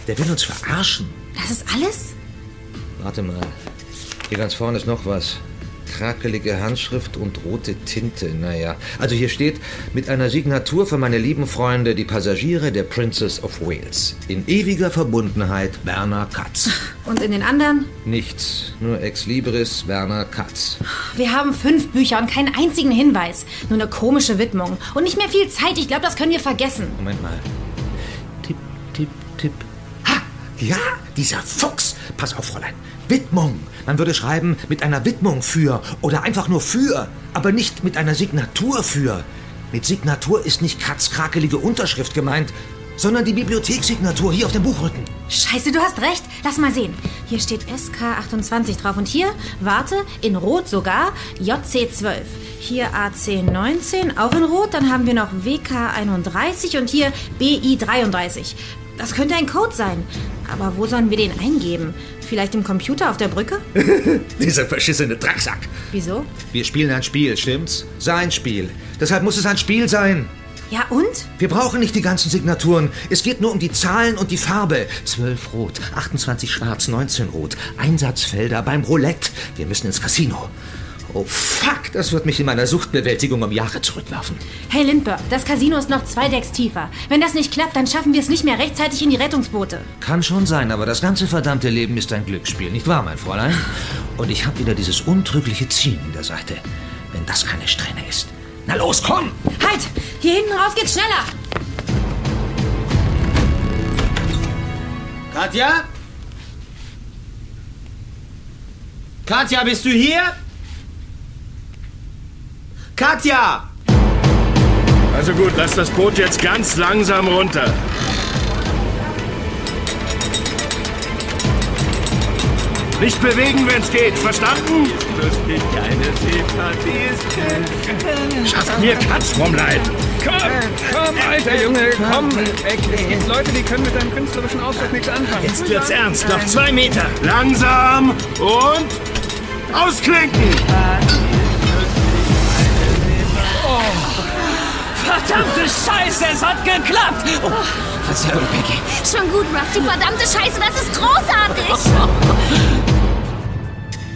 Der will uns verarschen. Das ist alles? Warte mal. Hier ganz vorne ist noch was. Krakelige Handschrift und rote Tinte. Naja. Also hier steht, mit einer Signatur für meine lieben Freunde, die Passagiere der Princess of Wales. In ewiger Verbundenheit, Werner Katz. Und in den anderen? Nichts. Nur Ex Libris, Werner Katz. Wir haben fünf Bücher und keinen einzigen Hinweis. Nur eine komische Widmung. Und nicht mehr viel Zeit. Ich glaube, das können wir vergessen. Moment mal. Tipp. Ha! Ja, dieser Fuchs. Pass auf, Fräulein. Widmung. Man würde schreiben mit einer Widmung für oder einfach nur für, aber nicht mit einer Signatur für. Mit Signatur ist nicht Katz krakelige Unterschrift gemeint, sondern die Bibliothekssignatur hier auf dem Buchrücken. Scheiße, du hast recht. Lass mal sehen. Hier steht SK28 drauf und hier, warte, in Rot sogar, JC12. Hier AC19, auch in Rot. Dann haben wir noch WK31 und hier BI33. Das könnte ein Code sein. Aber wo sollen wir den eingeben? Vielleicht im Computer auf der Brücke? Dieser verschissene Dracksack. Wieso? Wir spielen ein Spiel, stimmt's? Sein Spiel. Deshalb muss es ein Spiel sein. Ja und? Wir brauchen nicht die ganzen Signaturen. Es geht nur um die Zahlen und die Farbe. 12 rot, 28 schwarz, 19 rot. Einsatzfelder beim Roulette. Wir müssen ins Casino. Oh fuck, das wird mich in meiner Suchtbewältigung um Jahre zurückwerfen. Hey Lindbergh, das Casino ist noch zwei Decks tiefer. Wenn das nicht klappt, dann schaffen wir es nicht mehr rechtzeitig in die Rettungsboote. Kann schon sein, aber das ganze verdammte Leben ist ein Glücksspiel, nicht wahr, mein Fräulein? Und ich habe wieder dieses untrügliche Ziehen in der Seite. Wenn das keine Strähne ist. Na los, komm! Halt! Hier hinten raus geht's schneller! Katja? Katja, bist du hier? Katja! Also gut, lass das Boot jetzt ganz langsam runter. Nicht bewegen, wenn's geht. Verstanden? Schafft mir Katz vom Leib. Komm, komm, alter Junge, komm weg. Es gibt Leute, die können mit deinem künstlerischen Ausdruck nichts anfangen. Jetzt wird's ernst. Noch zwei Meter. Langsam und ausklinken. Verdammte Scheiße, es hat geklappt! Oh, Verzeihung, Peggy. Schon gut, Rusty. Verdammte Scheiße, das ist großartig.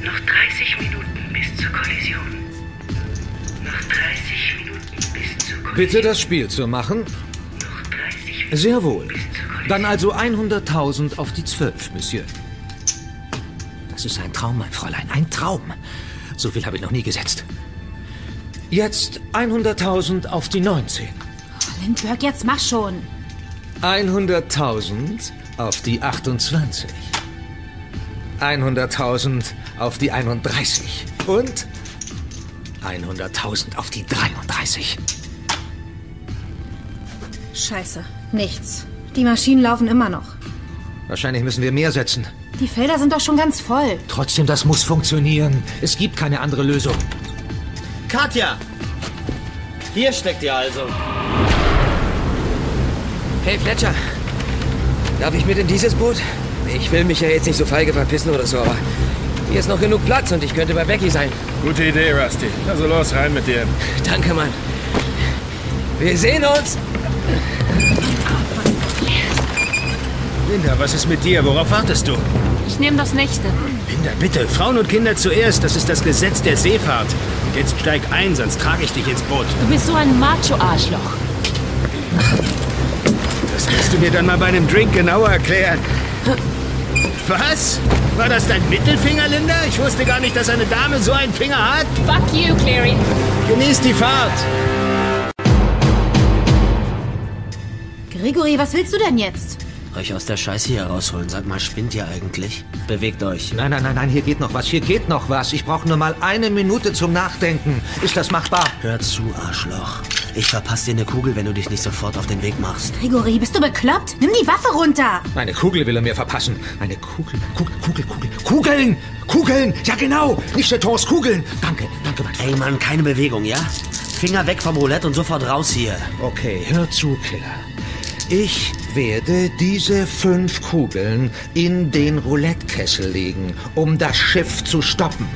Noch 30 Minuten bis zur Kollision. Noch 30 Minuten bis zur Kollision. Bitte das Spiel zu machen? Sehr wohl. Dann also 100.000 auf die 12, Monsieur. Das ist ein Traum, mein Fräulein, ein Traum. So viel habe ich noch nie gesetzt. Jetzt 100.000 auf die 19. Lindbergh, jetzt mach schon. 100.000 auf die 28. 100.000 auf die 31. Und 100.000 auf die 33. Scheiße, nichts. Die Maschinen laufen immer noch. Wahrscheinlich müssen wir mehr setzen. Die Felder sind doch schon ganz voll. Trotzdem, das muss funktionieren. Es gibt keine andere Lösung. Katja! Hier steckt ihr also. Hey Fletcher, darf ich mit in dieses Boot? Ich will mich ja jetzt nicht so feige verpissen oder so, aber hier ist noch genug Platz und ich könnte bei Becky sein. Gute Idee, Rusty. Also los, rein mit dir. Danke, Mann. Wir sehen uns. Linda, was ist mit dir? Worauf wartest du? Ich nehme das nächste. Linda, bitte. Frauen und Kinder zuerst. Das ist das Gesetz der Seefahrt. Und jetzt steig ein, sonst trage ich dich ins Boot. Du bist so ein Macho-Arschloch. Das musst du mir dann mal bei einem Drink genauer erklären. Was? War das dein Mittelfinger, Linda? Ich wusste gar nicht, dass eine Dame so einen Finger hat. Fuck you, Clary. Genieß die Fahrt. Gregory, was willst du denn jetzt? Euch aus der Scheiße hier rausholen. Sag mal, spinnt ihr eigentlich? Bewegt euch. Nein, nein, nein, nein, hier geht noch was. Hier geht noch was. Ich brauche nur mal eine Minute zum Nachdenken. Ist das machbar? Hör zu, Arschloch. Ich verpasse dir eine Kugel, wenn du dich nicht sofort auf den Weg machst. Gregory, bist du bekloppt? Nimm die Waffe runter. Eine Kugel will er mir verpassen. Eine Kugel, Kugel, Kugel, Kugel. Kugeln! Kugeln! Ja, genau! Nicht Jetons, Kugeln! Danke, danke, Mann. Ey, Mann, keine Bewegung, ja? Finger weg vom Roulette und sofort raus hier. Okay, hör zu, Killer. Ich werde diese fünf Kugeln in den Roulettekessel legen, um das Schiff zu stoppen.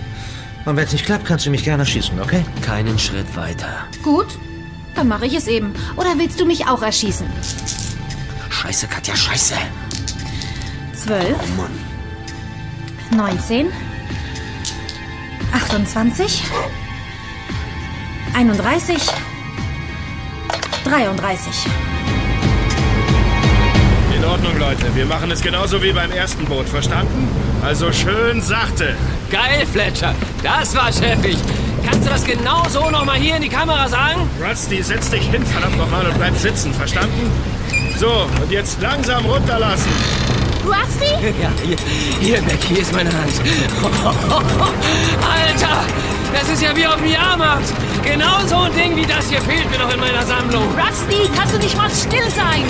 Und wenn es nicht klappt, kannst du mich gerne schießen, okay? Keinen Schritt weiter. Gut, dann mache ich es eben. Oder willst du mich auch erschießen? Scheiße, Katja, scheiße. Zwölf. Oh Mann. 19, 28, 31, 33. In Ordnung, Leute. Wir machen es genauso wie beim ersten Boot. Verstanden? Also schön sachte. Geil, Fletcher. Das war chefig. Kannst du das genau so nochmal hier in die Kamera sagen? Rusty, setz dich hin, verdammt nochmal, und bleib sitzen. Verstanden? So, und jetzt langsam runterlassen. Rusty? Ja, hier, hier, Beck, hier ist meine Hand. Alter, das ist ja wie auf dem Jahrmarkt. Genau so ein Ding wie das hier fehlt mir noch in meiner Sammlung. Rusty, kannst du nicht mal still sein?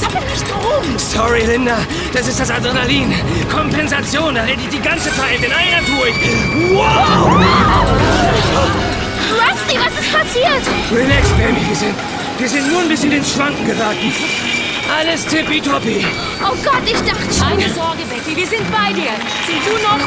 Und zappel nicht so rum. Sorry, Linda, das ist das Adrenalin. Kompensation, da rede ich die ganze Zeit in einer Tour. Wow! Rusty, was ist passiert? Relax, Baby, wir sind, wir sind nur ein bisschen ins Schwanken geraten. Alles tippitoppi. Oh Gott, ich dachte schon. Keine Sorge, Becky, wir sind bei dir. Sieh du noch...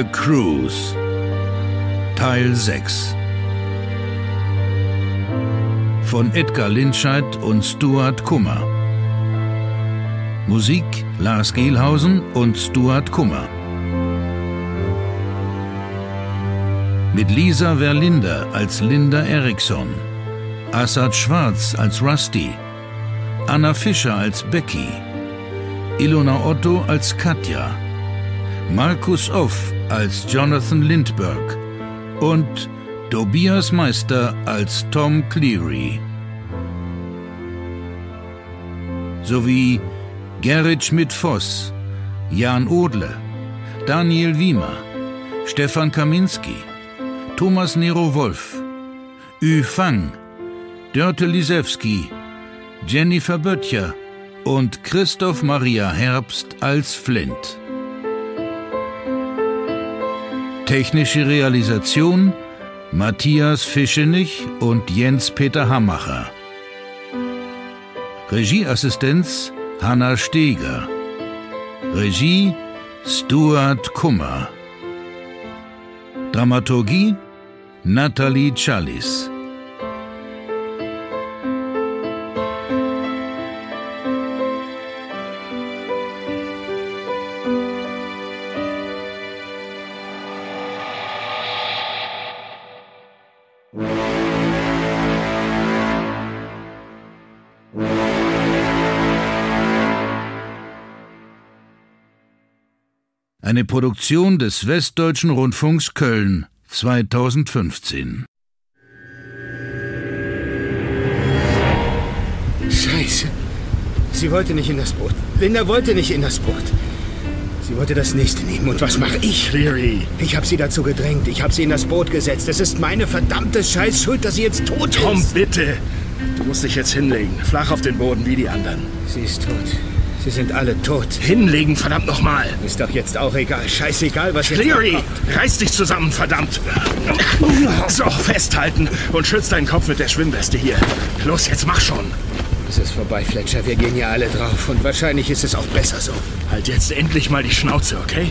The Cruise Teil 6 Von Edgar Linscheid und Stuart Kummer. Musik Lars Gehlhausen und Stuart Kummer. Mit Lisa Verlinder als Linda Eriksson. Assad Schwarz als Rusty. Anna Fischer als Becky. Ilona Otto als Katja. Markus Off als Jonathan Lindbergh und Tobias Meister als Tom Cleary. Sowie Gerrit Schmidt-Voss, Jan Odle, Daniel Wiemer, Stefan Kaminski, Thomas Nero-Wolf, Ü Fang, Dörte Lisewski, Jennifer Böttcher und Christoph Maria Herbst als Flint. Technische Realisation Matthias Fischenich und Jens-Peter Hammacher. Regieassistenz Hanna Steger. Regie Stuart Kummer. Dramaturgie Nathalie Challis. Eine Produktion des Westdeutschen Rundfunks Köln 2015. Scheiße. Sie wollte nicht in das Boot. Linda wollte nicht in das Boot. Sie wollte das nächste nehmen. Und was mache ich? Cleary. Ich habe sie dazu gedrängt. Ich habe sie in das Boot gesetzt. Es ist meine verdammte Scheißschuld, dass sie jetzt tot Tom, ist. bitte. Du musst dich jetzt hinlegen. Flach auf den Boden wie die anderen. Sie ist tot. Sie sind alle tot. Hinlegen, verdammt nochmal. Ist doch jetzt auch egal. Scheißegal, was jetzt Cleary, noch kommt. reiß dich zusammen, verdammt. So, festhalten und schütz deinen Kopf mit der Schwimmweste hier. Los, jetzt mach schon. Es ist vorbei, Fletcher. Wir gehen ja alle drauf. Und wahrscheinlich ist es auch besser so. Halt jetzt endlich mal die Schnauze, okay?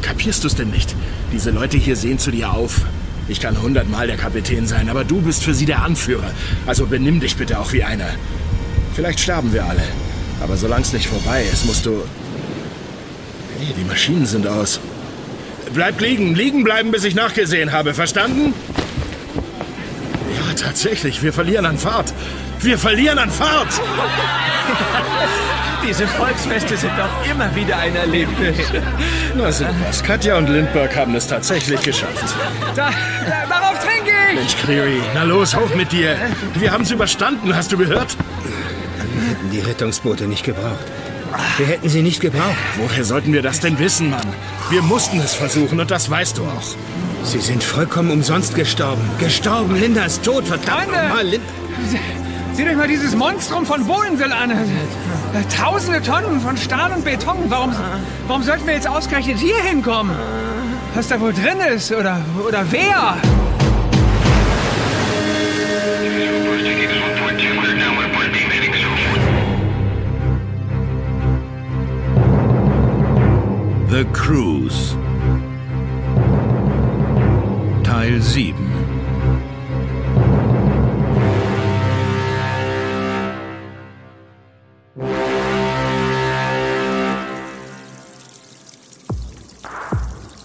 Kapierst du es denn nicht? Diese Leute hier sehen zu dir auf. Ich kann hundertmal der Kapitän sein, aber du bist für sie der Anführer. Also benimm dich bitte auch wie einer. Vielleicht sterben wir alle. Aber solange es nicht vorbei ist, musst du... Hey, die Maschinen sind aus. Bleib liegen, liegen bleiben, bis ich nachgesehen habe, verstanden? Ja, tatsächlich, wir verlieren an Fahrt. Wir verlieren an Fahrt! Diese Volksfeste sind doch immer wieder ein Erlebnis. Na sowas, Katja und Lindbergh haben es tatsächlich geschafft. Da, da, darauf trinke ich! Mensch, Cleary, na los, hoch mit dir. Wir haben es überstanden, hast du gehört? Wir hätten die Rettungsboote nicht gebraucht. Wir hätten sie nicht gebraucht. Woher sollten wir das denn wissen, Mann? Wir mussten es versuchen und das weißt du auch. Sie sind vollkommen umsonst gestorben. Gestorben, Linda ist tot, verdammt nochmal, Linda. Seht euch mal dieses Monstrum von Bohensel an. Tausende Tonnen von Stahl und Beton. Warum, warum sollten wir jetzt ausgerechnet hier hinkommen? Was da wohl drin ist oder, oder wer? The Cruise. Teil 7.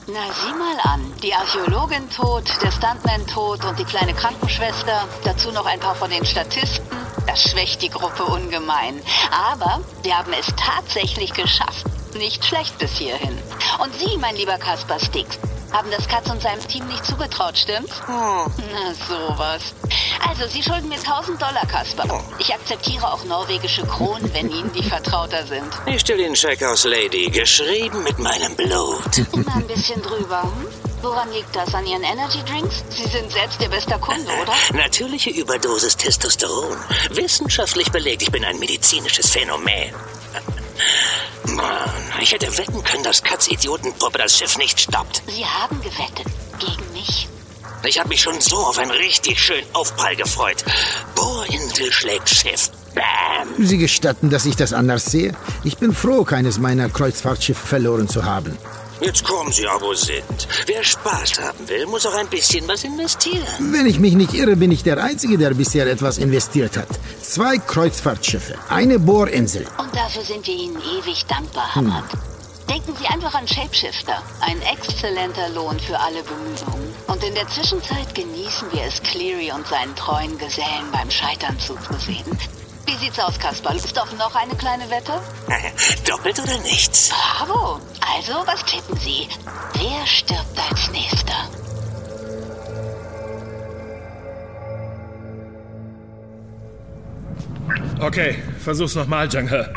Na, sieh mal an. Die Archäologin tot, der Stuntman tot und die kleine Krankenschwester. Dazu noch ein paar von den Statisten. Das schwächt die Gruppe ungemein. Aber wir haben es tatsächlich geschafft. Nicht schlecht bis hierhin. Und Sie, mein lieber Kaspar Stix, haben das Katz und seinem Team nicht zugetraut, stimmt's? Na, sowas. Also, Sie schulden mir 1000 Dollar, Kaspar. Ich akzeptiere auch norwegische Kronen, wenn Ihnen die vertrauter sind. Ich stelle den Scheck aus, Lady. Geschrieben mit meinem Blut. Na, ein bisschen drüber. Hm? Woran liegt das? An Ihren Energy Drinks? Sie sind selbst Ihr bester Kunde, oder? Natürliche Überdosis Testosteron. Wissenschaftlich belegt, ich bin ein medizinisches Phänomen. Mann, ich hätte wetten können, dass Katz Idiotenpuppe das Schiff nicht stoppt. Sie haben gewettet. Gegen mich. Ich habe mich schon so auf einen richtig schönen Aufprall gefreut. Bohrinsel schlägt Schiff. Bam! Sie gestatten, dass ich das anders sehe? Ich bin froh, keines meiner Kreuzfahrtschiffe verloren zu haben. Jetzt kommen Sie Sie sind. Wer Spaß haben will, muss auch ein bisschen was investieren. Wenn ich mich nicht irre, bin ich der Einzige, der bisher etwas investiert hat. Zwei Kreuzfahrtschiffe, eine Bohrinsel. Und dafür sind wir Ihnen ewig dankbar, Hamad. Denken Sie einfach an Shapeshifter. Ein exzellenter Lohn für alle Bemühungen. Und in der Zwischenzeit genießen wir es, Cleary und seinen treuen Gesellen beim Scheitern zuzusehen. Wie sieht's aus, Kaspar? Ist doch noch eine kleine Wette? Doppelt oder nichts? Bravo. Also, was tippen Sie? Wer stirbt als nächster? Okay, versuch's nochmal, Junghe.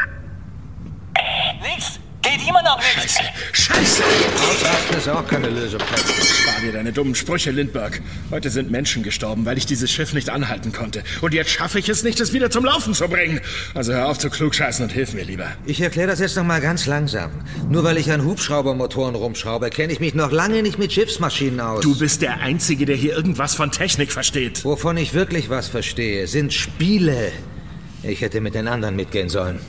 Nix. Geht immer noch nicht. Scheiße, scheiße! Ausrasten ist auch keine Lösung. Spar dir deine dummen Sprüche, Lindbergh. Heute sind Menschen gestorben, weil ich dieses Schiff nicht anhalten konnte. Und jetzt schaffe ich es nicht, es wieder zum Laufen zu bringen. Also hör auf zu klugscheißen und hilf mir lieber. Ich erkläre das jetzt noch mal ganz langsam. Nur weil ich an Hubschraubermotoren rumschraube, kenne ich mich noch lange nicht mit Schiffsmaschinen aus. Du bist der Einzige, der hier irgendwas von Technik versteht. Wovon ich wirklich was verstehe, sind Spiele. Ich hätte mit den anderen mitgehen sollen.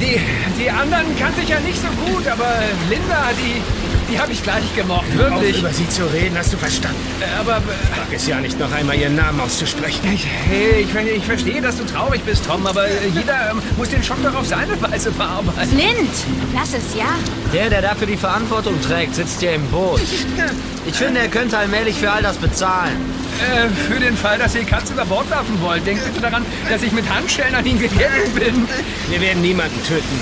Die, die anderen kannte ich ja nicht so gut, aber Linda, die, die habe ich gleich gemocht, Hör auf, wirklich. über sie zu reden, hast du verstanden? Äh, Aber Ich wag es ja nicht noch einmal ihren Namen auszusprechen. ich, hey, ich, ich verstehe, dass du traurig bist, Tom, aber äh, jeder ähm, muss den Schock doch auf seine Weise verarbeiten. Flint, lass es, ja? Der, der dafür die Verantwortung trägt, sitzt ja im Boot. Ich finde, er könnte allmählich für all das bezahlen. Äh, für den Fall, dass ihr die Katze über Bord werfen wollt, denkt bitte daran, dass ich mit Handschellen an ihn gekettet bin. Wir werden niemanden töten.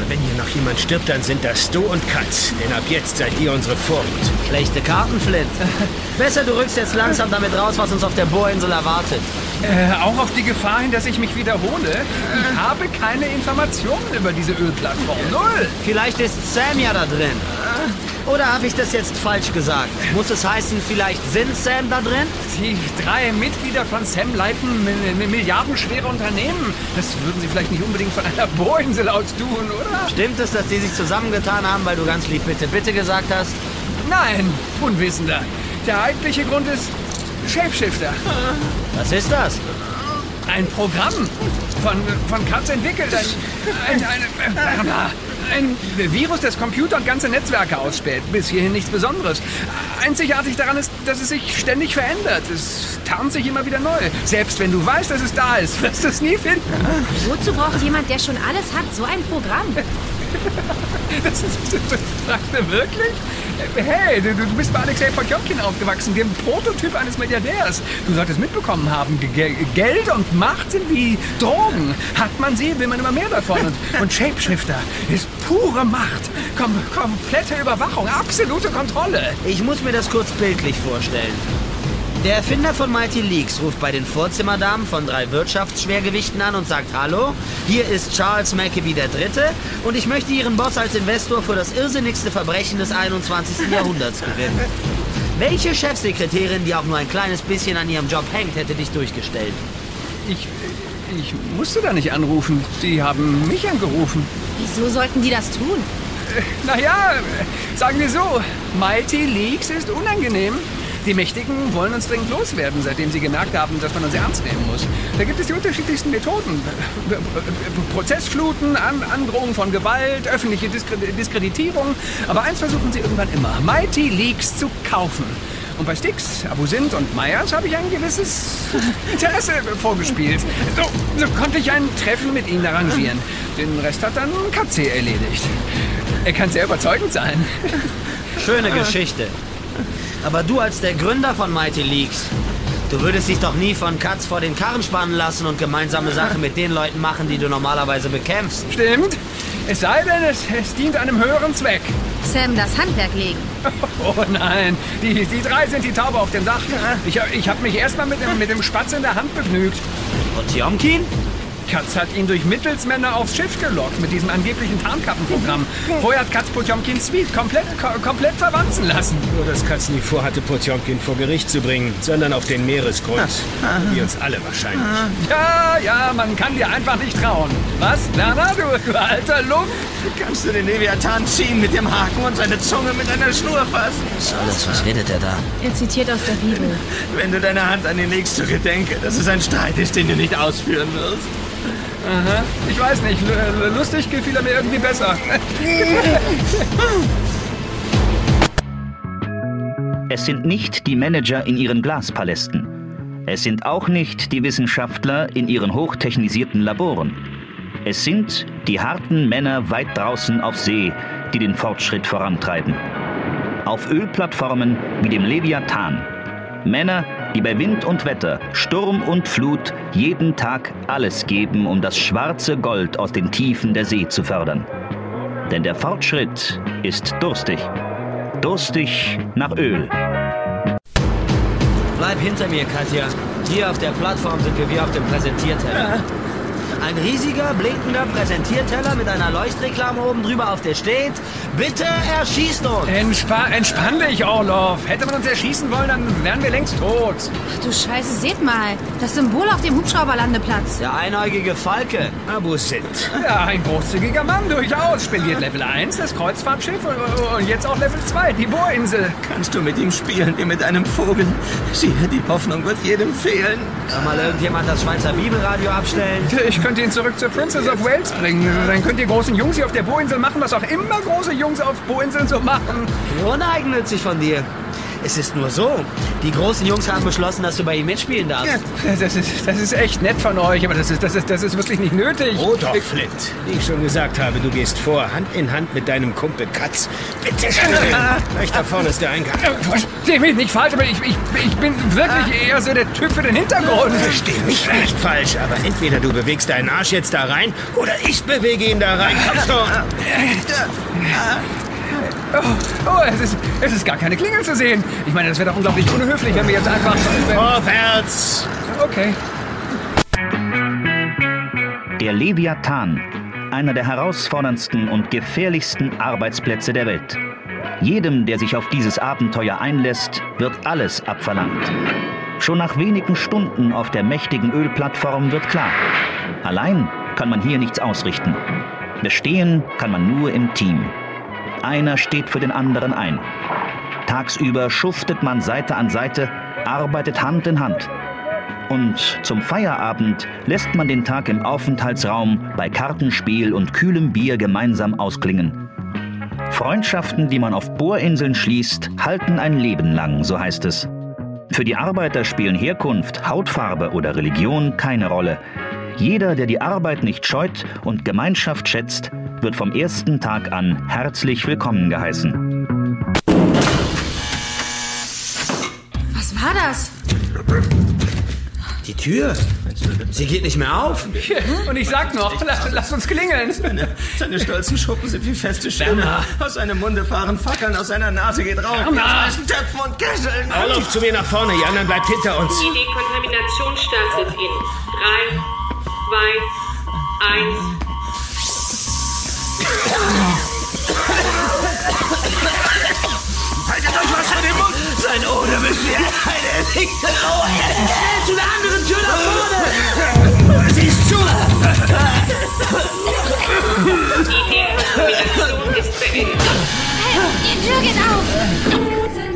Aber wenn hier noch jemand stirbt, dann sind das du und Katz. Denn ab jetzt seid ihr unsere Furcht. Schlechte Karten, Flint. Besser, du rückst jetzt langsam damit raus, was uns auf der Bohrinsel erwartet. Äh, auch auf die Gefahr hin, dass ich mich wiederhole. Ich habe keine Informationen über diese Ölplattform. Null. Vielleicht ist Sam ja da drin. Oder habe ich das jetzt falsch gesagt? Muss es heißen, vielleicht sind Sam da drin? Die drei Mitglieder von Sam leiten mi- mi- milliardenschwere Unternehmen. Das würden sie vielleicht nicht unbedingt von einer Bohrinsel aus tun, oder? Stimmt es, dass die sich zusammengetan haben, weil du ganz lieb bitte, bitte gesagt hast? Nein, Unwissender. Der eigentliche Grund ist Shapeshifter. Was ist das? Ein Programm von, von Katz entwickelt. Ein, ein, ein, äh, ein Virus, das Computer und ganze Netzwerke ausspäht. Bis hierhin nichts Besonderes. Einzigartig daran ist, dass es sich ständig verändert. Es tarnt sich immer wieder neu. Selbst wenn du weißt, dass es da ist, wirst du es nie finden. Wozu braucht jemand, der schon alles hat, so ein Programm? Das ist, du wirklich? Hey, du, du bist bei Alexei Potjomkin aufgewachsen, dem Prototyp eines Milliardärs. Du solltest mitbekommen haben, Ge Geld und Macht sind wie Drogen. Hat man sie, will man immer mehr davon. Und, und Shapeshifter ist pure Macht. Kom komplette Überwachung, absolute Kontrolle. Ich muss mir das kurz bildlich vorstellen. Der Erfinder von Mighty Leaks ruft bei den Vorzimmerdamen von drei Wirtschaftsschwergewichten an und sagt, hallo, hier ist Charles Maccabee der Dritte und ich möchte Ihren Boss als Investor für das irrsinnigste Verbrechen des 21. Jahrhunderts gewinnen. Welche Chefsekretärin, die auch nur ein kleines bisschen an ihrem Job hängt, hätte dich durchgestellt? Ich, ich musste da nicht anrufen. Die haben mich angerufen. Wieso sollten die das tun? Naja, sagen wir so, Mighty Leaks ist unangenehm. Die Mächtigen wollen uns dringend loswerden, seitdem sie gemerkt haben, dass man uns ernst nehmen muss. Da gibt es die unterschiedlichsten Methoden. Prozessfluten, An Androhung von Gewalt, öffentliche Diskre Diskreditierung. Aber eins versuchen sie irgendwann immer, Mighty Leaks zu kaufen. Und bei Styx, Abu Sint und Myers habe ich ein gewisses Interesse vorgespielt. So, so konnte ich ein Treffen mit ihnen arrangieren. Den Rest hat dann Katze erledigt. Er kann sehr überzeugend sein. Schöne Geschichte. Aber du als der Gründer von Mighty Leaks, du würdest dich doch nie von Katz vor den Karren spannen lassen und gemeinsame Sachen mit den Leuten machen, die du normalerweise bekämpfst. Stimmt. Es sei denn, es, es dient einem höheren Zweck. Sam das Handwerk legen. Oh nein, die, die drei sind die Taube auf dem Dach. Ich, ich habe mich erstmal mit dem, mit dem Spatz in der Hand begnügt. Potjomkin? Katz hat ihn durch Mittelsmänner aufs Schiff gelockt mit diesem angeblichen Tarnkappenprogramm. Vorher hat Katz Potjomkins Suite komplett, ko komplett verwanzen lassen. Nur, dass Katz nie vorhatte, Potjomkin vor Gericht zu bringen, sondern auf den Meeresgrund. Wie uns alle wahrscheinlich. Ja, ja, man kann dir einfach nicht trauen. Was, Lerner, du, du alter Lump? Kannst du den Leviathan ziehen mit dem Haken und seine Zunge mit einer Schnur fassen? Was alles, was redet er da? Er zitiert aus der Bibel. Wenn du deine Hand an legst, so gedenke, dass es ein Streit ist, den du nicht ausführen wirst. Aha. Ich weiß nicht, lustig gefiel er mir irgendwie besser. Es sind nicht die Manager in ihren Glaspalästen. Es sind auch nicht die Wissenschaftler in ihren hochtechnisierten Laboren. Es sind die harten Männer weit draußen auf See, die den Fortschritt vorantreiben. Auf Ölplattformen wie dem Leviathan. Männer, die bei Wind und Wetter, Sturm und Flut jeden Tag alles geben, um das schwarze Gold aus den Tiefen der See zu fördern. Denn der Fortschritt ist durstig. Durstig nach Öl. Bleib hinter mir, Katja. Hier auf der Plattform sind wir wie auf dem Präsentierteller. Ein riesiger, blinkender Präsentierteller mit einer Leuchtreklame oben drüber, auf der steht: Bitte erschießt uns! Entspa entspann dich, Orlov. Hätte man uns erschießen wollen, dann wären wir längst tot. Ach du Scheiße, seht mal. Das Symbol auf dem Hubschrauberlandeplatz. Der einäugige Falke. Abu Sint. Ja, ein großzügiger Mann durchaus. Spendiert Level 1 das Kreuzfahrtschiff und, und jetzt auch Level 2, die Bohrinsel. Kannst du mit ihm spielen wie mit einem Vogel? Siehe, die Hoffnung wird jedem fehlen. Kann mal irgendjemand das Schweizer Bibelradio abstellen? Ich könnte ihn zurück zur Princess of Wales bringen. Dann könnt ihr großen Jungs hier auf der Bohrinsel machen, was auch immer große Jungs auf Bohrinseln so machen. Uneigennützig von dir. Es ist nur so. Die großen Jungs haben beschlossen, dass du bei ihm mitspielen darfst. Ja, das ist, das ist echt nett von euch, aber das ist, das ist, das ist wirklich nicht nötig. Oh doch, Flint. Wie ich schon gesagt habe, du gehst vor, Hand in Hand mit deinem Kumpel Katz. Bitte schön. Gleich da vorne ist der Eingang. Versteh mich nicht falsch, aber ich, ich, ich bin wirklich eher so der Typ für den Hintergrund. Versteh mich nicht falsch, aber entweder du bewegst deinen Arsch jetzt da rein oder ich bewege ihn da rein. Komm schon. Oh, oh es, ist, es ist gar keine Klingel zu sehen. Ich meine, das wäre doch unglaublich unhöflich, wenn wir jetzt einfach... Vorwärts! Okay. Der Leviathan, einer der herausforderndsten und gefährlichsten Arbeitsplätze der Welt. Jedem, der sich auf dieses Abenteuer einlässt, wird alles abverlangt. Schon nach wenigen Stunden auf der mächtigen Ölplattform wird klar, allein kann man hier nichts ausrichten. Bestehen kann man nur im Team. Einer steht für den anderen ein. Tagsüber schuftet man Seite an Seite, arbeitet Hand in Hand. Und zum Feierabend lässt man den Tag im Aufenthaltsraum bei Kartenspiel und kühlem Bier gemeinsam ausklingen. Freundschaften, die man auf Bohrinseln schließt, halten ein Leben lang, so heißt es. Für die Arbeiter spielen Herkunft, Hautfarbe oder Religion keine Rolle. Jeder, der die Arbeit nicht scheut und Gemeinschaft schätzt, wird vom ersten Tag an herzlich willkommen geheißen. Was war das? Die Tür. Sie geht nicht mehr auf. Und ich sag noch, lass, lass uns klingeln. Seine, seine stolzen Schuppen sind wie feste Schirme. Aus seinem Munde fahren Fackeln, aus seiner Nase geht Rauch. Aus Töpfen und Kesseln. Orloff, zu mir nach vorne, die anderen bleibt hinter uns. Die Dekontamination startet in 3, 2, 1. Haltet euch was vor den Mund! Sein Odem ist wie eine erlegte Lauer. Schnell zu der anderen Tür nach vorne! Siehst zu! Die Dekontamination ist beendet. Die Tür geht auf!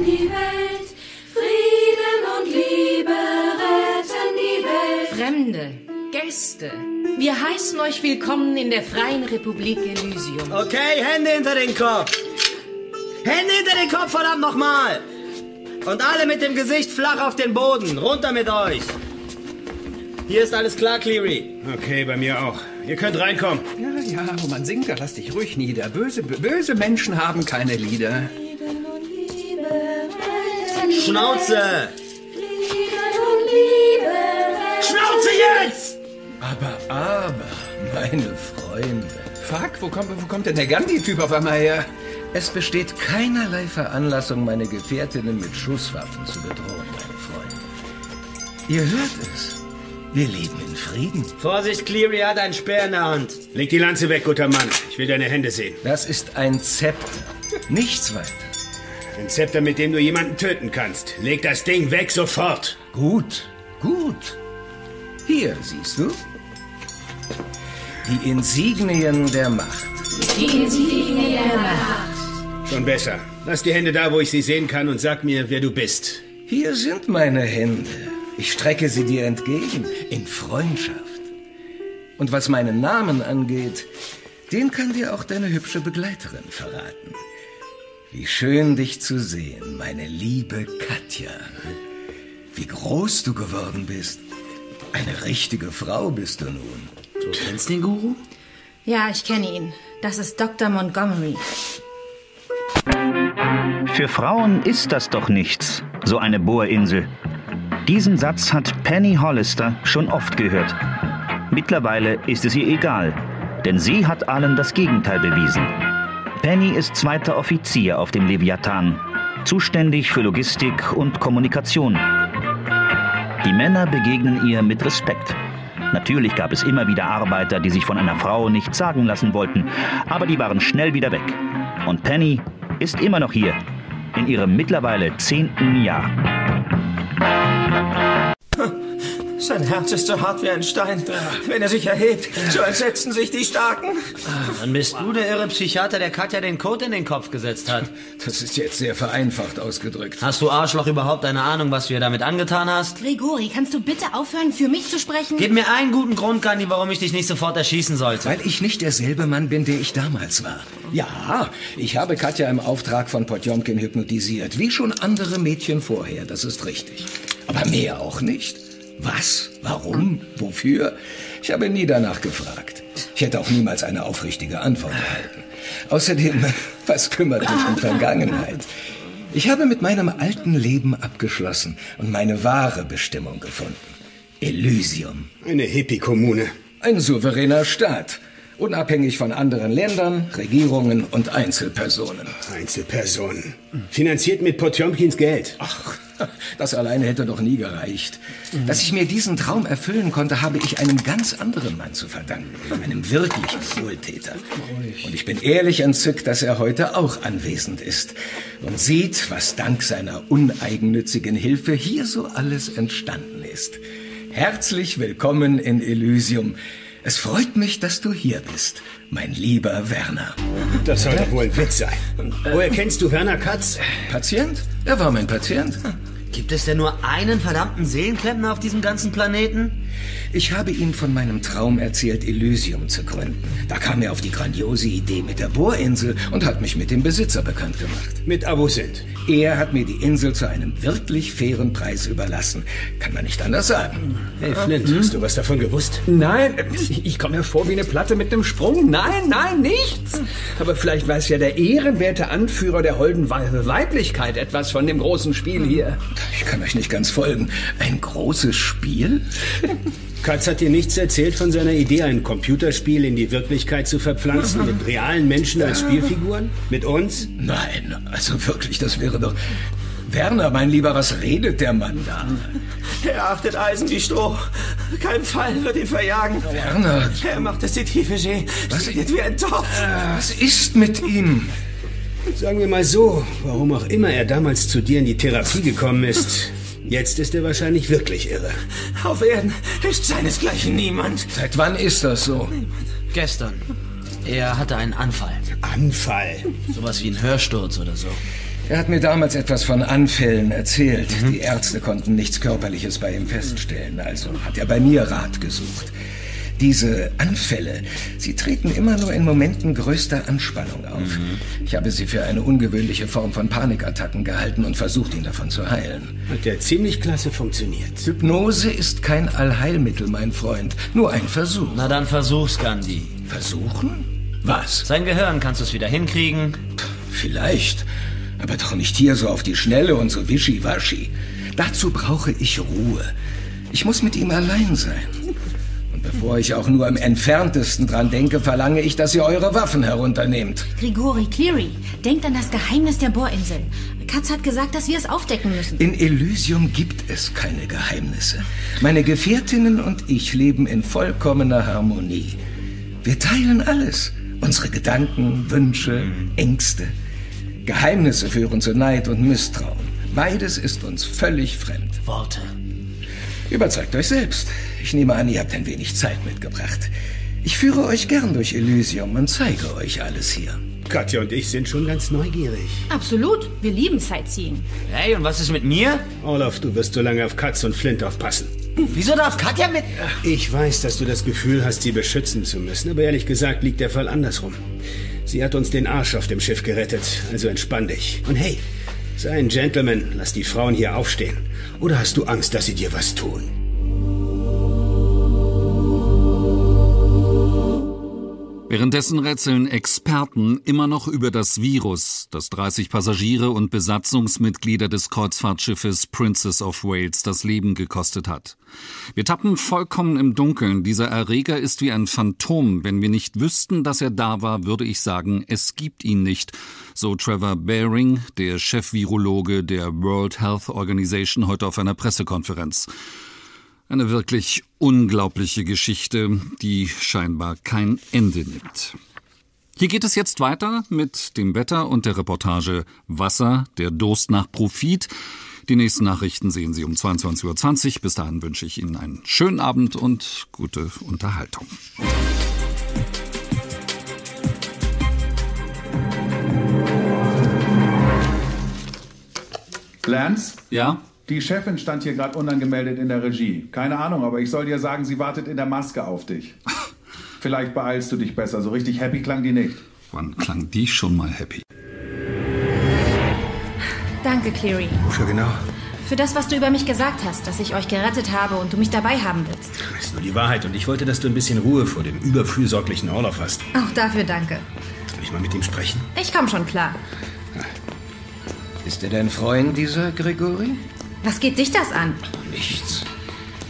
Die Welt, Frieden und Liebe Gäste, wir heißen euch willkommen in der Freien Republik Elysium. Okay, Hände hinter den Kopf. Hände hinter den Kopf, verdammt nochmal. Und alle mit dem Gesicht flach auf den Boden. Runter mit euch. Hier ist alles klar, Cleary. Okay, bei mir auch. Ihr könnt reinkommen. Ja, ja, wo man singt, da lass dich ruhig nieder. Böse, böse Menschen haben keine Lieder. Schnauze! Schnauze jetzt! Aber, aber, meine Freunde. Fuck, wo kommt, wo kommt denn der Gandhi-Typ auf einmal her? Es besteht keinerlei Veranlassung, meine Gefährtinnen mit Schusswaffen zu bedrohen, meine Freunde. Ihr hört es. Wir leben in Frieden. Vorsicht, Cleary hat einen Speer in der Hand. Leg die Lanze weg, guter Mann. Ich will deine Hände sehen. Das ist ein Zepter. Nichts weiter. Ein Zepter, mit dem du jemanden töten kannst. Leg das Ding weg sofort. Gut, gut. Hier, siehst du? Die Insignien der Macht. Die Insignien der Macht. Schon besser. Lass die Hände da, wo ich sie sehen kann und sag mir, wer du bist. Hier sind meine Hände. Ich strecke sie dir entgegen, in Freundschaft. Und was meinen Namen angeht, den kann dir auch deine hübsche Begleiterin verraten. Wie schön dich zu sehen, meine liebe Katja. Wie groß du geworden bist. Eine richtige Frau bist du nun. Du kennst den Guru? Ja, ich kenne ihn. Das ist Dr. Montgomery. Für Frauen ist das doch nichts, so eine Bohrinsel. Diesen Satz hat Penny Hollister schon oft gehört. Mittlerweile ist es ihr egal, denn sie hat allen das Gegenteil bewiesen. Penny ist zweiter Offizier auf dem Leviathan, zuständig für Logistik und Kommunikation. Die Männer begegnen ihr mit Respekt. Natürlich gab es immer wieder Arbeiter, die sich von einer Frau nichts sagen lassen wollten, aber die waren schnell wieder weg. Und Penny ist immer noch hier, in ihrem mittlerweile zehnten Jahr. Sein Herz ist so hart wie ein Stein. Wenn er sich erhebt, so entsetzen sich die Starken. Dann bist du der irre Psychiater, der Katja den Code in den Kopf gesetzt hat. Das ist jetzt sehr vereinfacht ausgedrückt. Hast du Arschloch überhaupt eine Ahnung, was du ihr damit angetan hast? Grigori, kannst du bitte aufhören, für mich zu sprechen? Gib mir einen guten Grund, Gandhi, warum ich dich nicht sofort erschießen sollte. Weil ich nicht derselbe Mann bin, der ich damals war. Ja, ich habe Katja im Auftrag von Potjomkin hypnotisiert, wie schon andere Mädchen vorher, das ist richtig. Aber mehr auch nicht. Was? Warum? Wofür? Ich habe nie danach gefragt. Ich hätte auch niemals eine aufrichtige Antwort erhalten. Außerdem, was kümmert mich die Vergangenheit? Ich habe mit meinem alten Leben abgeschlossen und meine wahre Bestimmung gefunden. Elysium. Eine Hippie-Kommune. Ein souveräner Staat. Unabhängig von anderen Ländern, Regierungen und Einzelpersonen. Einzelpersonen. Finanziert mit Potjomkins Geld. Ach, das alleine hätte doch nie gereicht. Dass ich mir diesen Traum erfüllen konnte, habe ich einem ganz anderen Mann zu verdanken. Einem wirklichen Wohltäter. Und ich bin ehrlich entzückt, dass er heute auch anwesend ist und sieht, was dank seiner uneigennützigen Hilfe hier so alles entstanden ist. Herzlich willkommen in Elysium. Es freut mich, dass du hier bist, mein lieber Werner. Das soll doch wohl ein Witz sein. Woher kennst du Werner Katz? Patient? Er war mein Patient. Gibt es denn nur einen verdammten Seelenklempner auf diesem ganzen Planeten? Ich habe ihm von meinem Traum erzählt, Elysium zu gründen. Da kam er auf die grandiose Idee mit der Bohrinsel und hat mich mit dem Besitzer bekannt gemacht. Mit Abusint. Er hat mir die Insel zu einem wirklich fairen Preis überlassen. Kann man nicht anders sagen. Hey Flint, hast du was davon gewusst? Nein, ich, komme mir vor wie eine Platte mit einem Sprung. Nein, nein, nichts. Aber vielleicht weiß ja der ehrenwerte Anführer der holden Wei- Weiblichkeit etwas von dem großen Spiel hier. Ich kann euch nicht ganz folgen. Ein großes Spiel? Katz hat dir nichts erzählt von seiner Idee, ein Computerspiel in die Wirklichkeit zu verpflanzen, mit realen Menschen als Spielfiguren? Mit uns? Nein, also wirklich, das wäre doch... Werner, mein Lieber, was redet der Mann da? Er achtet Eisen wie Stroh. Kein Fall wird ihn verjagen. Werner. Er macht es die tiefe See. Was steht wie ein Topf. Was ist mit ihm? Sagen wir mal so, warum auch immer er damals zu dir in die Therapie gekommen ist, jetzt ist er wahrscheinlich wirklich irre. Auf Erden ist seinesgleichen niemand. Seit wann ist das so? Gestern. Er hatte einen Anfall. Anfall? Sowas wie ein Hörsturz oder so. Er hat mir damals etwas von Anfällen erzählt. Die Ärzte konnten nichts Körperliches bei ihm feststellen, also hat er bei mir Rat gesucht. Diese Anfälle, sie treten immer nur in Momenten größter Anspannung auf. Ich habe sie für eine ungewöhnliche Form von Panikattacken gehalten und versucht, ihn davon zu heilen. Hat ja ziemlich klasse funktioniert. Hypnose ist kein Allheilmittel, mein Freund. Nur ein Versuch. Na dann versuch's, Gandhi. Versuchen? Was? Sein Gehirn kannst du es wieder hinkriegen. Vielleicht. Aber doch nicht hier so auf die Schnelle und so wischiwaschi. Dazu brauche ich Ruhe. Ich muss mit ihm allein sein. Bevor ich auch nur im entferntesten dran denke, verlange ich, dass ihr eure Waffen herunternehmt. Grigori, Cleary, denkt an das Geheimnis der Bohrinsel. Katz hat gesagt, dass wir es aufdecken müssen. In Elysium gibt es keine Geheimnisse. Meine Gefährtinnen und ich leben in vollkommener Harmonie. Wir teilen alles. Unsere Gedanken, Wünsche, Ängste. Geheimnisse führen zu Neid und Misstrauen. Beides ist uns völlig fremd. Worte. Überzeugt euch selbst. Ich nehme an, ihr habt ein wenig Zeit mitgebracht. Ich führe euch gern durch Elysium und zeige euch alles hier. Katja und ich sind schon ganz neugierig. Absolut. Wir lieben Sightseeing. Hey, und was ist mit mir? Olaf, du wirst so lange auf Katz und Flint aufpassen. Wieso darf Katja mit... Ich weiß, dass du das Gefühl hast, sie beschützen zu müssen, aber ehrlich gesagt liegt der Fall andersrum. Sie hat uns den Arsch auf dem Schiff gerettet, also entspann dich. Und hey, sei ein Gentleman, lass die Frauen hier aufstehen. Oder hast du Angst, dass sie dir was tun? Währenddessen rätseln Experten immer noch über das Virus, das 30 Passagiere und Besatzungsmitglieder des Kreuzfahrtschiffes Princess of Wales das Leben gekostet hat. Wir tappen vollkommen im Dunkeln. Dieser Erreger ist wie ein Phantom. Wenn wir nicht wüssten, dass er da war, würde ich sagen, es gibt ihn nicht. So Trevor Baring, der Chefvirologe der World Health Organization, heute auf einer Pressekonferenz. Eine wirklich unglaubliche Geschichte, die scheinbar kein Ende nimmt. Hier geht es jetzt weiter mit dem Wetter und der Reportage Wasser, der Durst nach Profit. Die nächsten Nachrichten sehen Sie um 22.20 Uhr. Bis dahin wünsche ich Ihnen einen schönen Abend und gute Unterhaltung. Lance? Ja? Die Chefin stand hier gerade unangemeldet in der Regie. Keine Ahnung, aber ich soll dir sagen, sie wartet in der Maske auf dich. Vielleicht beeilst du dich besser. So richtig happy klang die nicht. Wann klang die schon mal happy? Danke, Cleary. Wofür genau? Für das, was du über mich gesagt hast, dass ich euch gerettet habe und du mich dabei haben willst. Das ist nur die Wahrheit und ich wollte, dass du ein bisschen Ruhe vor dem überfürsorglichen Orloff hast. Auch dafür danke. Soll ich mal mit ihm sprechen? Ich komm schon klar. Ist er dein Freund, dieser Grigori? Was geht dich das an? Nichts.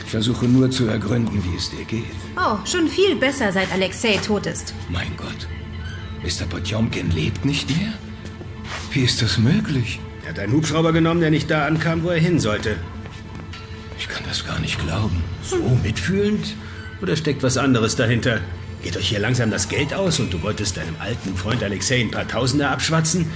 Ich versuche nur zu ergründen, wie es dir geht. Oh, schon viel besser, seit Alexei tot ist. Mein Gott. Mr. Potjomkin lebt nicht mehr? Wie ist das möglich? Er hat einen Hubschrauber genommen, der nicht da ankam, wo er hin sollte. Ich kann das gar nicht glauben. So mitfühlend? Oder steckt was anderes dahinter? Geht euch hier langsam das Geld aus und du wolltest deinem alten Freund Alexei ein paar Tausende abschwatzen?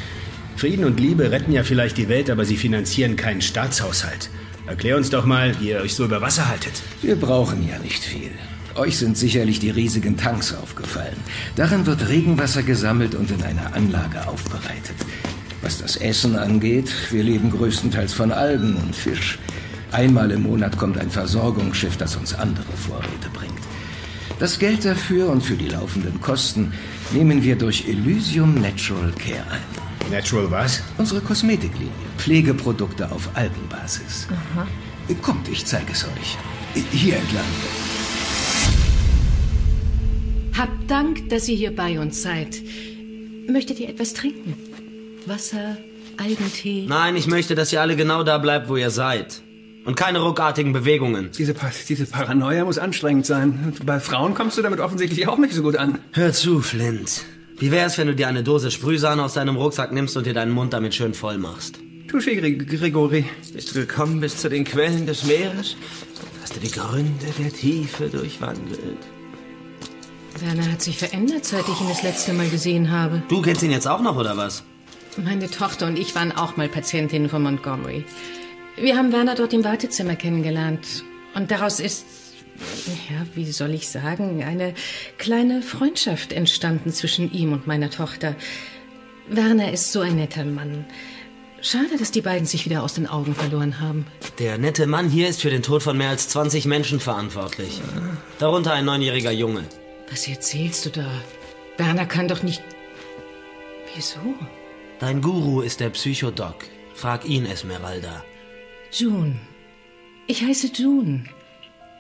Frieden und Liebe retten ja vielleicht die Welt, aber sie finanzieren keinen Staatshaushalt. Erklär uns doch mal, wie ihr euch so über Wasser haltet. Wir brauchen ja nicht viel. Euch sind sicherlich die riesigen Tanks aufgefallen. Darin wird Regenwasser gesammelt und in einer Anlage aufbereitet. Was das Essen angeht, wir leben größtenteils von Algen und Fisch. Einmal im Monat kommt ein Versorgungsschiff, das uns andere Vorräte bringt. Das Geld dafür und für die laufenden Kosten nehmen wir durch Elysium Natural Care ein. Natural was? Unsere Kosmetiklinie. Pflegeprodukte auf Algenbasis. Aha. Kommt, ich zeige es euch. Hier entlang. Habt Dank, dass ihr hier bei uns seid. Möchtet ihr etwas trinken? Wasser, Algentee? Nein, ich möchte, dass ihr alle genau da bleibt, wo ihr seid. Und keine ruckartigen Bewegungen. Diese, Pa- diese Paranoia muss anstrengend sein. Bei Frauen kommst du damit offensichtlich auch nicht so gut an. Hör zu, Flint. Wie wär's, wenn du dir eine Dose Sprühsahne aus deinem Rucksack nimmst und dir deinen Mund damit schön voll machst? Touché, Gregory. Bist du gekommen bis zu den Quellen des Meeres? Hast du die Gründe der Tiefe durchwandelt? Werner hat sich verändert, seit ich ihn das letzte Mal gesehen habe. Du kennst ihn jetzt auch noch, oder was? Meine Tochter und ich waren auch mal Patientinnen von Montgomery. Wir haben Werner dort im Wartezimmer kennengelernt. Und daraus ist, ja, wie soll ich sagen, eine kleine Freundschaft entstanden zwischen ihm und meiner Tochter. Werner ist so ein netter Mann. Schade, dass die beiden sich wieder aus den Augen verloren haben. Der nette Mann hier ist für den Tod von mehr als 20 Menschen verantwortlich. Darunter ein neunjähriger Junge. Was erzählst du da? Werner kann doch nicht. Wieso? Dein Guru ist der Psychodoc. Frag ihn, Esmeralda. June. Ich heiße June.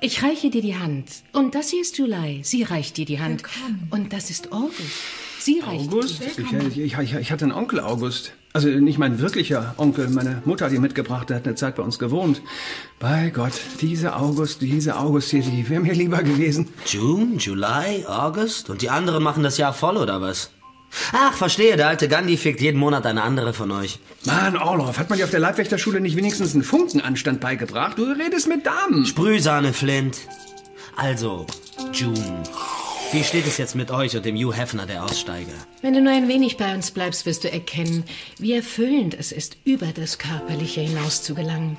Ich reiche dir die Hand. Und das hier ist July. Sie reicht dir die Hand. Und das ist August. Sie reicht August? dir Ich, ich, ich, ich hatte einen Onkel August. Also nicht mein wirklicher Onkel. Meine Mutter hat ihn mitgebracht. Der hat eine Zeit bei uns gewohnt. Bei Gott, diese August, diese August hier, die wäre mir lieber gewesen. June, July, August? Und die anderen machen das Jahr voll, oder was? Ach, verstehe, der alte Gandhi fickt jeden Monat eine andere von euch. Mann, Orloff, hat man dir auf der Leibwächterschule nicht wenigstens einen Funkenanstand beigebracht? Du redest mit Damen. Sprühsahne, Flint. Also, June. Wie steht es jetzt mit euch und dem Hugh Hefner, der Aussteiger? Wenn du nur ein wenig bei uns bleibst, wirst du erkennen, wie erfüllend es ist, über das Körperliche hinaus zu gelangen.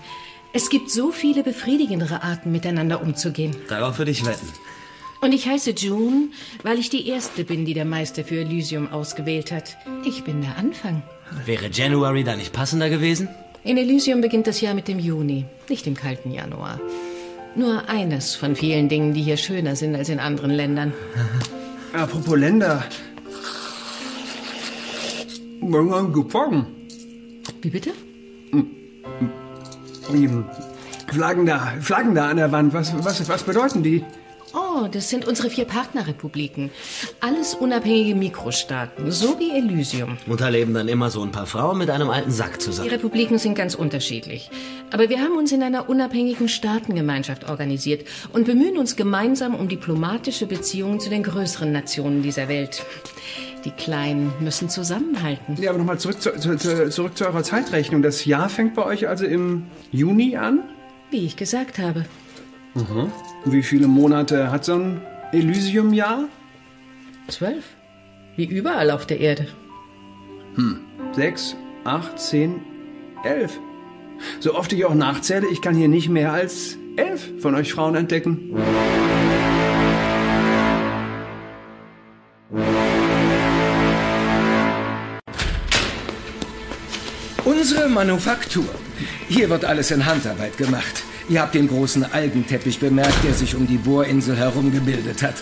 Es gibt so viele befriedigendere Arten, miteinander umzugehen. Darauf würde ich wetten. Und ich heiße June, weil ich die Erste bin, die der Meister für Elysium ausgewählt hat. Ich bin der Anfang. Wäre January da nicht passender gewesen? In Elysium beginnt das Jahr mit dem Juni, nicht dem kalten Januar. Nur eines von vielen Dingen, die hier schöner sind als in anderen Ländern. Apropos Länder. Gefangen. Wie bitte? Flaggen da, Flaggen da an der Wand. Was, was, was bedeuten die? Oh, das sind unsere vier Partnerrepubliken. Alles unabhängige Mikrostaaten, so wie Elysium. Und da leben dann immer so ein paar Frauen mit einem alten Sack Die zusammen. Republiken sind ganz unterschiedlich. Aber wir haben uns in einer unabhängigen Staatengemeinschaft organisiert und bemühen uns gemeinsam um diplomatische Beziehungen zu den größeren Nationen dieser Welt. Die Kleinen müssen zusammenhalten. Ja, aber nochmal zurück zu, zu, zu, zurück zu eurer Zeitrechnung. Das Jahr fängt bei euch also im Juni an? Wie ich gesagt habe. Mhm. Wie viele Monate hat so ein Elysium-Jahr? Zwölf. Wie überall auf der Erde. Hm. Sechs, acht, zehn, elf. So oft ich auch nachzähle, ich kann hier nicht mehr als elf von euch Frauen entdecken. Unsere Manufaktur. Hier wird alles in Handarbeit gemacht. Ihr habt den großen Algenteppich bemerkt, der sich um die Bohrinsel herum gebildet hat.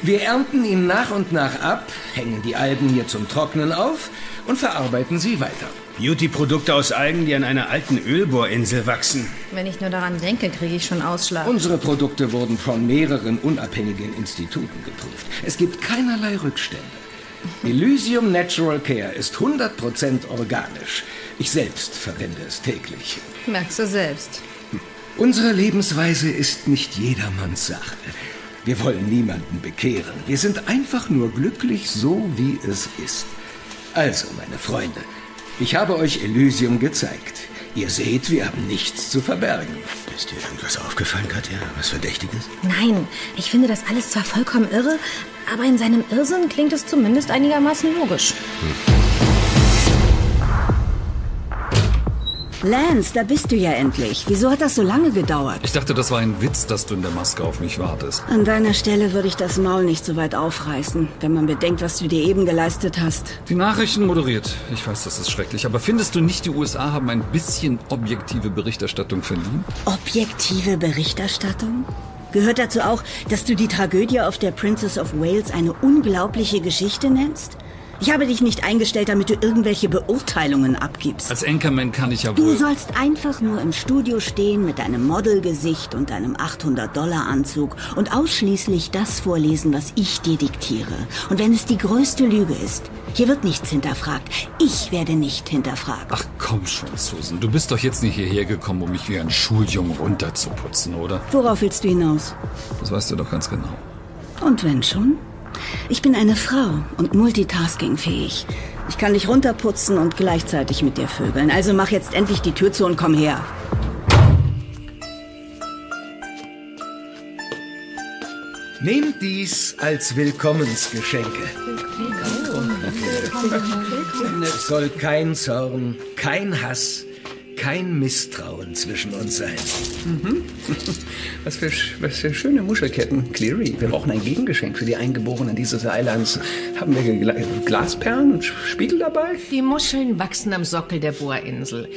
Wir ernten ihn nach und nach ab, hängen die Algen hier zum Trocknen auf und verarbeiten sie weiter. Beauty-Produkte aus Algen, die an einer alten Ölbohrinsel wachsen. Wenn ich nur daran denke, kriege ich schon Ausschlag. Unsere Produkte wurden von mehreren unabhängigen Instituten geprüft. Es gibt keinerlei Rückstände. Elysium Natural Care ist 100% organisch. Ich selbst verwende es täglich. Merkst du selbst. Unsere Lebensweise ist nicht jedermanns Sache. Wir wollen niemanden bekehren. Wir sind einfach nur glücklich, so wie es ist. Also, meine Freunde, ich habe euch Elysium gezeigt. Ihr seht, wir haben nichts zu verbergen. Ist dir irgendwas aufgefallen, Katja? Was Verdächtiges? Nein, ich finde das alles zwar vollkommen irre, aber in seinem Irrsinn klingt es zumindest einigermaßen logisch. Lance, da bist du ja endlich. Wieso hat das so lange gedauert? Ich dachte, das war ein Witz, dass du in der Maske auf mich wartest. An deiner Stelle würde ich das Maul nicht so weit aufreißen, wenn man bedenkt, was du dir eben geleistet hast. Die Nachrichten moderiert. Ich weiß, das ist schrecklich. Aber findest du nicht, die USA haben ein bisschen objektive Berichterstattung verdient? Objektive Berichterstattung? Gehört dazu auch, dass du die Tragödie auf der Princess of Wales eine unglaubliche Geschichte nennst? Ich habe dich nicht eingestellt, damit du irgendwelche Beurteilungen abgibst. Als Anchorman kann ich ja Du wohl... sollst einfach nur im Studio stehen mit deinem Modelgesicht und deinem 800-Dollar-Anzug und ausschließlich das vorlesen, was ich dir diktiere. Und wenn es die größte Lüge ist, hier wird nichts hinterfragt. Ich werde nicht hinterfragt. Ach komm schon, Susan. Du bist doch jetzt nicht hierher gekommen, um mich wie ein Schuljungen runterzuputzen, oder? Worauf willst du hinaus? Das weißt du doch ganz genau. Und wenn schon? Ich bin eine Frau und multitaskingfähig. Ich kann dich runterputzen und gleichzeitig mit dir vögeln. Also mach jetzt endlich die Tür zu und komm her. Nehmt dies als Willkommensgeschenke. Es soll kein Zorn, kein Hass, kein Misstrauen zwischen uns sein. Mhm. Was für, was für schöne Muschelketten, Cleary. Wir brauchen ein Gegengeschenk für die Eingeborenen dieses Eilands. Haben wir Gla Glasperlen und Spiegel dabei? Die Muscheln wachsen am Sockel der Bohrinsel.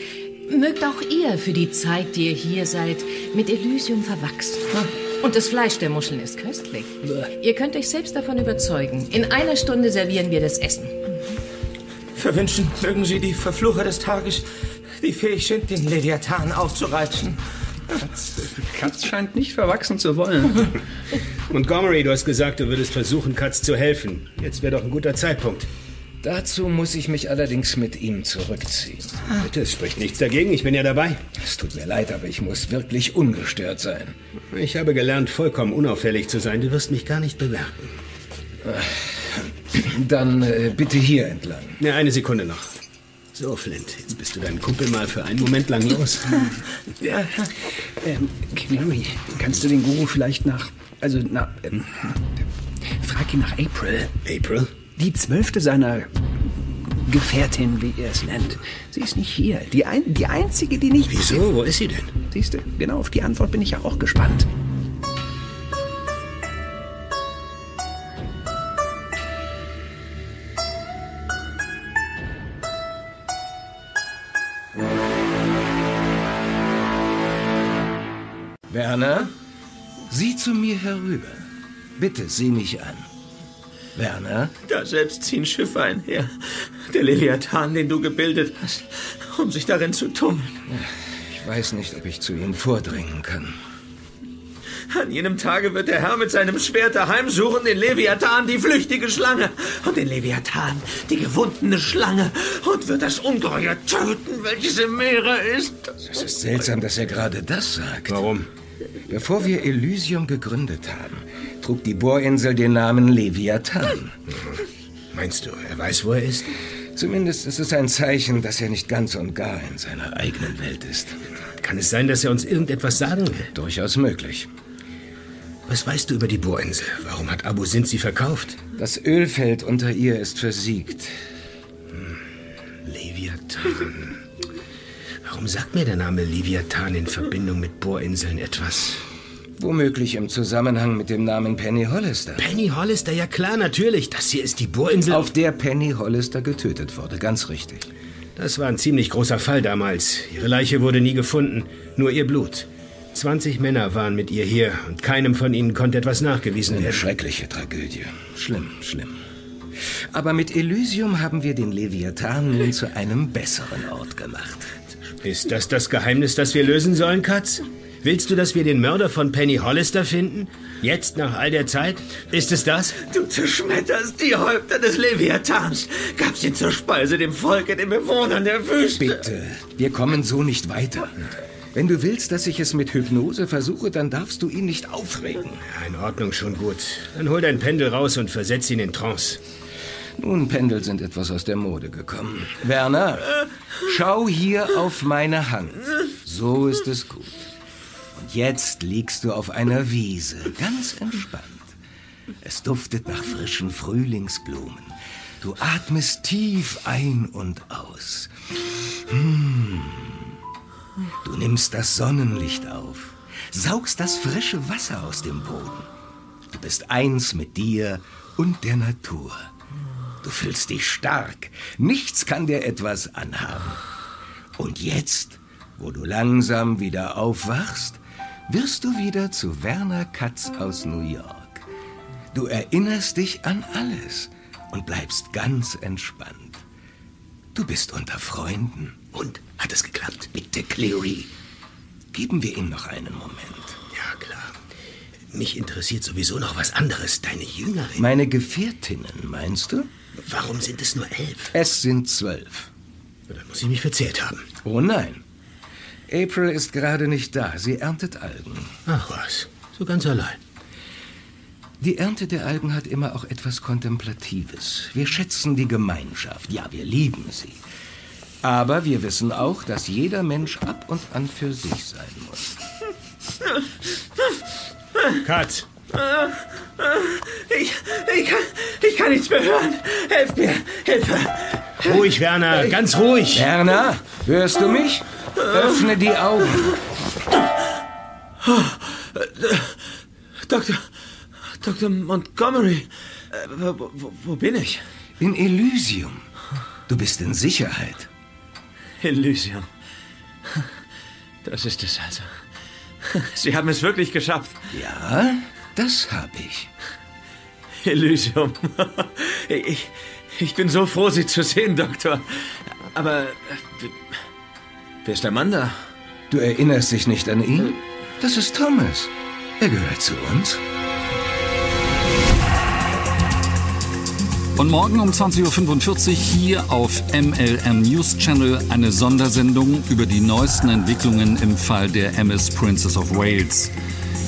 Mögt auch ihr für die Zeit, die ihr hier seid, mit Elysium verwachsen. Und das Fleisch der Muscheln ist köstlich. Ihr könnt euch selbst davon überzeugen. In einer Stunde servieren wir das Essen. Verwünschen mögen Sie die Verflucher des Tages, die fähig sind, den Leviathan aufzureizen. Katz, Katz scheint nicht verwachsen zu wollen. Montgomery, du hast gesagt, du würdest versuchen, Katz zu helfen. Jetzt wäre doch ein guter Zeitpunkt. Dazu muss ich mich allerdings mit ihm zurückziehen. Bitte, es spricht nichts dagegen. Ich bin ja dabei. Es tut mir leid, aber ich muss wirklich ungestört sein. Ich habe gelernt, vollkommen unauffällig zu sein. Du wirst mich gar nicht bemerken. Dann äh, bitte hier entlang. Ja, eine Sekunde noch. So, Flint, jetzt bist du deinen Kumpel mal für einen Moment lang los. Ja, ähm, kannst du den Guru vielleicht nach, also nach, ähm, frag ihn nach April. April? Die zwölfte seiner Gefährtin, wie er es nennt. Sie ist nicht hier. Die, ein, die einzige, die nicht... Wieso? Wo ist sie denn? Siehst du, genau auf die Antwort bin ich ja auch gespannt. Werner, sieh zu mir herüber. Bitte, sieh mich an. Werner? Da selbst ziehen Schiffe einher. Der Leviathan, den du gebildet hast, um sich darin zu tummeln. Ich weiß nicht, ob ich zu ihm vordringen kann. An jenem Tage wird der Herr mit seinem Schwert heimsuchen, den Leviathan, die flüchtige Schlange, und den Leviathan, die gewundene Schlange, und wird das Ungeheuer töten, welches im Meere ist. Es ist seltsam, dass er gerade das sagt. Warum? Bevor wir Elysium gegründet haben, trug die Bohrinsel den Namen Leviathan. Meinst du, er weiß, wo er ist? Zumindest ist es ein Zeichen, dass er nicht ganz und gar in seiner eigenen Welt ist. Kann es sein, dass er uns irgendetwas sagen will? Durchaus möglich. Was weißt du über die Bohrinsel? Warum hat Abu Sint sie verkauft? Das Ölfeld unter ihr ist versiegt. Leviathan. Warum sagt mir der Name Leviathan in Verbindung mit Bohrinseln etwas? Womöglich im Zusammenhang mit dem Namen Penny Hollister. Penny Hollister, ja klar, natürlich. Das hier ist die Bohrinsel. Auf der Penny Hollister getötet wurde, ganz richtig. Das war ein ziemlich großer Fall damals. Ihre Leiche wurde nie gefunden, nur ihr Blut. 20 Männer waren mit ihr hier und keinem von ihnen konnte etwas nachgewiesen Eine werden. schreckliche Tragödie. Schlimm, schlimm. Aber mit Elysium haben wir den Leviathan nun zu einem besseren Ort gemacht. Ist das das Geheimnis, das wir lösen sollen, Katz? Willst du, dass wir den Mörder von Penny Hollister finden? Jetzt, nach all der Zeit? Ist es das? Du zerschmetterst die Häupter des Leviathans, gabst ihn zur Speise dem Volke, den Bewohnern der Wüste. Bitte, wir kommen so nicht weiter. Wenn du willst, dass ich es mit Hypnose versuche, dann darfst du ihn nicht aufregen. Ja, in Ordnung, schon gut. Dann hol dein Pendel raus und versetz ihn in Trance. Nun, Pendel sind etwas aus der Mode gekommen. Werner, schau hier auf meine Hand. So ist es gut. Und jetzt liegst du auf einer Wiese, ganz entspannt. Es duftet nach frischen Frühlingsblumen. Du atmest tief ein und aus. Hm. Du nimmst das Sonnenlicht auf, saugst das frische Wasser aus dem Boden. Du bist eins mit dir und der Natur. Du fühlst dich stark. Nichts kann dir etwas anhaben. Und jetzt, wo du langsam wieder aufwachst, wirst du wieder zu Werner Katz aus New York. Du erinnerst dich an alles und bleibst ganz entspannt. Du bist unter Freunden. Und hat es geklappt? Bitte, Cleary. Geben wir ihm noch einen Moment. Ja, klar. Mich interessiert sowieso noch was anderes. Deine Jüngerin. Meine Gefährtinnen, meinst du? Warum sind es nur elf? Es sind zwölf. Dann muss ich mich verzählt haben. Oh nein. April ist gerade nicht da. Sie erntet Algen. Ach was, so ganz allein. Die Ernte der Algen hat immer auch etwas Kontemplatives. Wir schätzen die Gemeinschaft. Ja, wir lieben sie. Aber wir wissen auch, dass jeder Mensch ab und an für sich sein muss. Katz, Ich, ich, kann, ich kann nichts mehr hören. Helft mir, Hilfe. ruhig, Werner, ganz ruhig. Werner, hörst du mich? Öffne die Augen. Dr. Dr. Montgomery, äh, wo, wo, wo bin ich? In Elysium. Du bist in Sicherheit. Elysium. Das ist es also. Sie haben es wirklich geschafft. Ja, das habe ich. Elysium. Ich, ich bin so froh, Sie zu sehen, Doktor. Aber äh, wer ist der Mann da? Du erinnerst dich nicht an ihn? Das ist Thomas. Er gehört zu uns. Und morgen um 20.45 Uhr hier auf MLM News Channel eine Sondersendung über die neuesten Entwicklungen im Fall der MS Princess of Wales.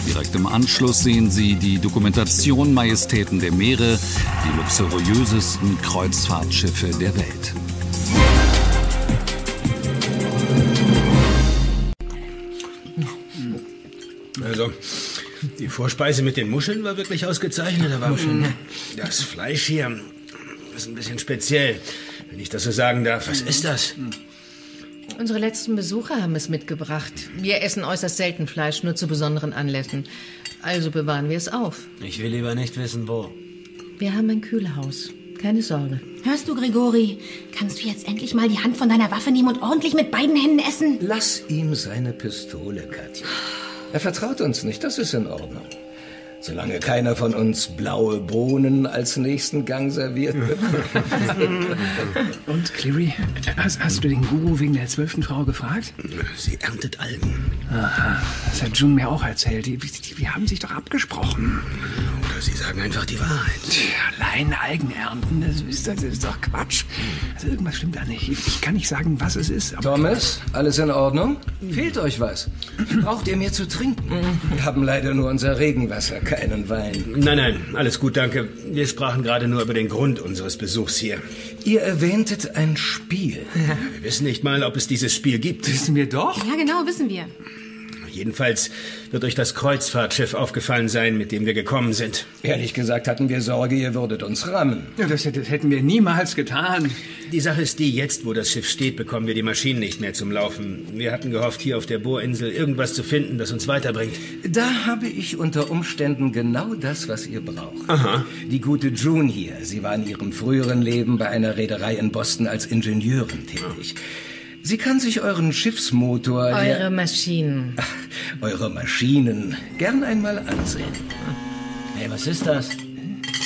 Direkt im Anschluss sehen Sie die Dokumentation Majestäten der Meere, die luxuriösesten Kreuzfahrtschiffe der Welt. Also, die Vorspeise mit den Muscheln war wirklich ausgezeichnet, aber das Fleisch hier ist ein bisschen speziell, wenn ich das so sagen darf. Was ist das? Unsere letzten Besucher haben es mitgebracht. Wir essen äußerst selten Fleisch, nur zu besonderen Anlässen. Also bewahren wir es auf. Ich will lieber nicht wissen, wo. Wir haben ein Kühlhaus. Keine Sorge. Hörst du, Grigori? Kannst du jetzt endlich mal die Hand von deiner Waffe nehmen und ordentlich mit beiden Händen essen? Lass ihm seine Pistole, Katja. Er vertraut uns nicht, das ist in Ordnung. Solange keiner von uns blaue Bohnen als nächsten Gang serviert. Und, Cleary, hast, hast du den Guru wegen der zwölften Frau gefragt? Sie erntet Algen. Aha, das hat June mir auch erzählt. Die, die, die haben sich doch abgesprochen. Sie sagen einfach die Wahrheit. Allein Algen ernten, das ist, das ist doch Quatsch. Also irgendwas stimmt da nicht. Ich, ich kann nicht sagen, was es ist. aber- Thomas, alles in Ordnung? Fehlt euch was? Braucht ihr mehr zu trinken? Wir haben leider nur unser Regenwasser, keinen Wein. Nein, nein, alles gut, danke. Wir sprachen gerade nur über den Grund unseres Besuchs hier. Ihr erwähntet ein Spiel. Wir wissen nicht mal, ob es dieses Spiel gibt. Wissen wir doch. Ja, genau, wissen wir. Jedenfalls wird euch das Kreuzfahrtschiff aufgefallen sein, mit dem wir gekommen sind. Ehrlich gesagt hatten wir Sorge, ihr würdet uns rammen. Ja, das, das hätten wir niemals getan. Die Sache ist die, jetzt wo das Schiff steht, bekommen wir die Maschinen nicht mehr zum Laufen. Wir hatten gehofft, hier auf der Bohrinsel irgendwas zu finden, das uns weiterbringt. Da habe ich unter Umständen genau das, was ihr braucht. Aha. Die gute June hier. Sie war in ihrem früheren Leben bei einer Reederei in Boston als Ingenieurin tätig. Sie kann sich euren Schiffsmotor... Eure Maschinen. eure Maschinen gern einmal ansehen. Hey, was ist das?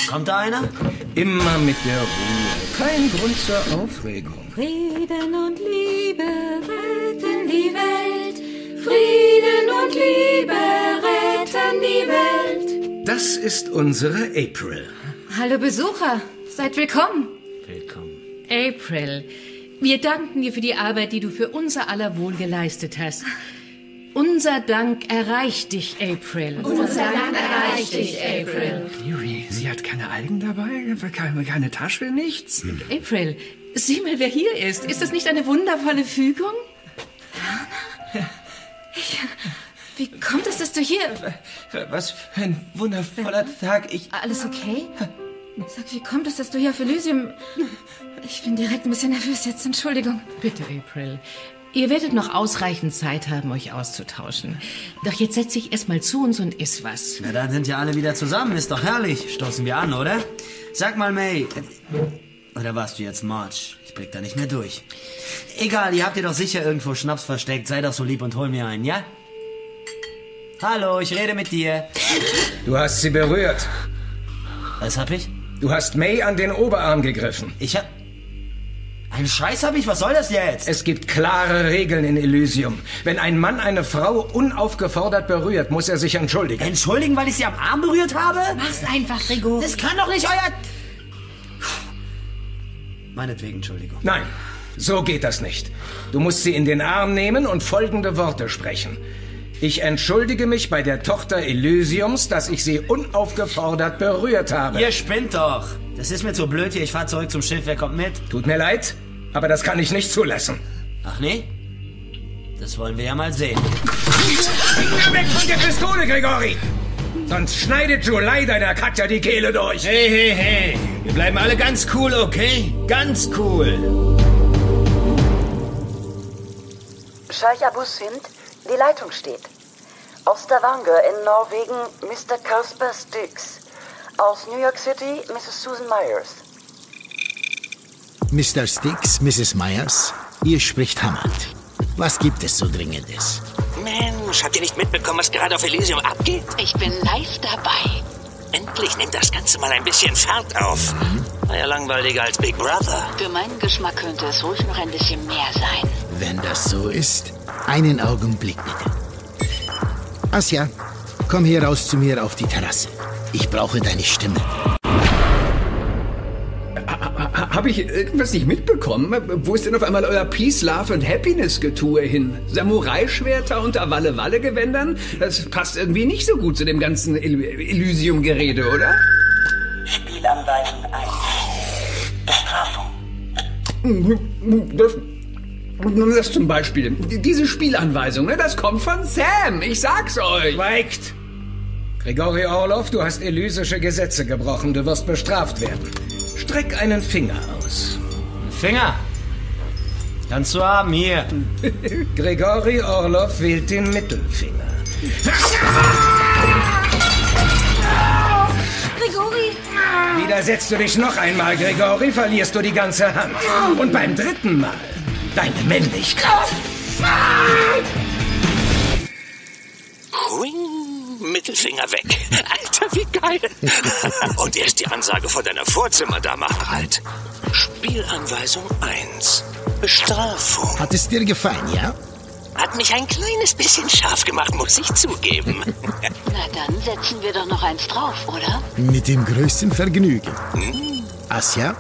Kommt da einer? Immer mit der Ruhe. Kein Grund zur Aufregung. Frieden und Liebe retten die Welt. Frieden und Liebe retten die Welt. Das ist unsere April. Hallo Besucher, seid willkommen. Willkommen. April, wir danken dir für die Arbeit, die du für unser aller Wohl geleistet hast. Unser Dank erreicht dich, April. Unser Dank erreicht dich, April. Cleary, sie hat keine Algen dabei? Keine, keine Tasche, nichts? April, sieh mal, wer hier ist. Ist das nicht eine wundervolle Fügung? Wie kommt es, dass du hier... Was für ein wundervoller Tag. Ich. Alles okay? Sag, wie kommt es, dass du hier auf Elysium... Ich bin direkt ein bisschen nervös jetzt, Entschuldigung. Bitte, April. Ihr werdet noch ausreichend Zeit haben, euch auszutauschen. Doch jetzt setz dich erstmal zu uns und iss was. Na, dann sind ja alle wieder zusammen. Ist doch herrlich. Stoßen wir an, oder? Sag mal, May. Oder warst du jetzt March? Ich blick da nicht mehr durch. Egal, ihr habt ihr doch sicher irgendwo Schnaps versteckt. Sei doch so lieb und hol mir einen, ja? Hallo, ich rede mit dir. Du hast sie berührt. Was hab ich? Du hast May an den Oberarm gegriffen. Ich hab... Einen Scheiß hab ich? Was soll das jetzt? Es gibt klare Regeln in Elysium. Wenn ein Mann eine Frau unaufgefordert berührt, muss er sich entschuldigen. Entschuldigen, weil ich sie am Arm berührt habe? Mach's einfach, Gregor. Das kann doch nicht euer... Meinetwegen, Entschuldigung. Nein, so geht das nicht. Du musst sie in den Arm nehmen und folgende Worte sprechen. Ich entschuldige mich bei der Tochter Elysiums, dass ich sie unaufgefordert berührt habe. Ihr spinnt doch. Das ist mir zu blöd hier. Ich fahr zurück zum Schiff. Wer kommt mit? Tut mir leid, aber das kann ich nicht zulassen. Ach nee? Das wollen wir ja mal sehen. Weg von der Pistole, Grigori! Sonst schneidet July deiner Katja die Kehle durch. Hey, hey, hey. Wir bleiben alle ganz cool, okay? Ganz cool. Scheich Abu Sindh, die Leitung steht. Aus Stavanger in Norwegen Mr. Kasper Styx. Aus New York City Mrs. Susan Myers. Mr. Sticks, Mrs. Myers, hier spricht Hammond. Was gibt es so Dringendes? Mensch, habt ihr nicht mitbekommen, was gerade auf Elysium abgeht? Ich bin live dabei. Endlich nimmt das Ganze mal ein bisschen Fahrt auf. War ja langweiliger als Big Brother. Für meinen Geschmack könnte es ruhig noch ein bisschen mehr sein. Wenn das so ist, einen Augenblick bitte. Asja, komm hier raus zu mir auf die Terrasse. Ich brauche deine Stimme. Habe ich irgendwas nicht mitbekommen? Wo ist denn auf einmal euer Peace, Love and Happiness-Getue hin? Samurai-Schwerter unter Walle-Walle-Gewändern? Das passt irgendwie nicht so gut zu dem ganzen El Elysium-Gerede, oder? Spielanweisung 1. Bestrafung. Das, das zum Beispiel. Diese Spielanweisung, ne, das kommt von Sam. Ich sag's euch. Schweigt! Grigori Orlov, du hast elysische Gesetze gebrochen. Du wirst bestraft werden. Streck einen Finger aus. Finger? Kannst du haben, hier. Grigori Orlov wählt den Mittelfinger. Grigori! Widersetzt du dich noch einmal, Grigori, verlierst du die ganze Hand. Und beim dritten Mal deine Männlichkeit. Huing, Mittelfinger weg. Alter, wie geil. Und erst die Ansage von deiner Vorzimmerdame halt. Spielanweisung 1. Bestrafung. Hat es dir gefallen, ja? Hat mich ein kleines bisschen scharf gemacht, muss ich zugeben. Na dann setzen wir doch noch eins drauf, oder? Mit dem größten Vergnügen. Asja?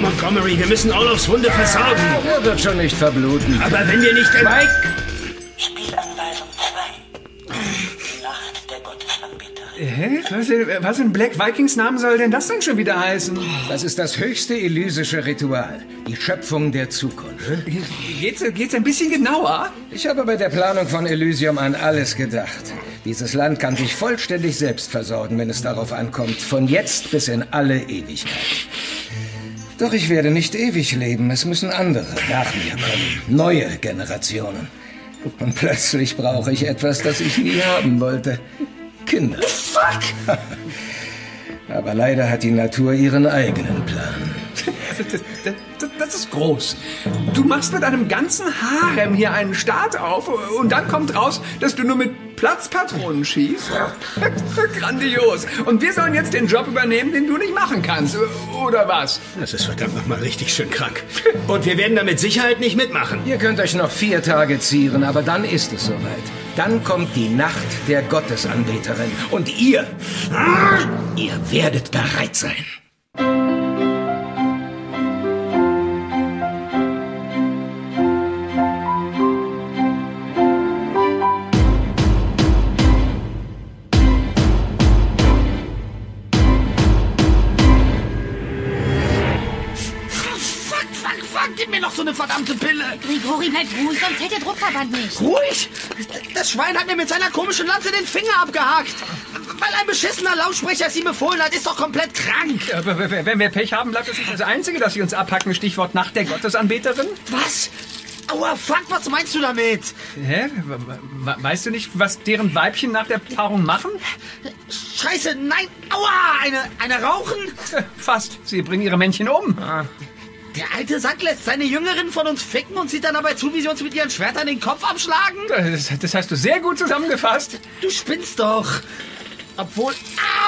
Montgomery, wir müssen Olofs Wunde versorgen. Er wird schon nicht verbluten. Aber wenn wir nicht... Mike! Spielanweisung 2. Nacht der Gottesanbeterin. Hä? Was, in- was in Black Vikings Namen soll denn das denn schon wieder heißen? Das ist das höchste elysische Ritual. Die Schöpfung der Zukunft. Geht's, geht's ein bisschen genauer? Ich habe bei der Planung von Elysium an alles gedacht. Dieses Land kann sich vollständig selbst versorgen, wenn es darauf ankommt. Von jetzt bis in alle Ewigkeit. Doch ich werde nicht ewig leben. Es müssen andere nach mir kommen. Neue Generationen. Und plötzlich brauche ich etwas, das ich nie haben wollte. Kinder. Fuck! Aber leider hat die Natur ihren eigenen Plan. Das, ist groß. Du machst mit einem ganzen Harem hier einen Start auf und dann kommt raus, dass du nur mit Platzpatronen schießt. Grandios. Und wir sollen jetzt den Job übernehmen, den du nicht machen kannst. Oder was? Das ist verdammt nochmal richtig schön krank. Und wir werden da mit Sicherheit nicht mitmachen. Ihr könnt euch noch vier Tage zieren, aber dann ist es soweit. Dann kommt die Nacht der Gottesanbeterin. Und ihr, ihr werdet bereit sein. Verdammte Pille. Grigori, bleib ruhig, sonst hält der Druckverband nicht. Ruhig? Das Schwein hat mir mit seiner komischen Lanze den Finger abgehakt. weil ein beschissener Lautsprecher es ihm befohlen hat, ist doch komplett krank. W- wenn wir Pech haben, bleibt es nicht das Einzige, dass sie uns abhacken. Stichwort Nacht der Gottesanbeterin. Was? Aua, fuck, was meinst du damit? Hä? We- we- Weißt du nicht, was deren Weibchen nach der Paarung machen? Scheiße, nein, aua, eine, eine rauchen? Fast. Sie bringen ihre Männchen um. Der alte Sack lässt seine Jüngerin von uns ficken und sieht dann dabei zu, wie sie uns mit ihren Schwertern den Kopf abschlagen? Das, das hast du sehr gut zusammengefasst. Du spinnst doch. Obwohl,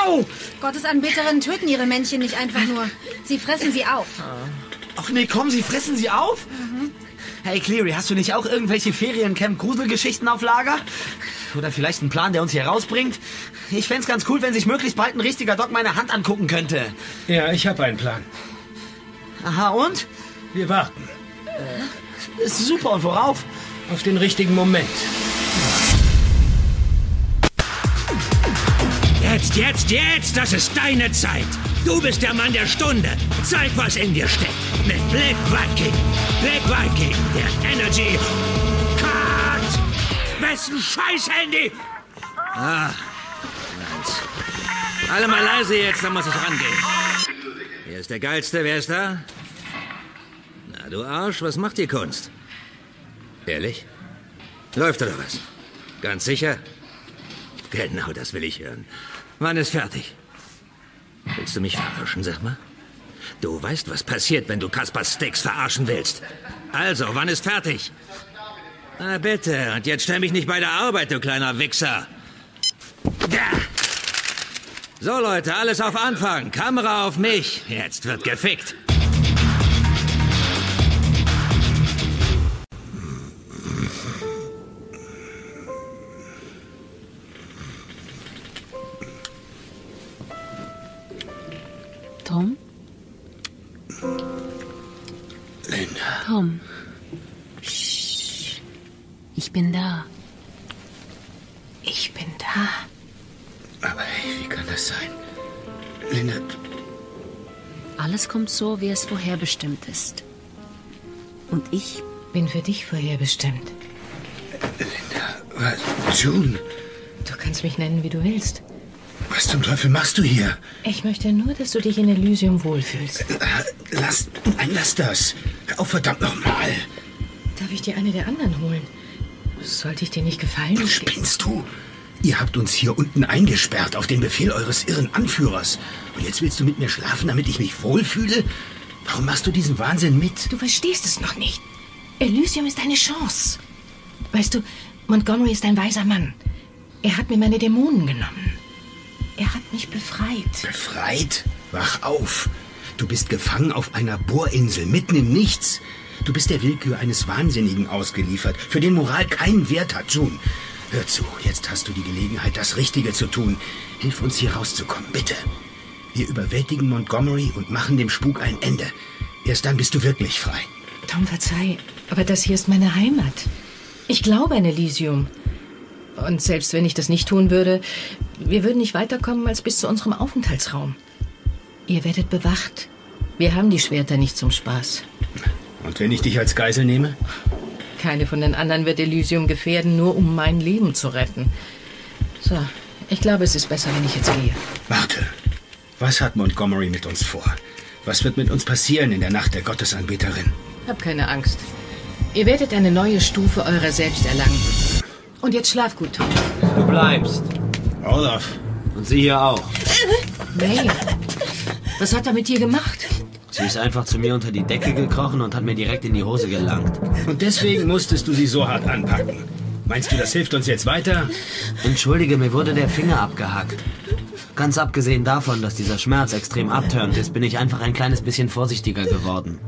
au! Gottesanbeterinnen töten ihre Männchen nicht einfach nur. Sie fressen sie auf. Ach nee, komm, sie fressen sie auf? Hey Cleary, hast du nicht auch irgendwelche Feriencamp-Gruselgeschichten auf Lager? Oder vielleicht einen Plan, der uns hier rausbringt? Ich fänd's ganz cool, wenn sich möglichst bald ein richtiger Doc meine Hand angucken könnte. Ja, ich habe einen Plan. Aha, und? Wir warten. Ist super, und worauf? Auf den richtigen Moment. Jetzt, jetzt, jetzt, das ist deine Zeit. Du bist der Mann der Stunde. Zeig, was in dir steckt. Mit Black Viking. Black Viking, der Energy. Cut! Wessen Scheiß-Handy? Ah, Lance. Alle mal leise jetzt, dann muss ich rangehen. Wer ist der Geilste? Wer ist da? Na, du Arsch, was macht die Kunst? Ehrlich? Läuft oder was? Ganz sicher? Genau, das will ich hören. Wann ist fertig? Willst du mich verarschen, sag mal? Du weißt, was passiert, wenn du Kaspers Sticks verarschen willst. Also, wann ist fertig? Na bitte, und jetzt stell mich nicht bei der Arbeit, du kleiner Wichser. Ja. So, Leute, alles auf Anfang. Kamera auf mich. Jetzt wird gefickt. Tom? Linda. Tom. Psst. Ich bin da. Ich bin da. Aber hey, wie kann das sein? Linda, Alles kommt so, wie es vorherbestimmt ist. Und ich Bin für dich vorherbestimmt. was? June, Du kannst mich nennen, wie du willst. was zum Teufel machst du hier? Ich möchte nur, dass du dich in Elysium wohlfühlst. Lass, nein, lass das. Hör auf, verdammt nochmal. Darf ich dir eine der anderen holen? Sollte ich dir nicht gefallen? Spinnst du? Ihr habt uns hier unten eingesperrt auf den Befehl eures irren Anführers. Und jetzt willst du mit mir schlafen, damit ich mich wohlfühle? Warum machst du diesen Wahnsinn mit? Du verstehst es noch nicht. Elysium ist eine Chance. Weißt du, Montgomery ist ein weiser Mann. Er hat mir meine Dämonen genommen. Er hat mich befreit. Befreit? Wach auf. Du bist gefangen auf einer Bohrinsel, mitten im Nichts. Du bist der Willkür eines Wahnsinnigen ausgeliefert, für den Moral keinen Wert hat, June. Hör zu, jetzt hast du die Gelegenheit, das Richtige zu tun. Hilf uns hier rauszukommen, bitte. Wir überwältigen Montgomery und machen dem Spuk ein Ende. Erst dann bist du wirklich frei. Tom, verzeih, aber das hier ist meine Heimat. Ich glaube an Elysium. Und selbst wenn ich das nicht tun würde, wir würden nicht weiterkommen als bis zu unserem Aufenthaltsraum. Ihr werdet bewacht. Wir haben die Schwerter nicht zum Spaß. Und wenn ich dich als Geisel nehme? Keine von den anderen wird Elysium gefährden, nur um mein Leben zu retten. So, ich glaube, es ist besser, wenn ich jetzt gehe. Warte. Was hat Montgomery mit uns vor? Was wird mit uns passieren in der Nacht der Gottesanbeterin? Hab keine Angst. Ihr werdet eine neue Stufe eurer selbst erlangen. Und jetzt schlaf gut, Tom. Du bleibst. Olaf. Und sie hier auch. May, was hat er mit dir gemacht? Sie ist einfach zu mir unter die Decke gekrochen und hat mir direkt in die Hose gelangt. Und deswegen musstest du sie so hart anpacken. Meinst du, das hilft uns jetzt weiter? Entschuldige, mir wurde der Finger abgehackt. Ganz abgesehen davon, dass dieser Schmerz extrem abtörend ist, bin ich einfach ein kleines bisschen vorsichtiger geworden.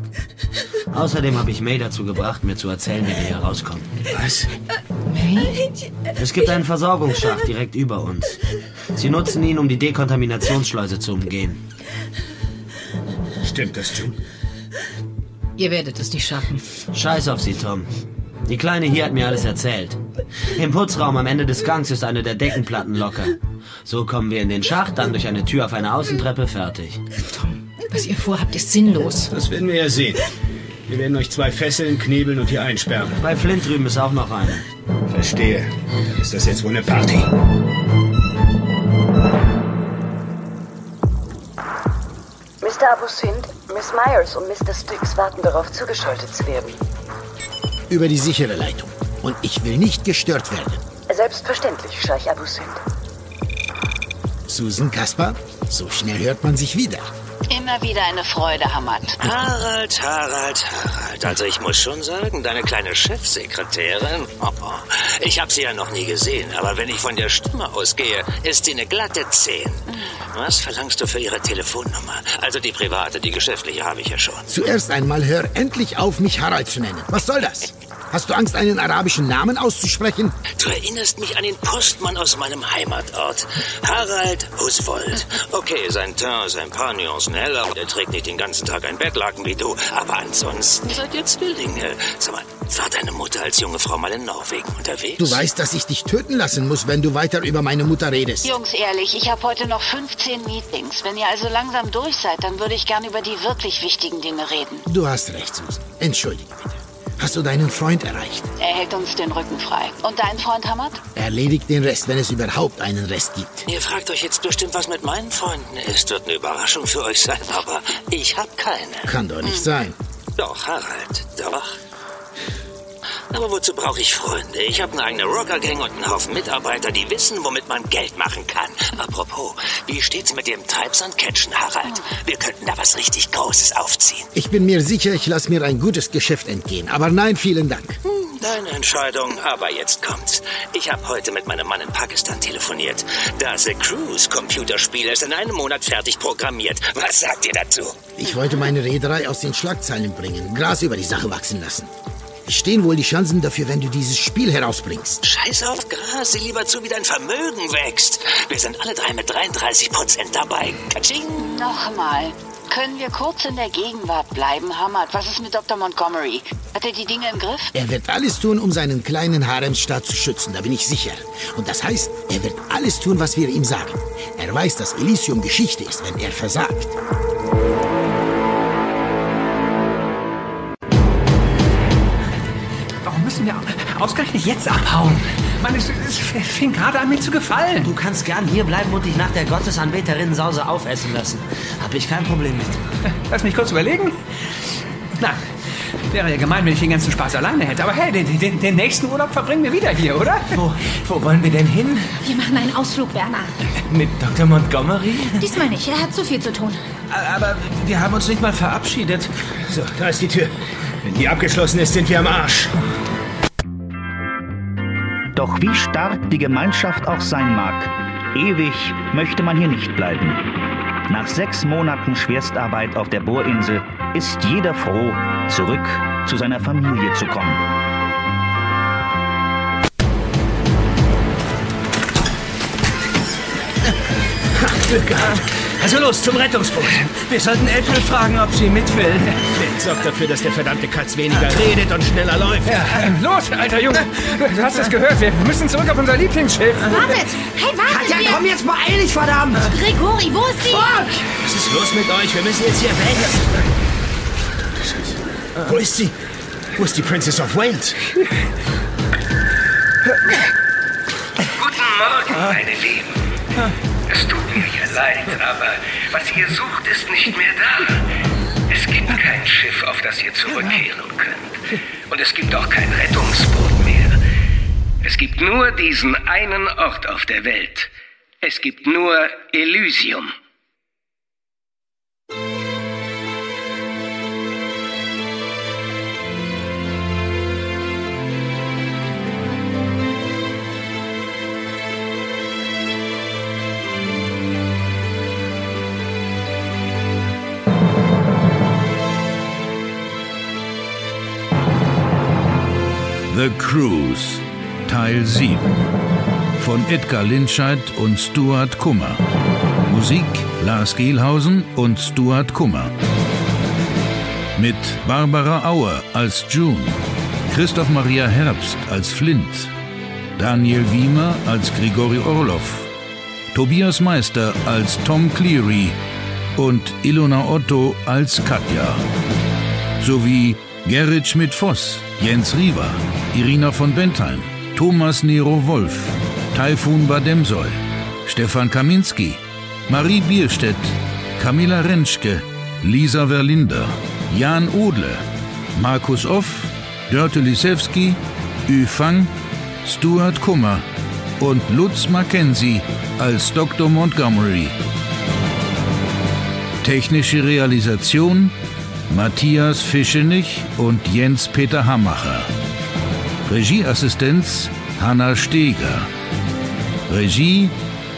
Außerdem habe ich May dazu gebracht, mir zu erzählen, wie wir hier rauskommen. Was? May? Es gibt einen Versorgungsschacht direkt über uns. Sie nutzen ihn, um die Dekontaminationsschleuse zu umgehen. Stimmt das, June? Ihr werdet es nicht schaffen. Scheiß auf sie, Tom. Die Kleine hier hat mir alles erzählt. Im Putzraum am Ende des Gangs ist eine der Deckenplatten locker. So kommen wir in den Schacht, dann durch eine Tür auf eine Außentreppe fertig. Was ihr vorhabt, ist sinnlos. Das werden wir ja sehen. Wir werden euch zwei fesseln, knebeln und hier einsperren. Bei Flint drüben ist auch noch eine. Verstehe. Ist das jetzt wohl eine Party? Abu Sindh, Miss Myers und Mr. Styx warten darauf, zugeschaltet zu werden. Über die sichere Leitung. Und ich will nicht gestört werden. Selbstverständlich, Scheich Abu Sindh. Susan Kaspar, so schnell hört man sich wieder. Immer wieder eine Freude, Hamad. Harald, Harald, Harald. Also ich muss schon sagen, deine kleine Chefsekretärin, oh, oh, ich habe sie ja noch nie gesehen, aber wenn ich von der Stimme ausgehe, ist sie eine glatte Zehn. Was verlangst du für ihre Telefonnummer? Also die private, die geschäftliche habe ich ja schon. Zuerst einmal hör endlich auf, mich Harald zu nennen. Was soll das? Hast du Angst, einen arabischen Namen auszusprechen? Du erinnerst mich an den Postmann aus meinem Heimatort. Harald Husvold. Okay, sein Teint ist ein paar Nuancen heller und er trägt nicht den ganzen Tag ein Bettlaken wie du. Aber ansonsten seid ihr Zwillinge. Sag mal, war deine Mutter als junge Frau mal in Norwegen unterwegs? Du weißt, dass ich dich töten lassen muss, wenn du weiter über meine Mutter redest. Jungs, ehrlich, ich habe heute noch 15 Meetings. Wenn ihr also langsam durch seid, dann würde ich gern über die wirklich wichtigen Dinge reden. Du hast recht, Susan. Entschuldige bitte. Hast du deinen Freund erreicht? Er hält uns den Rücken frei. Und dein Freund Hamad? Erledigt den Rest, wenn es überhaupt einen Rest gibt. Ihr fragt euch jetzt bestimmt, was mit meinen Freunden ist. Wird eine Überraschung für euch sein, aber ich habe keine. Kann doch nicht sein. Doch, Harald, doch. Aber wozu brauche ich Freunde? Ich habe eine eigene Rocker-Gang und einen Haufen Mitarbeiter, die wissen, womit man Geld machen kann. Apropos, wie steht's mit dem Treibsand-Catchen, Harald? Wir könnten da was richtig Großes aufziehen. Ich bin mir sicher, ich lasse mir ein gutes Geschäft entgehen. Aber nein, vielen Dank. Hm, Deine Entscheidung, aber jetzt kommt's. Ich habe heute mit meinem Mann in Pakistan telefoniert. Das The Cruise Computerspiel ist in einem Monat fertig programmiert. Was sagt ihr dazu? Ich wollte meine Reederei aus den Schlagzeilen bringen, Gras über die Sache wachsen lassen. Wie stehen wohl die Chancen dafür, wenn du dieses Spiel herausbringst? Scheiß auf Gras, sieh lieber zu, wie dein Vermögen wächst. Wir sind alle drei mit 33 Prozent dabei. Katsching. Nochmal. Können wir kurz in der Gegenwart bleiben, Hamad? Was ist mit Dr. Montgomery? Hat er die Dinge im Griff? Er wird alles tun, um seinen kleinen Haremsstaat zu schützen, da bin ich sicher. Und das heißt, er wird alles tun, was wir ihm sagen. Er weiß, dass Elysium Geschichte ist, wenn er versagt. Ausgerechnet jetzt abhauen? Mann, es, es fing gerade an, mir zu gefallen. Du kannst gern hier bleiben und dich nach der Gottesanbeterinnen-Sause aufessen lassen. Hab ich kein Problem mit. Lass mich kurz überlegen. Nein, wäre ja gemein, wenn ich den ganzen Spaß alleine hätte. Aber hey, den, den, den nächsten Urlaub verbringen wir wieder hier, oder? Wo, wo wollen wir denn hin? Wir machen einen Ausflug, Werner. Mit Dr. Montgomery? Diesmal nicht, er hat zu viel zu tun. Aber wir haben uns nicht mal verabschiedet. So, da ist die Tür. Wenn die abgeschlossen ist, sind wir am Arsch. Doch wie stark die Gemeinschaft auch sein mag, ewig möchte man hier nicht bleiben. Nach sechs Monaten Schwerstarbeit auf der Bohrinsel ist jeder froh, zurück zu seiner Familie zu kommen. Glück gehabt. Also los, zum Rettungsboot. Wir sollten April fragen, ob sie mit will. Sorgt dafür, dass der verdammte Katz weniger redet und schneller läuft. Ja, los, alter Junge. Du, hast es gehört. Wir müssen zurück auf unser Lieblingsschiff. Wartet! Hey, wartet! Katja, wir- komm jetzt beeil dich, verdammt! Gregori, wo ist sie? Was ist los mit euch? Wir müssen jetzt hier weg. Wo ist sie? Wo ist die Princess of Wales? Guten Morgen, meine Lieben. Es tut mir ja leid, aber was ihr sucht, ist nicht mehr da. Es gibt kein Schiff, auf das ihr zurückkehren könnt. Und es gibt auch kein Rettungsboot mehr. Es gibt nur diesen einen Ort auf der Welt. Es gibt nur Elysium. The Cruise Teil 7 von Edgar Linscheid und Stuart Kummer. Musik Lars Gehlhausen und Stuart Kummer. Mit Barbara Auer als June, Christoph Maria Herbst als Flint, Daniel Wiemer als Grigori Orlov, Tobias Meister als Tom Cleary und Ilona Otto als Katja. Sowie Gerrit Schmidt-Voss, Jens Riva, Irina von Bentheim, Thomas Nero Wolf, Taifun Bademsoy, Stefan Kaminski, Marie Bierstedt, Camilla Rentschke, Lisa Verlinder, Jan Odle, Markus Off, Dörte Lisewski, Yu Fang, Stuart Kummer und Lutz Mackenzie als Dr. Montgomery. Technische Realisation Matthias Fischenich und Jens Peter Hammacher. Regieassistenz Hanna Steger. Regie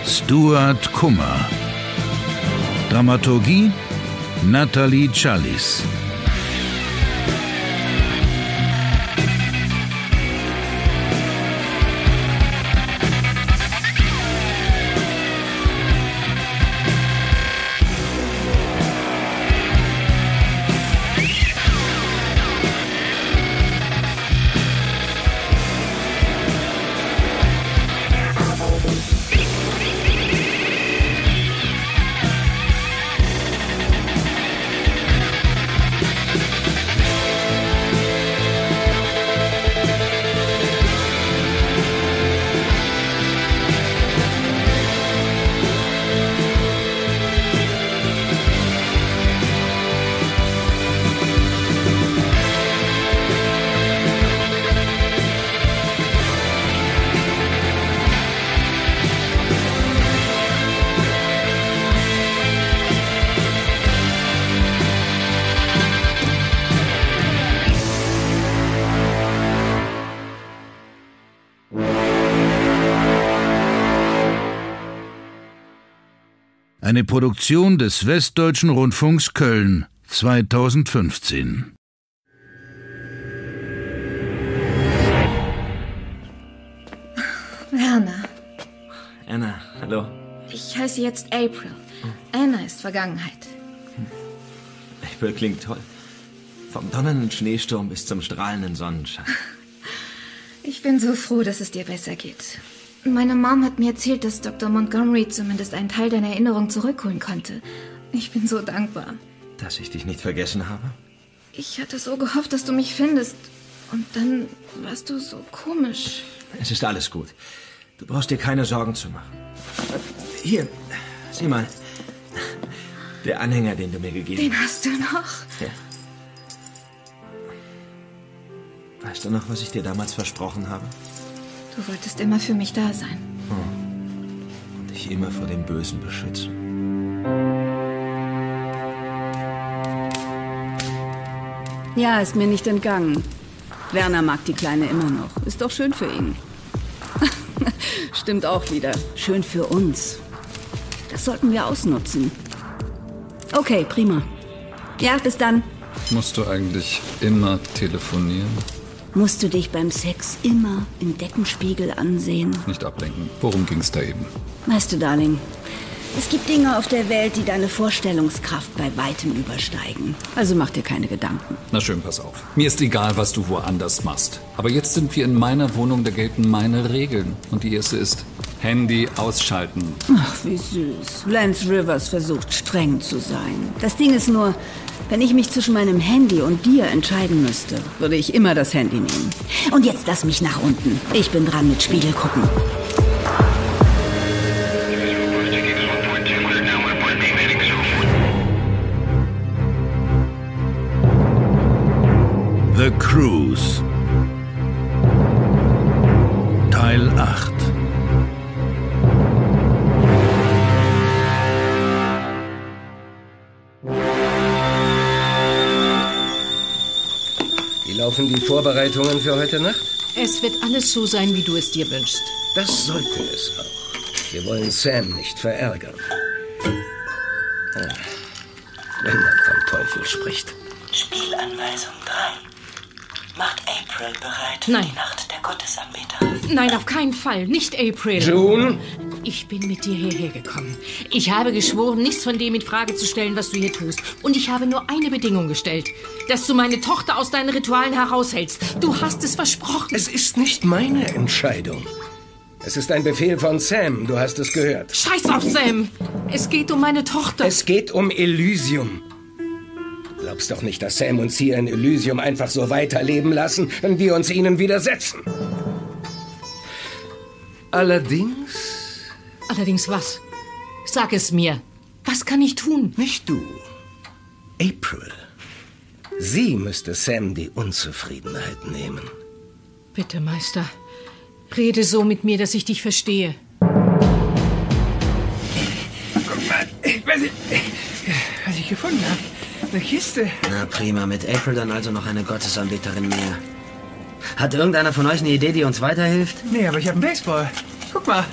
Stuart Kummer. Dramaturgie Nathalie Challis. Produktion des Westdeutschen Rundfunks Köln 2015. Werner, Anna, hallo. ich heiße jetzt April. Anna ist Vergangenheit. April klingt toll. Vom donnernden Schneesturm bis zum strahlenden Sonnenschein. Ich bin so froh, dass es dir besser geht. Meine Mom hat mir erzählt, dass Dr. Montgomery zumindest einen Teil deiner Erinnerung zurückholen konnte. Ich bin so dankbar. Dass ich dich nicht vergessen habe? Ich hatte so gehofft, dass du mich findest. Und dann warst du so komisch. Es ist alles gut. Du brauchst dir keine Sorgen zu machen. Hier, sieh mal. Der Anhänger, den du mir gegeben Den hast du noch. Ja. Weißt du noch, was ich dir damals versprochen habe? Du wolltest immer für mich da sein. Und dich immer vor dem Bösen beschützen. Ja, ist mir nicht entgangen. Werner mag die Kleine immer noch. Ist doch schön für ihn. Stimmt auch wieder. Schön für uns. Das sollten wir ausnutzen. Okay, prima. Ja, bis dann. Musst du eigentlich immer telefonieren? Musst du dich beim Sex immer im Deckenspiegel ansehen? Nicht ablenken. Worum ging's da eben? Weißt du, Darling, es gibt Dinge auf der Welt, die deine Vorstellungskraft bei weitem übersteigen. Also mach dir keine Gedanken. Na schön, pass auf. Mir ist egal, was du woanders machst. Aber jetzt sind wir in meiner Wohnung, da gelten meine Regeln. Und die erste ist Handy ausschalten. Ach, wie süß. Lance Rivers versucht streng zu sein. Das Ding ist nur, wenn ich mich zwischen meinem Handy und dir entscheiden müsste, würde ich immer das Handy nehmen. Und jetzt lass mich nach unten. Ich bin dran mit Spiegel gucken. The Cruise. Teil 8. laufen die Vorbereitungen für heute Nacht? Es wird alles so sein, wie du es dir wünschst. Das sollte es auch. Wir wollen Sam nicht verärgern. Ah, Wenn man vom Teufel spricht. Spielanweisung 3. Macht April bereit für Nein. die Nacht der Gottesanbeter. Nein, auf keinen Fall. Nicht April. June? Ich bin mit dir hierher gekommen. Ich habe geschworen, nichts von dem in Frage zu stellen, was du hier tust. Und ich habe nur eine Bedingung gestellt. Dass du meine Tochter aus deinen Ritualen heraushältst. Du hast es versprochen. Es ist nicht meine Entscheidung. Es ist ein Befehl von Sam, du hast es gehört. Scheiß auf Sam. Es geht um meine Tochter. Es geht um Elysium. Du glaubst doch nicht, dass Sam uns hier in Elysium einfach so weiterleben lassen, wenn wir uns ihnen widersetzen. Allerdings, Allerdings was? Sag es mir. Was kann ich tun? Nicht du. April. Sie müsste Sam die Unzufriedenheit nehmen. Bitte, Meister. Rede so mit mir, dass ich dich verstehe. Guck mal, was ich, was ich gefunden habe. Eine Kiste. Na prima, mit April dann also noch eine Gottesanbeterin mehr. Hat irgendeiner von euch eine Idee, die uns weiterhilft? Nee, aber ich habe einen Baseball. Guck mal.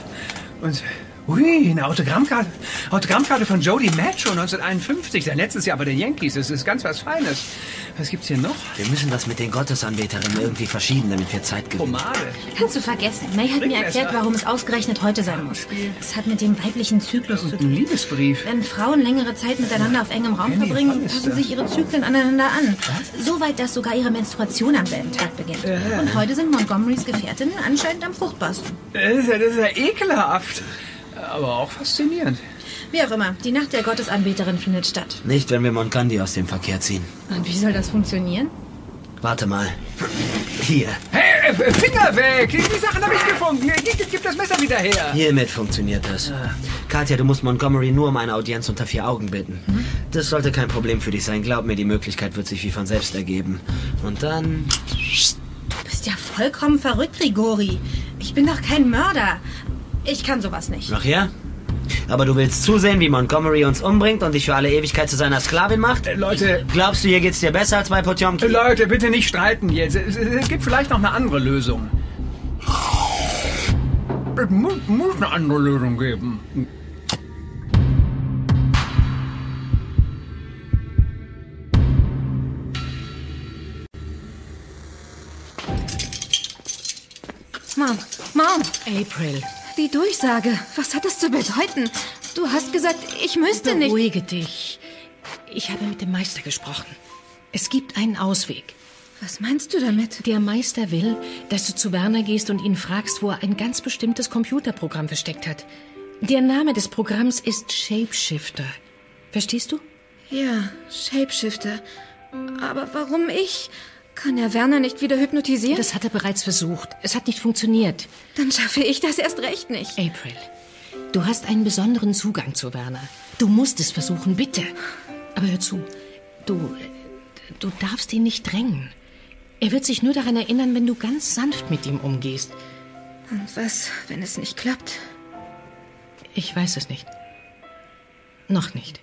Und, ui, eine Autogrammkarte. Autogrammkarte von Jody Macho 1951. Sein letztes Jahr bei den Yankees. Das ist ganz was Feines. Was gibt's hier noch? Wir müssen das mit den Gottesanbeterinnen irgendwie verschieben, damit wir Zeit gewinnen. Pomade. Kannst du vergessen. May hat mir erklärt, warum es ausgerechnet heute sein muss. Es hat mit dem weiblichen Zyklus zu Ein tun. Liebesbrief. Wenn Frauen längere Zeit miteinander auf engem Raum verbringen, passen sich ihre Zyklen aneinander an. Soweit, dass sogar ihre Menstruation am selben Tag beginnt. Äh. Und heute sind Montgomerys Gefährtinnen anscheinend am fruchtbarsten. Das ist, ja, das ist ja ekelhaft. Aber auch faszinierend. Wie auch immer, die Nacht der Gottesanbeterin findet statt. Nicht, wenn wir Montgandi aus dem Verkehr ziehen. Und wie soll das funktionieren? Warte mal. Hier. Hey, äh, Finger weg! Die Sachen habe ich gefunden. Gib, gib das Messer wieder her. Hiermit funktioniert das. Katja, du musst Montgomery nur um eine Audienz unter vier Augen bitten. Das sollte kein Problem für dich sein. Glaub mir, die Möglichkeit wird sich wie von selbst ergeben. Und dann... Du bist ja vollkommen verrückt, Grigori. Ich bin doch kein Mörder. Ich kann sowas nicht. Ach ja? Aber du willst zusehen, wie Montgomery uns umbringt und dich für alle Ewigkeit zu seiner Sklavin macht? Leute... Glaubst du, hier geht's dir besser als bei Potjomki? Leute, bitte nicht streiten jetzt. Es, es, es gibt vielleicht noch eine andere Lösung. Es muss, muss eine andere Lösung geben. Mom, Mom, April, die Durchsage. Was hat das zu bedeuten? Du hast gesagt, ich müsste nicht. beruhige dich. Ich habe mit dem Meister gesprochen. Es gibt einen Ausweg. Was meinst du damit? Der Meister will, dass du zu Werner gehst und ihn fragst, wo er ein ganz bestimmtes Computerprogramm versteckt hat. Der Name des Programms ist Shapeshifter. Verstehst du? Ja, Shapeshifter. Aber warum ich? Kann er Werner nicht wieder hypnotisieren? Das hat er bereits versucht. Es hat nicht funktioniert. Dann schaffe ich das erst recht nicht. April, du hast einen besonderen Zugang zu Werner. Du musst es versuchen, bitte. Aber hör zu, du, du darfst ihn nicht drängen. Er wird sich nur daran erinnern, wenn du ganz sanft mit ihm umgehst. Und was, wenn es nicht klappt? Ich weiß es nicht. Noch nicht.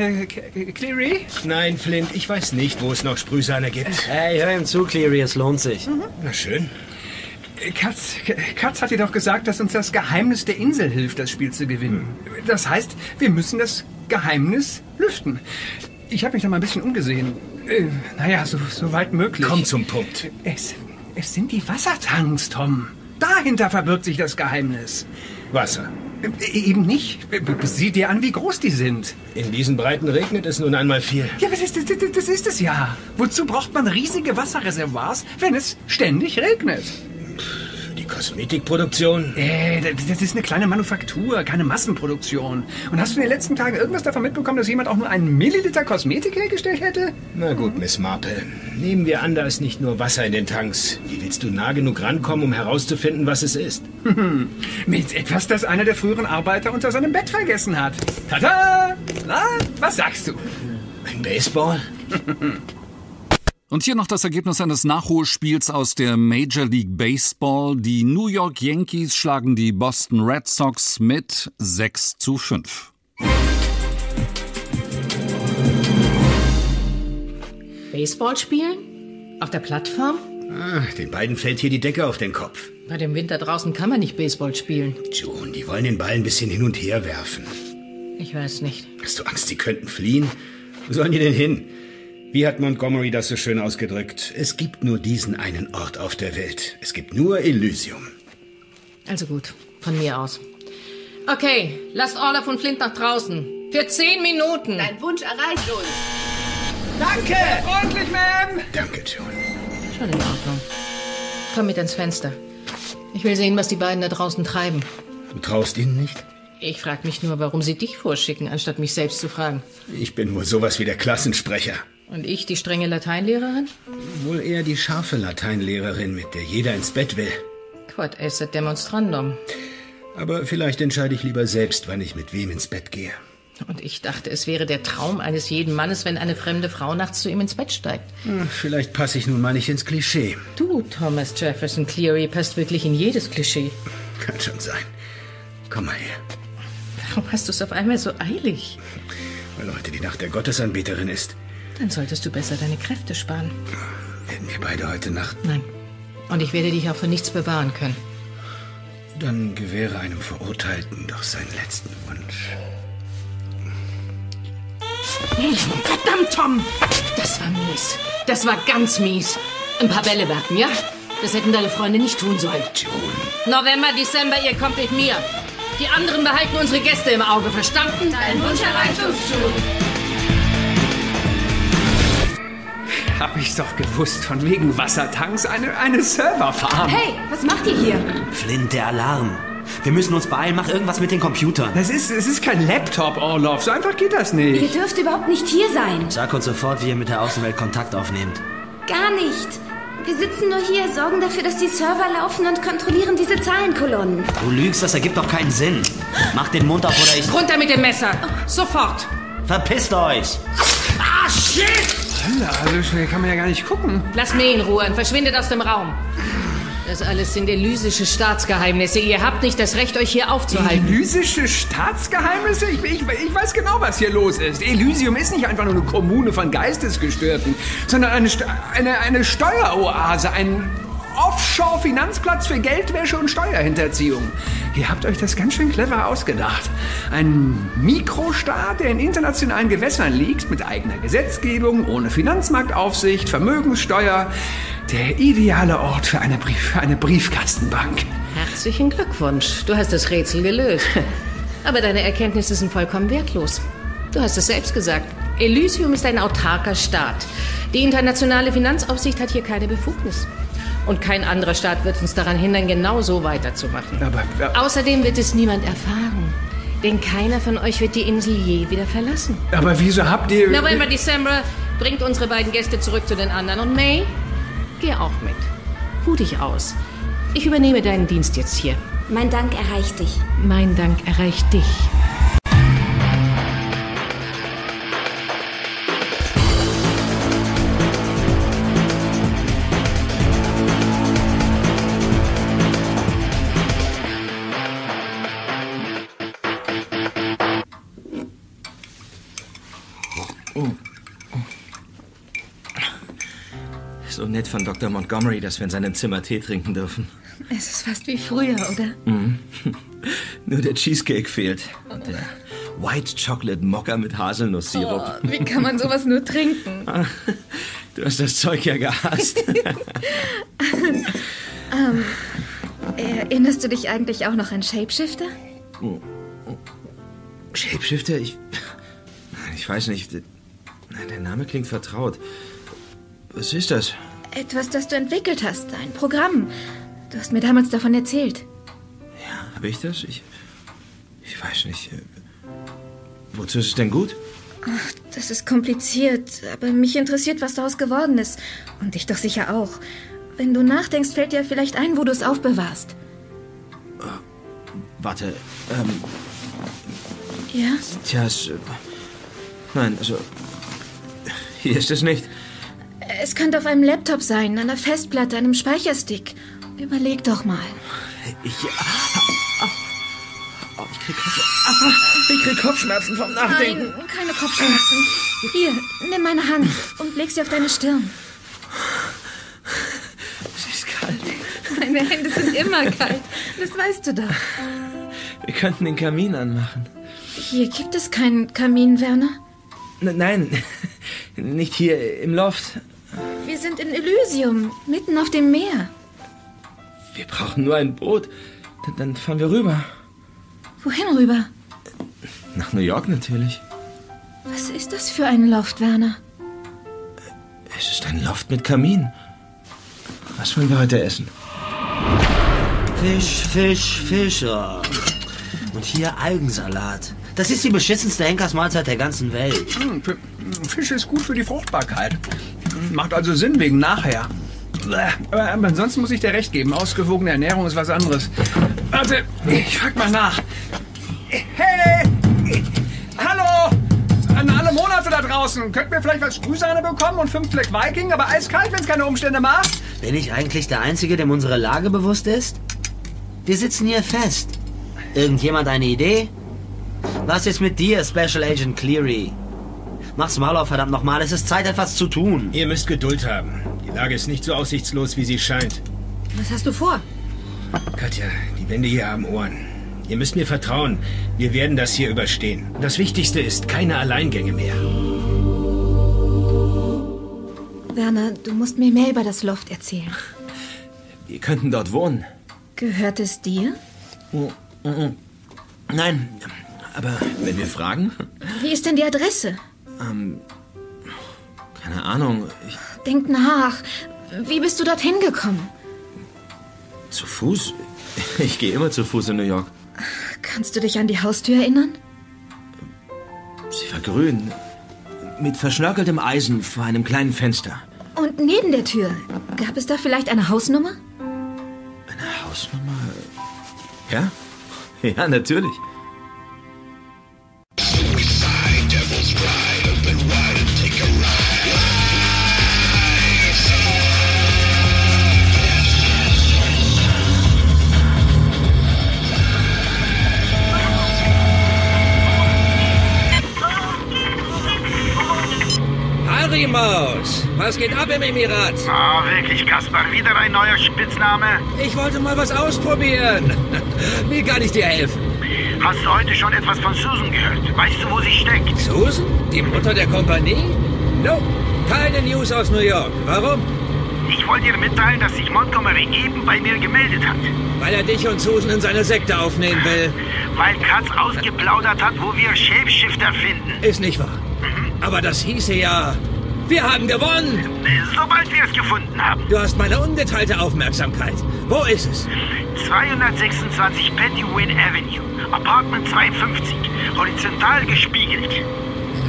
Äh, Cleary? Nein, Flint, ich weiß nicht, wo es noch Sprühsahne gibt. Hey, hör ihm zu, Cleary, es lohnt sich. Na schön. Katz, Katz hat dir doch gesagt, dass uns das Geheimnis der Insel hilft, das Spiel zu gewinnen. Das heißt, wir müssen das Geheimnis lüften. Ich habe mich da mal ein bisschen umgesehen. Äh, naja, so, so weit möglich. Komm zum Punkt. Es, es sind die Wassertanks, Tom. Dahinter verbirgt sich das Geheimnis. Wasser. Äh, Eben nicht. Sieh dir an, wie groß die sind. In diesen Breiten regnet es nun einmal viel. Ja, aber das, das, das, das ist es ja. Wozu braucht man riesige Wasserreservoirs, wenn es ständig regnet? Kosmetikproduktion? Äh, das- das ist eine kleine Manufaktur, keine Massenproduktion. Und hast du in den letzten Tagen irgendwas davon mitbekommen, dass jemand auch nur einen Milliliter Kosmetik hergestellt hätte? Na gut, Miss Marple. Nehmen wir an, da ist nicht nur Wasser in den Tanks. Wie willst du nah genug rankommen, um herauszufinden, was es ist? Mit etwas, das einer der früheren Arbeiter unter seinem Bett vergessen hat. Tada! Na, was sagst du? Ein Baseball? Und hier noch das Ergebnis eines Nachholspiels aus der Major League Baseball. Die New York Yankees schlagen die Boston Red Sox mit 6 zu 5. Baseball spielen? Auf der Plattform? Ah, den beiden fällt hier die Decke auf den Kopf. Bei dem Winter draußen kann man nicht Baseball spielen. June, die wollen den Ball ein bisschen hin und her werfen. Ich weiß nicht. Hast du Angst, sie könnten fliehen? Wo sollen die denn hin? Wie hat Montgomery das so schön ausgedrückt? Es gibt nur diesen einen Ort auf der Welt. Es gibt nur Elysium. Also gut, von mir aus. Okay, lasst Orla von Flint nach draußen. Für zehn Minuten. Dein Wunsch erreicht uns. Danke! Freundlich, Ma'am! Danke, June. Schon in Ordnung. Komm mit ans Fenster. Ich will sehen, was die beiden da draußen treiben. Du traust ihnen nicht? Ich frage mich nur, warum Sie dich vorschicken, anstatt mich selbst zu fragen. Ich bin wohl sowas wie der Klassensprecher. Und ich, die strenge Lateinlehrerin? Wohl eher die scharfe Lateinlehrerin, mit der jeder ins Bett will. Quod esset demonstrandum. Aber vielleicht entscheide ich lieber selbst, wann ich mit wem ins Bett gehe. Und ich dachte, es wäre der Traum eines jeden Mannes, wenn eine fremde Frau nachts zu ihm ins Bett steigt. Hm, vielleicht passe ich nun mal nicht ins Klischee. Du, Thomas Jefferson Cleary, passt wirklich in jedes Klischee. Kann schon sein. Komm mal her. Warum hast du es auf einmal so eilig? Weil heute die Nacht der Gottesanbeterin ist. Dann solltest du besser deine Kräfte sparen. Werden wir beide heute Nacht. Nein. Und ich werde dich auch für nichts bewahren können. Dann gewähre einem Verurteilten doch seinen letzten Wunsch. Verdammt, Tom! Das war mies. Das war ganz mies. Ein paar Bälle werfen, ja? Das hätten deine Freunde nicht tun sollen. June. November, Dezember, ihr kommt mit mir. Die anderen behalten unsere Gäste im Auge, verstanden? Dein Wunsch erreicht uns, June. Hab ich's doch gewusst, von wegen Wassertanks eine, eine Serverfarm. Hey, was macht ihr hier? Flint, der Alarm. Wir müssen uns beeilen, mach irgendwas mit den Computern. Das ist, es ist kein Laptop, Orlov. So einfach geht das Ihr nicht. dürft überhaupt nicht hier sein. Sag uns sofort, wie ihr mit der Außenwelt Kontakt aufnehmt. Gar nicht. Wir sitzen nur hier, sorgen dafür, dass die Server laufen und kontrollieren diese Zahlenkolonnen. Du lügst, das ergibt doch keinen Sinn. Mach den Mund auf oder ich... Runter mit dem Messer. Sofort. Verpisst euch! Ah, shit! Hölle, also schnell kann man ja gar nicht gucken. Lass mich in Ruhe und verschwindet aus dem Raum. Das alles sind elysische Staatsgeheimnisse. Ihr habt nicht das Recht, euch hier aufzuhalten. Elysische Staatsgeheimnisse? Ich, ich, ich weiß genau, was hier los ist. Elysium ist nicht einfach nur eine Kommune von Geistesgestörten, sondern eine, eine, eine Steueroase, ein Offshore-Finanzplatz für Geldwäsche und Steuerhinterziehung. Ihr habt euch das ganz schön clever ausgedacht. Ein Mikrostaat, der in internationalen Gewässern liegt, mit eigener Gesetzgebung, ohne Finanzmarktaufsicht, Vermögenssteuer. Der ideale Ort für eine, Brief, für eine Briefkastenbank. Herzlichen Glückwunsch. Du hast das Rätsel gelöst. Aber deine Erkenntnisse sind vollkommen wertlos. Du hast es selbst gesagt. Elysium ist ein autarker Staat. Die internationale Finanzaufsicht hat hier keine Befugnis. Und kein anderer Staat wird uns daran hindern, genau so weiterzumachen. Aber, Außerdem wird es niemand erfahren. Denn keiner von euch wird die Insel je wieder verlassen. aber wieso habt ihr... November, Dezember bringt unsere beiden Gäste zurück zu den anderen. Und May, geh auch mit. Ruh dich aus. Ich übernehme deinen Dienst jetzt hier. Mein Dank erreicht dich. Mein Dank erreicht dich. Nett von Dr. Montgomery, dass wir in seinem Zimmer Tee trinken dürfen. Es ist fast wie früher, oder? Mhm. Nur der Cheesecake fehlt. Und der White Chocolate Mocha mit Haselnusssirup. Oh, wie kann man sowas nur trinken? Du hast das Zeug ja gehasst. ähm, erinnerst du dich eigentlich auch noch an Shapeshifter? Shapeshifter? Ich. Ich weiß nicht. Der Name klingt vertraut. Was ist das? Etwas, das du entwickelt hast. Ein Programm. Du hast mir damals davon erzählt. Habe ich das? Ich. Ich weiß nicht. Wozu ist es denn gut? Ach, das ist kompliziert, aber mich interessiert, was daraus geworden ist. Und dich doch sicher auch. Wenn du nachdenkst, fällt dir vielleicht ein, wo du es aufbewahrst. Warte. Ähm. Ja? Tja, es. äh, Nein, also. Hier ist es nicht. Es könnte auf einem Laptop sein, einer Festplatte, einem Speicherstick. Überleg doch mal. Ich. Oh, ich krieg Kopf, ich krieg Kopfschmerzen vom Nachdenken. Nein, keine Kopfschmerzen. Hier, nimm meine Hand und leg sie auf deine Stirn. Es ist kalt. Meine Hände sind immer kalt. Das weißt du doch. Wir könnten den Kamin anmachen. Hier gibt es keinen Kamin, Werner. N nein, nicht hier im Loft. Wir sind in Elysium, mitten auf dem Meer. Wir brauchen nur ein Boot. Dann, dann fahren wir rüber. Wohin rüber? Nach New York natürlich. Was ist das für ein Loft, Werner? Es ist ein Loft mit Kamin. Was wollen wir heute essen? Fisch, Fisch, Fisch. Oh. Und hier Algensalat. Das ist die beschissenste Henkersmahlzeit der ganzen Welt. Hm, Fisch ist gut für die Fruchtbarkeit. Macht also Sinn wegen nachher. Aber ansonsten muss ich dir recht geben. Ausgewogene Ernährung ist was anderes. Warte, ich frag mal nach. Hey! Hallo! An alle Monate da draußen. Könnt ihr vielleicht was Sprühsahne bekommen und fünf Fleck Viking, aber eiskalt, wenn es keine Umstände macht? Bin ich eigentlich der Einzige, dem unsere Lage bewusst ist? Wir sitzen hier fest. Irgendjemand eine Idee? Was ist mit dir, Special Agent Cleary? Mach's mal auf, verdammt nochmal. Es ist Zeit, etwas zu tun. Ihr müsst Geduld haben. Die Lage ist nicht so aussichtslos, wie sie scheint. Was hast du vor? Katja, die Wände hier haben Ohren. Ihr müsst mir vertrauen. Wir werden das hier überstehen. Das Wichtigste ist keine Alleingänge mehr. Werner, du musst mir mehr über das Loft erzählen. Wir könnten dort wohnen. Gehört es dir? Nein, aber wenn wir fragen, Wie ist denn die Adresse? Ähm, keine Ahnung, ich, Denk nach. Wie bist du dorthin gekommen? zu Fuß? Ich gehe immer zu Fuß in New York. Kannst du dich an die Haustür erinnern? Sie war grün, mit verschnörkeltem Eisen vor einem kleinen Fenster. Und neben der Tür, gab es da vielleicht eine Hausnummer? Eine Hausnummer? Ja? Ja, natürlich. Maus, was geht ab im Emirat? Ah, wirklich, Kaspar, wieder ein neuer Spitzname? Ich wollte mal was ausprobieren. Wie kann ich dir helfen? Hast du heute schon etwas von Susan gehört? Weißt du, wo sie steckt? Susan? Die Mutter der Kompanie? No, keine News aus New York. Warum? Ich wollte dir mitteilen, dass sich Montgomery eben bei mir gemeldet hat. Weil er dich und Susan in seine Sekte aufnehmen will. Weil Katz ausgeplaudert hat, wo wir Shapeshifter finden. Ist nicht wahr. Aber das hieße ja, wir haben gewonnen. Sobald wir es gefunden haben. Du hast meine ungeteilte Aufmerksamkeit. Wo ist es? 226 Petty Wynn Avenue, Apartment 52, horizontal gespiegelt.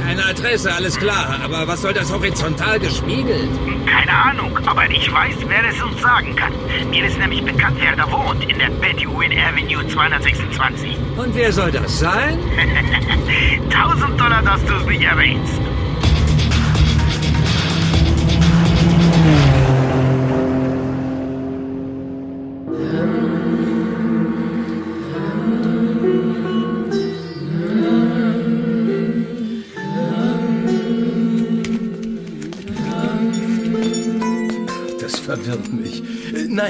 Eine Adresse, alles klar. Aber was soll das horizontal gespiegelt? Keine Ahnung, aber ich weiß, wer es uns sagen kann. Mir ist nämlich bekannt, wer da wohnt in der Betty Wynn Avenue 226. Und wer soll das sein? 1000 Dollar, dass du es nicht erwähnst.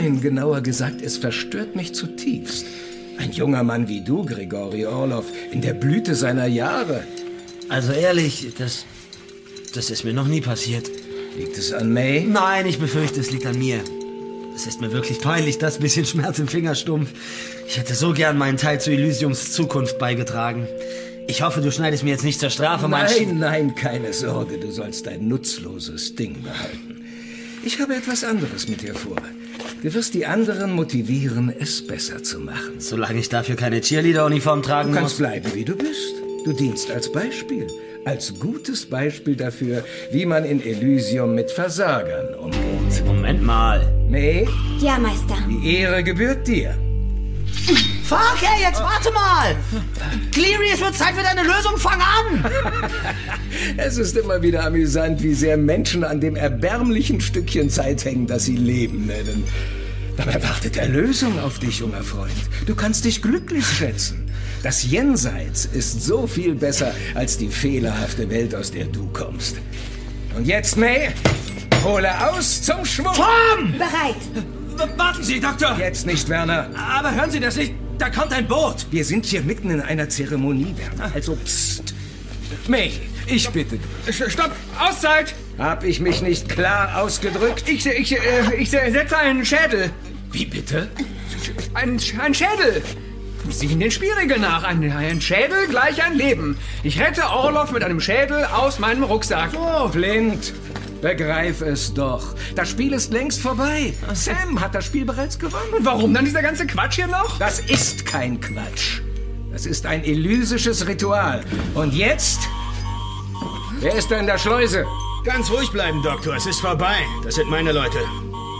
Nein, genauer gesagt, es verstört mich zutiefst. Ein junger Mann wie du, Grigori Orlov, in der Blüte seiner Jahre. Also ehrlich, das. Das ist mir noch nie passiert. Liegt es an May? Nein, ich befürchte, es liegt an mir. Es ist mir wirklich peinlich, das bisschen Schmerz im Fingerstumpf. Ich hätte so gern meinen Teil zu Elysiums Zukunft beigetragen. Ich hoffe, du schneidest mir jetzt nicht zur Strafe mein Nein, nein, keine Sorge, du sollst dein nutzloses Ding behalten. Ich habe etwas anderes mit dir vor. Du wirst die anderen motivieren, es besser zu machen. Solange ich dafür keine Cheerleader-Uniform tragen Du kannst muss. bleiben, wie du bist. Du dienst als Beispiel. Als gutes Beispiel dafür, wie man in Elysium mit Versagern umgeht. Moment mal. May, Ja, Meister. die Ehre gebührt dir. Fuck, hey, jetzt warte mal! Cleary, es wird Zeit für deine Lösung, fang an! Es ist immer wieder amüsant, wie sehr Menschen an dem erbärmlichen Stückchen Zeit hängen, das sie Leben nennen. Dabei wartet Erlösung auf dich, junger Freund. Du kannst dich glücklich schätzen. Das Jenseits ist so viel besser als die fehlerhafte Welt, aus der du kommst. Und jetzt, May, hole aus zum Schwung. Tom! Bereit. Warten Sie, Doktor! Jetzt nicht, Werner. Aber hören Sie das nicht? Da kommt ein Boot. Wir sind hier mitten in einer Zeremonie, Werner. Also, psst. May, ich bitte dich. Stopp! Auszeit! Hab ich mich nicht klar ausgedrückt? Ich, ich, äh, ich setze einen Schädel. Wie bitte? Ein, ein Schädel. Sieh in den Spielregeln nach. Ein, ein Schädel gleich ein Leben. Ich rette Orlov mit einem Schädel aus meinem Rucksack. Oh, blind. Begreif es doch. Das Spiel ist längst vorbei. Sam hat das Spiel bereits gewonnen. Und warum dann dieser ganze Quatsch hier noch? Das ist kein Quatsch. Das ist ein elysisches Ritual. Und jetzt? Wer ist da in der Schleuse? Ganz ruhig bleiben, Doktor. Es ist vorbei. Das sind meine Leute.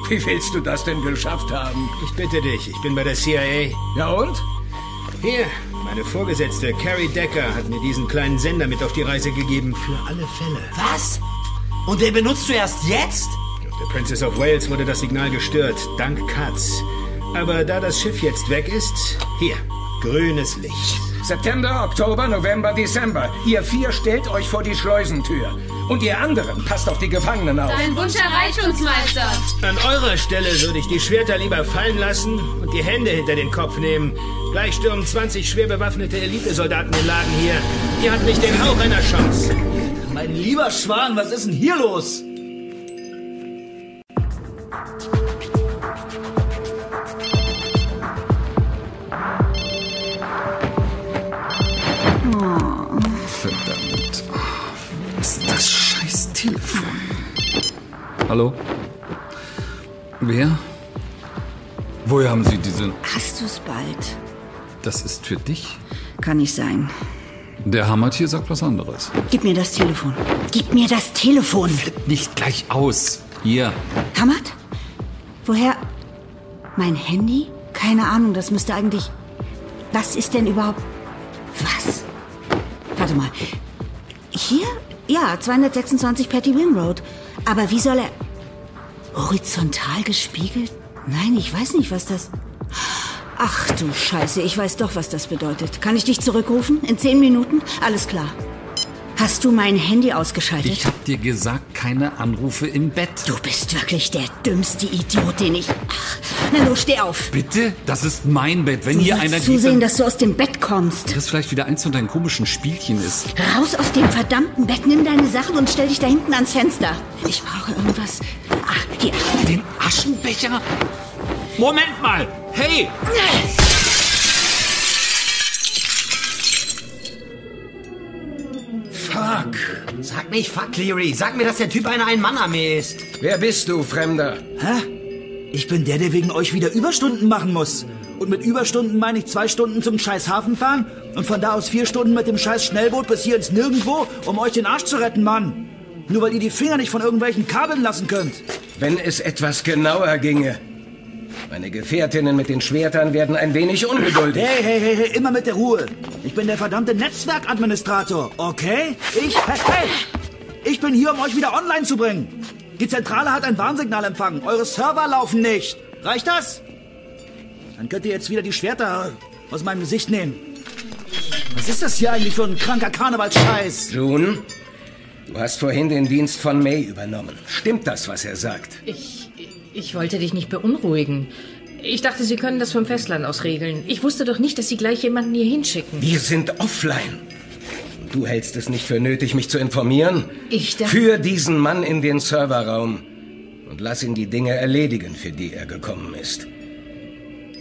Wie willst du das denn geschafft haben? Ich bitte dich, ich bin bei der CIA. Ja und? Hier, meine Vorgesetzte Carrie Decker hat mir diesen kleinen Sender mit auf die Reise gegeben. Für alle Fälle. Was? Und den benutzt du erst jetzt? Auf der Princess of Wales wurde das Signal gestört, dank Katz. Aber da das Schiff jetzt weg ist, hier, grünes Licht. September, Oktober, November, Dezember. Ihr vier stellt euch vor die Schleusentür. Und ihr anderen, passt auf die Gefangenen auf. Dein Wunsch erreicht uns, Meister. An eurer Stelle würde ich die Schwerter lieber fallen lassen und die Hände hinter den Kopf nehmen. Gleich stürmen 20 schwer bewaffnete Elitesoldaten den Laden hier. Ihr habt nicht den Hauch einer Chance. Mein lieber Schwan, was ist denn hier los? Verdammt. Was ist das scheiß Telefon? Hallo? Wer? Woher haben Sie diese... Hast du's bald? Das ist für dich? Kann nicht sein. Der Hammer hier sagt was anderes. Gib mir das Telefon. Gib mir das Telefon. Flipp nicht gleich aus. Hier. Hamad? Woher? Mein Handy? Keine Ahnung, das müsste eigentlich. Was ist denn überhaupt. Was? Warte mal. Hier? Ja, 226 Patty Wing Road. Aber wie soll er. Horizontal gespiegelt? Nein, ich weiß nicht, was das. Ach du Scheiße, ich weiß doch, was das bedeutet. Kann ich dich zurückrufen? In zehn Minuten? Alles klar. Hast du mein Handy ausgeschaltet? Ich hab dir gesagt, keine Anrufe im Bett. Du bist wirklich der dümmste Idiot, den ich. Ach, na los, steh auf. Bitte? Das ist mein Bett. Wenn du hier einer zusehen, dass du aus dem Bett kommst. das vielleicht wieder eins von deinen komischen Spielchen ist. Raus aus dem verdammten Bett, nimm deine Sachen und stell dich da hinten ans Fenster. Ich brauche irgendwas. Ah, hier. Den Aschenbecher? Moment mal! Hey! Fuck. Sag nicht fuck, Cleary. Sag mir, dass der Typ eine Ein-Mann-Armee ist. Wer bist du, Fremder? Hä? Ich bin der, der wegen euch wieder Überstunden machen muss. Und mit Überstunden meine ich zwei Stunden zum scheiß Hafen fahren und von da aus vier Stunden mit dem scheiß Schnellboot bis hier ins Nirgendwo, um euch den Arsch zu retten, Mann. Nur weil ihr die Finger nicht von irgendwelchen Kabeln lassen könnt. Wenn es etwas genauer ginge. Meine Gefährtinnen mit den Schwertern werden ein wenig ungeduldig. Hey, hey, hey, hey, immer mit der Ruhe. Ich bin der verdammte Netzwerkadministrator, okay? Ich, hey, hey, ich bin hier, um euch wieder online zu bringen. Die Zentrale hat ein Warnsignal empfangen. Eure Server laufen nicht. Reicht das? Dann könnt ihr jetzt wieder die Schwerter aus meinem Gesicht nehmen. Was ist das hier eigentlich für ein kranker Karnevalsscheiß? June, du hast vorhin den Dienst von May übernommen. Stimmt das, was er sagt? Ich, ich wollte dich nicht beunruhigen. Ich dachte, Sie können das vom Festland aus regeln. Ich wusste doch nicht, dass Sie gleich jemanden hier hinschicken. Wir sind offline. Du hältst es nicht für nötig, mich zu informieren? Ich dachte... Für diesen Mann in den Serverraum. Und lass ihn die Dinge erledigen, für die er gekommen ist.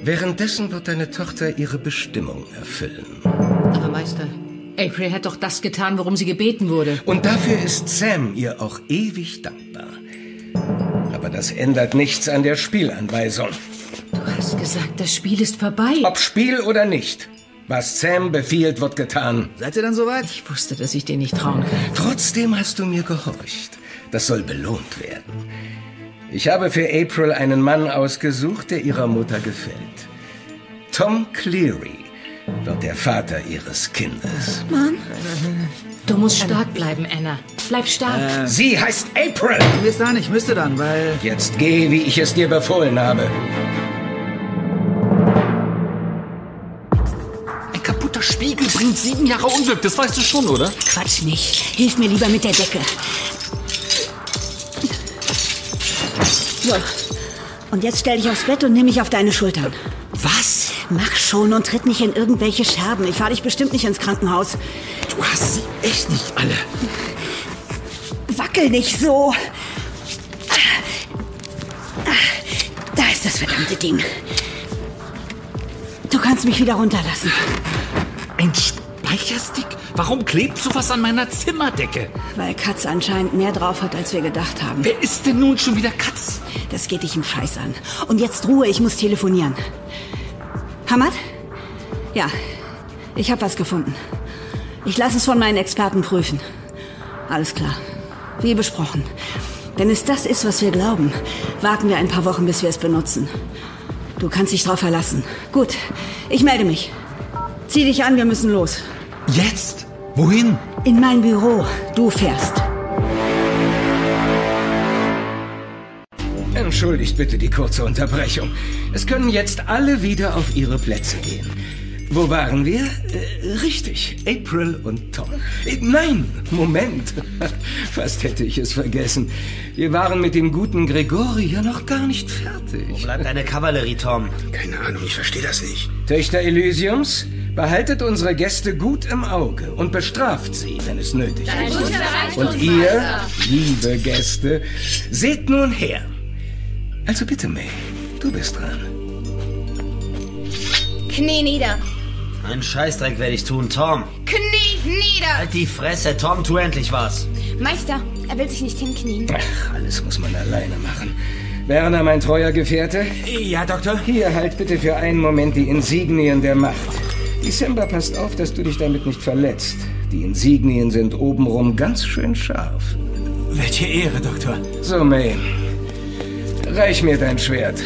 Währenddessen wird deine Tochter ihre Bestimmung erfüllen. Aber Meister, April hat doch das getan, worum sie gebeten wurde. Und dafür ist Sam ihr auch ewig dankbar. Aber das ändert nichts an der Spielanweisung. Du hast gesagt, das Spiel ist vorbei. Ob Spiel oder nicht. Was Sam befiehlt, wird getan. Seid ihr dann soweit? Ich wusste, dass ich dir nicht trauen kann. Trotzdem hast du mir gehorcht. Das soll belohnt werden. Ich habe für April einen Mann ausgesucht, der ihrer Mutter gefällt. Tom Cleary wird der Vater ihres Kindes. Mann. Du musst stark bleiben, Anna. Bleib stark. Äh, Sie heißt April. Bis dann, ich müsste dann, weil... Jetzt geh, wie ich es dir befohlen habe. Ein kaputter Spiegel bringt sieben Jahre Unglück, das weißt du schon, oder? Quatsch nicht. Hilf mir lieber mit der Decke. So. Und jetzt stell dich aufs Bett und nimm mich auf deine Schultern. Was? Mach schon und tritt nicht in irgendwelche Scherben. Ich fahr dich bestimmt nicht ins Krankenhaus. Du hast sie echt nicht alle. Wackel nicht so. Da ist das verdammte Ding. Du kannst mich wieder runterlassen. Ein Speicherstick? Warum klebt sowas an meiner Zimmerdecke? Weil Katz anscheinend mehr drauf hat, als wir gedacht haben. Wer ist denn nun schon wieder Katz? Das geht dich im Scheiß an. Und jetzt Ruhe, ich muss telefonieren. Hamad? Ja. Ich habe was gefunden. Ich lasse es von meinen Experten prüfen. Alles klar. Wie besprochen. Wenn es das ist, was wir glauben, warten wir ein paar Wochen, bis wir es benutzen. Du kannst dich drauf verlassen. Gut, ich melde mich. Zieh dich an, wir müssen los. Jetzt? Wohin? In mein Büro. Du fährst. Entschuldigt bitte die kurze Unterbrechung. Es können jetzt alle wieder auf ihre Plätze gehen. Wo waren wir? Äh, richtig, April und Tom. Äh, nein, Moment. Fast hätte ich es vergessen. Wir waren mit dem guten Gregory ja noch gar nicht fertig. Wo bleibt deine Kavallerie, Tom? Keine Ahnung, ich verstehe das nicht. Töchter Elysiums, behaltet unsere Gäste gut im Auge und bestraft sie, wenn es nötig Dein ist. Und ihr, liebe Gäste, seht nun her. Also bitte, May, du bist dran. Knie nieder. Einen Scheißdreck werde ich tun, Tom. Knie nieder. Halt die Fresse, Tom, tu endlich was. Meister, er will sich nicht hinknien. Ach, alles muss man alleine machen. Werner, mein treuer Gefährte? Ja, Doktor? Hier, halt bitte für einen Moment die Insignien der Macht. December, passt auf, dass du dich damit nicht verletzt. Die Insignien sind obenrum ganz schön scharf. Welche Ehre, Doktor. So, May. Reich mir dein Schwert.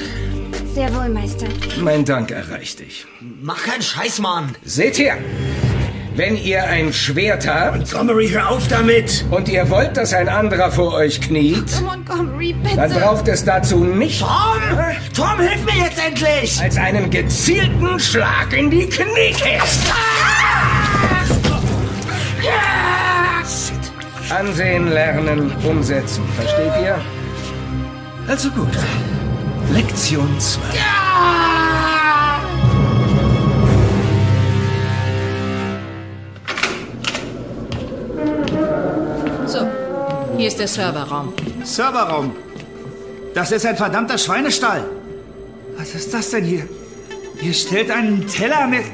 Sehr wohl, Meister. Mein Dank erreicht dich. Mach keinen Scheiß, Mann. Seht her! Wenn ihr ein Schwert habt... Montgomery, hör auf damit! Und ihr wollt, dass ein anderer vor euch kniet, Montgomery, bitte. dann braucht es dazu nicht... Tom! Tom, hilf mir jetzt endlich! Als einen gezielten Schlag in die Kniekiste. Ansehen, lernen, umsetzen. Versteht ihr? Also gut. Lektion 2. So, hier ist der Serverraum. Serverraum. Das ist ein verdammter Schweinestall. Was ist das denn hier? Hier stellt einen Teller mit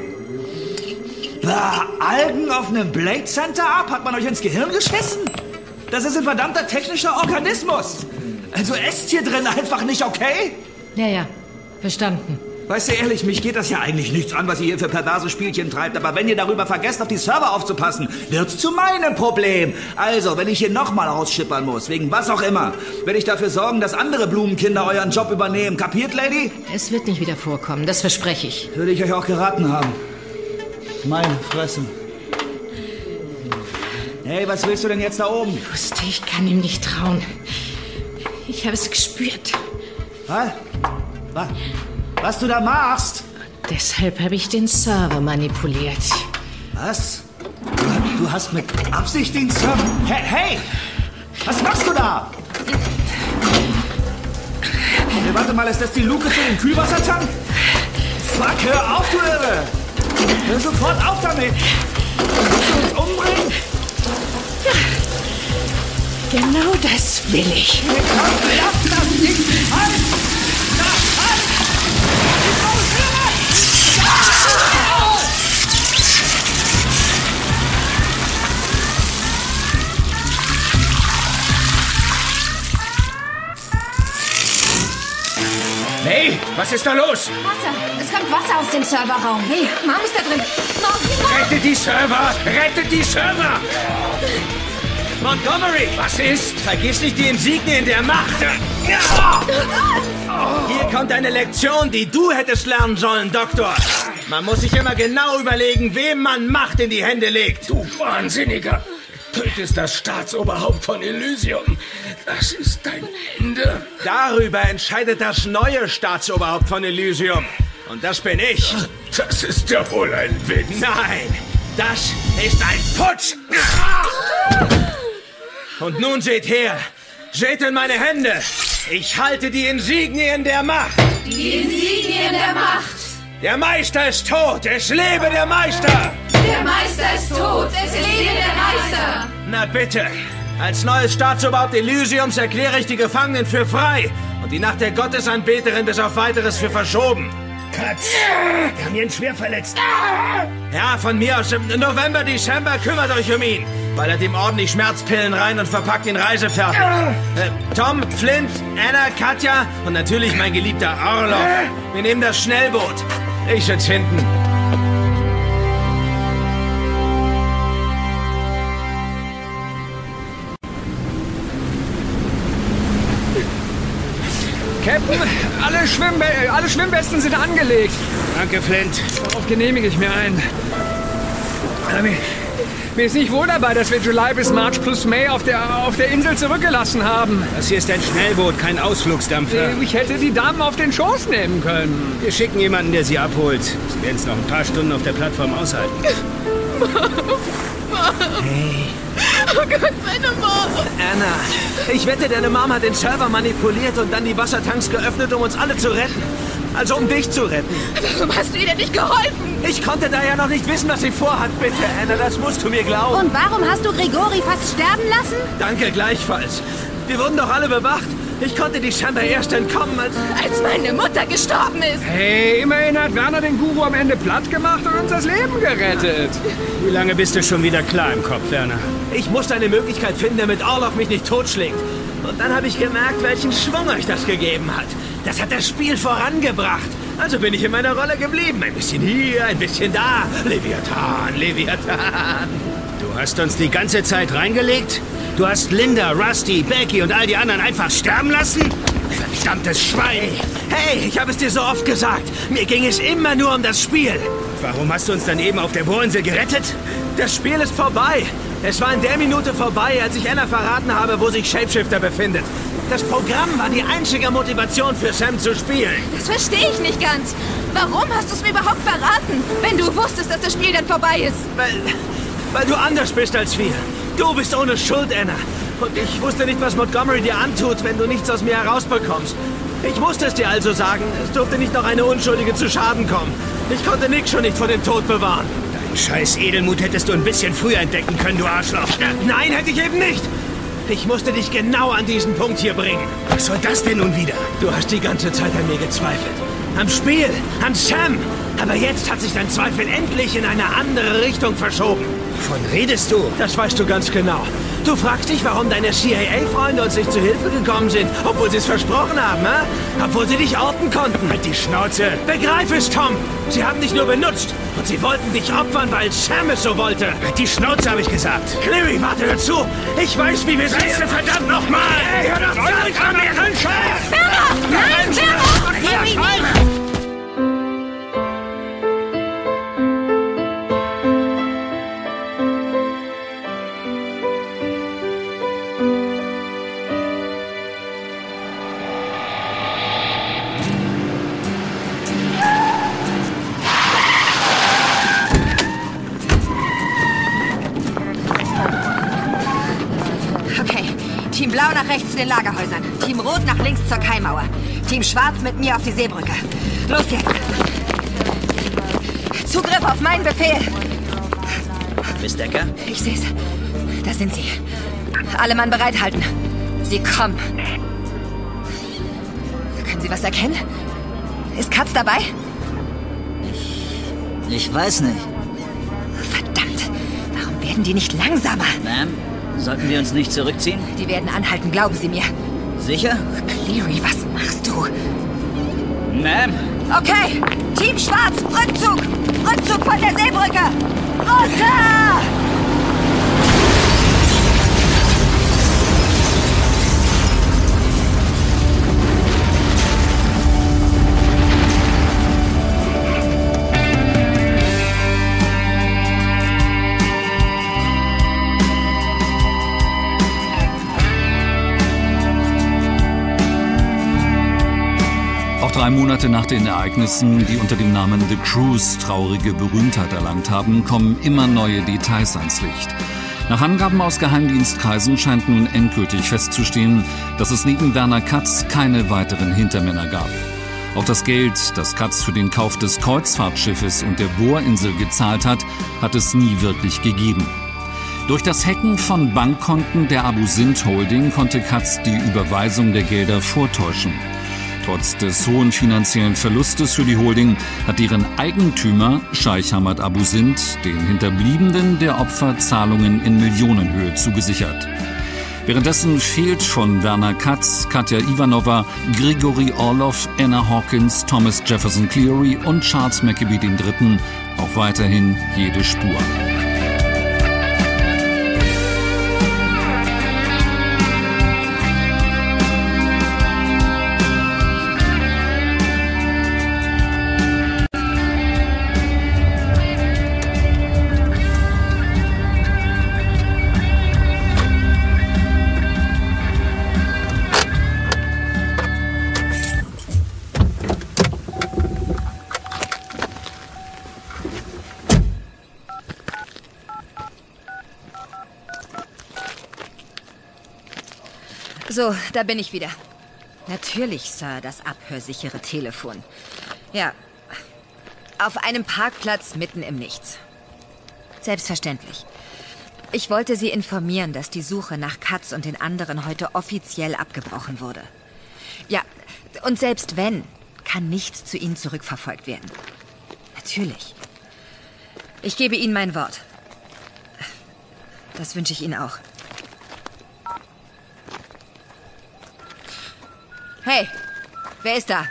bah, Algen auf einem Blade Center ab. Hat man euch ins Gehirn geschissen? Das ist ein verdammter technischer Organismus. Also esst hier drin einfach nicht, okay? Ja, ja, verstanden. Weißt du ehrlich, mich geht das ja eigentlich nichts an, was ihr hier für perverse Spielchen treibt. Aber wenn ihr darüber vergesst, auf die Server aufzupassen, wird's zu meinem Problem. Also, wenn ich hier nochmal rausschippern muss, wegen was auch immer, werde ich dafür sorgen, dass andere Blumenkinder euren Job übernehmen. Kapiert, Lady? Es wird nicht wieder vorkommen, das verspreche ich. Würde ich euch auch geraten haben. Meine Fresse. Hey, was willst du denn jetzt da oben? Ich wusste, ich kann ihm nicht trauen. Ich habe es gespürt. Was? Was? Was du da machst? Deshalb habe ich den Server manipuliert. Was? Du, du hast mit Absicht den Server... Hey, hey! Was machst du da? Hey, warte mal, ist das die Luke für den Kühlwassertank? Fuck, hör auf, du Irre! Hör sofort auf damit! Willst du uns umbringen? Genau das will ich. Lass das Ding! Halt! Halt! Hey, was ist da los? Wasser. Es kommt Wasser aus dem Serverraum. Hey, Mom ist da drin. Mom, Rettet die Server! Rettet die Server! Montgomery! Was ist? Vergiss nicht die Insignien der Macht! Hier kommt eine Lektion, die du hättest lernen sollen, Doktor. Man muss sich immer genau überlegen, wem man Macht in die Hände legt. Du Wahnsinniger! Tötest das Staatsoberhaupt von Elysium. Das ist dein Ende. Darüber entscheidet das neue Staatsoberhaupt von Elysium. Und das bin ich. Das ist ja wohl ein Witz. Nein, das ist ein Putsch. Und nun seht her. Seht in meine Hände. Ich halte die Insignien der Macht. Die Insignien der Macht. Der Meister ist tot. Es lebe der Meister. Der Meister ist tot. Es lebe der Meister. Na bitte. Als neues Staatsoberhaupt Elysiums erkläre ich die Gefangenen für frei und die Nacht der Gottesanbeterin bis auf weiteres für verschoben. Katz, wir haben ihn schwer verletzt. Ja, von mir aus im November, Dezember kümmert euch um ihn. Ballert dem ordentlich Schmerzpillen rein und verpackt den Reisefertig. Äh, Tom, Flint, Anna, Katja und natürlich mein geliebter Orloff. Wir nehmen das Schnellboot. Ich sitze hinten. Captain, alle, Schwimmbe äh, alle Schwimmwesten sind angelegt. Danke, Flint. Darauf genehmige ich mir einen. Tommy, mir ist nicht wohl dabei, dass wir July bis March plus May auf der, auf der Insel zurückgelassen haben. Das hier ist ein Schnellboot, kein Ausflugsdampfer. Ich hätte die Damen auf den Schoß nehmen können. Wir schicken jemanden, der sie abholt. Sie werden es noch ein paar Stunden auf der Plattform aushalten. Hey. Oh Gott, meine Mom. Anna, ich wette, deine Mom hat den Server manipuliert und dann die Wassertanks geöffnet, um uns alle zu retten. Also um dich zu retten. Warum hast du ihr denn nicht geholfen? Ich konnte da ja noch nicht wissen, was sie vorhat, bitte, Anna. Das musst du mir glauben. Und warum hast du Grigori fast sterben lassen? Danke, gleichfalls. Wir wurden doch alle bewacht. Ich konnte die scheinbar erst entkommen, als... Als meine Mutter gestorben ist. Hey, immerhin hat Werner den Guru am Ende platt gemacht und uns das Leben gerettet. Wie lange bist du schon wieder klar im Kopf, Werner? Ich musste eine Möglichkeit finden, damit Orlov mich nicht totschlägt. Und dann habe ich gemerkt, welchen Schwung euch das gegeben hat. Das hat das Spiel vorangebracht. Also bin ich in meiner Rolle geblieben. Ein bisschen hier, ein bisschen da. Leviathan, Leviathan. Du hast uns die ganze Zeit reingelegt? Du hast Linda, Rusty, Becky und all die anderen einfach sterben lassen? Verdammtes Schwein! Hey, ich habe es dir so oft gesagt. Mir ging es immer nur um das Spiel. Warum hast du uns dann eben auf der Bohrinsel gerettet? Das Spiel ist vorbei. Es war in der Minute vorbei, als ich Anna verraten habe, wo sich Shapeshifter befindet. Das Programm war die einzige Motivation für Sam zu spielen. Das verstehe ich nicht ganz. Warum hast du es mir überhaupt verraten, wenn du wusstest, dass das Spiel dann vorbei ist? Weil, weil du anders bist als wir. Du bist ohne Schuld, Anna. Und ich wusste nicht, was Montgomery dir antut, wenn du nichts aus mir herausbekommst. Ich musste es dir also sagen. Es durfte nicht noch eine Unschuldige zu Schaden kommen. Ich konnte Nick schon nicht vor dem Tod bewahren. Deinen scheiß Edelmut hättest du ein bisschen früher entdecken können, du Arschloch. Nein, hätte ich eben nicht. Ich musste dich genau an diesen Punkt hier bringen. Was soll das denn nun wieder? Du hast die ganze Zeit an mir gezweifelt. Am Spiel, an Sam. Aber jetzt hat sich dein Zweifel endlich in eine andere Richtung verschoben. Wovon redest du? Das weißt du ganz genau. Du fragst dich, warum deine CIA-Freunde uns nicht zu Hilfe gekommen sind, obwohl sie es versprochen haben, hä? Obwohl sie dich orten konnten. Halt die Schnauze. Begreif es, Tom. Sie haben dich nur benutzt. Und sie wollten dich opfern, weil Sam es so wollte. Halt die Schnauze, habe ich gesagt. Cleary, warte dazu. Ich weiß, wie wir es Scheiße, verdammt nochmal. Hey, hör doch drin Werner! Nein, Werner! Cleary, den Lagerhäusern. Team Rot nach links zur Kaimauer. Team Schwarz mit mir auf die Seebrücke. Los jetzt! Zugriff auf meinen Befehl! Miss Decker? Ich seh's. Da sind sie. Alle Mann bereithalten. Sie kommen. Können Sie was erkennen? Ist Katz dabei? Ich weiß nicht. Verdammt! Warum werden die nicht langsamer? Ma'am, sollten wir uns nicht zurückziehen? Die werden anhalten, glauben Sie mir. Sicher? Cleary, was machst du? Ma'am! Okay, Team Schwarz, Rückzug! Rückzug von der Seebrücke! Runter! Auch drei Monate nach den Ereignissen, die unter dem Namen The Cruise traurige Berühmtheit erlangt haben, kommen immer neue Details ans Licht. Nach Angaben aus Geheimdienstkreisen scheint nun endgültig festzustehen, dass es neben Werner Katz keine weiteren Hintermänner gab. Auch das Geld, das Katz für den Kauf des Kreuzfahrtschiffes und der Bohrinsel gezahlt hat, hat es nie wirklich gegeben. Durch das Hacken von Bankkonten der Abu Sint Holding konnte Katz die Überweisung der Gelder vortäuschen. Trotz des hohen finanziellen Verlustes für die Holding hat deren Eigentümer Scheich Hamad Abu Sint den Hinterbliebenen der Opfer Zahlungen in Millionenhöhe zugesichert. Währenddessen fehlt von Werner Katz, Katja Ivanova, Grigori Orlov, Anna Hawkins, Thomas Jefferson Cleary und Charles Maccabee III. auch weiterhin jede Spur. So, da bin ich wieder. Natürlich, Sir, das abhörsichere Telefon. Ja. Auf einem Parkplatz mitten im Nichts. Selbstverständlich. Ich wollte Sie informieren, dass die Suche nach Katz und den anderen heute offiziell abgebrochen wurde. Ja, und selbst wenn, kann nichts zu Ihnen zurückverfolgt werden. Natürlich. Ich gebe Ihnen mein Wort. Das wünsche ich Ihnen auch. Hey, wer ist da?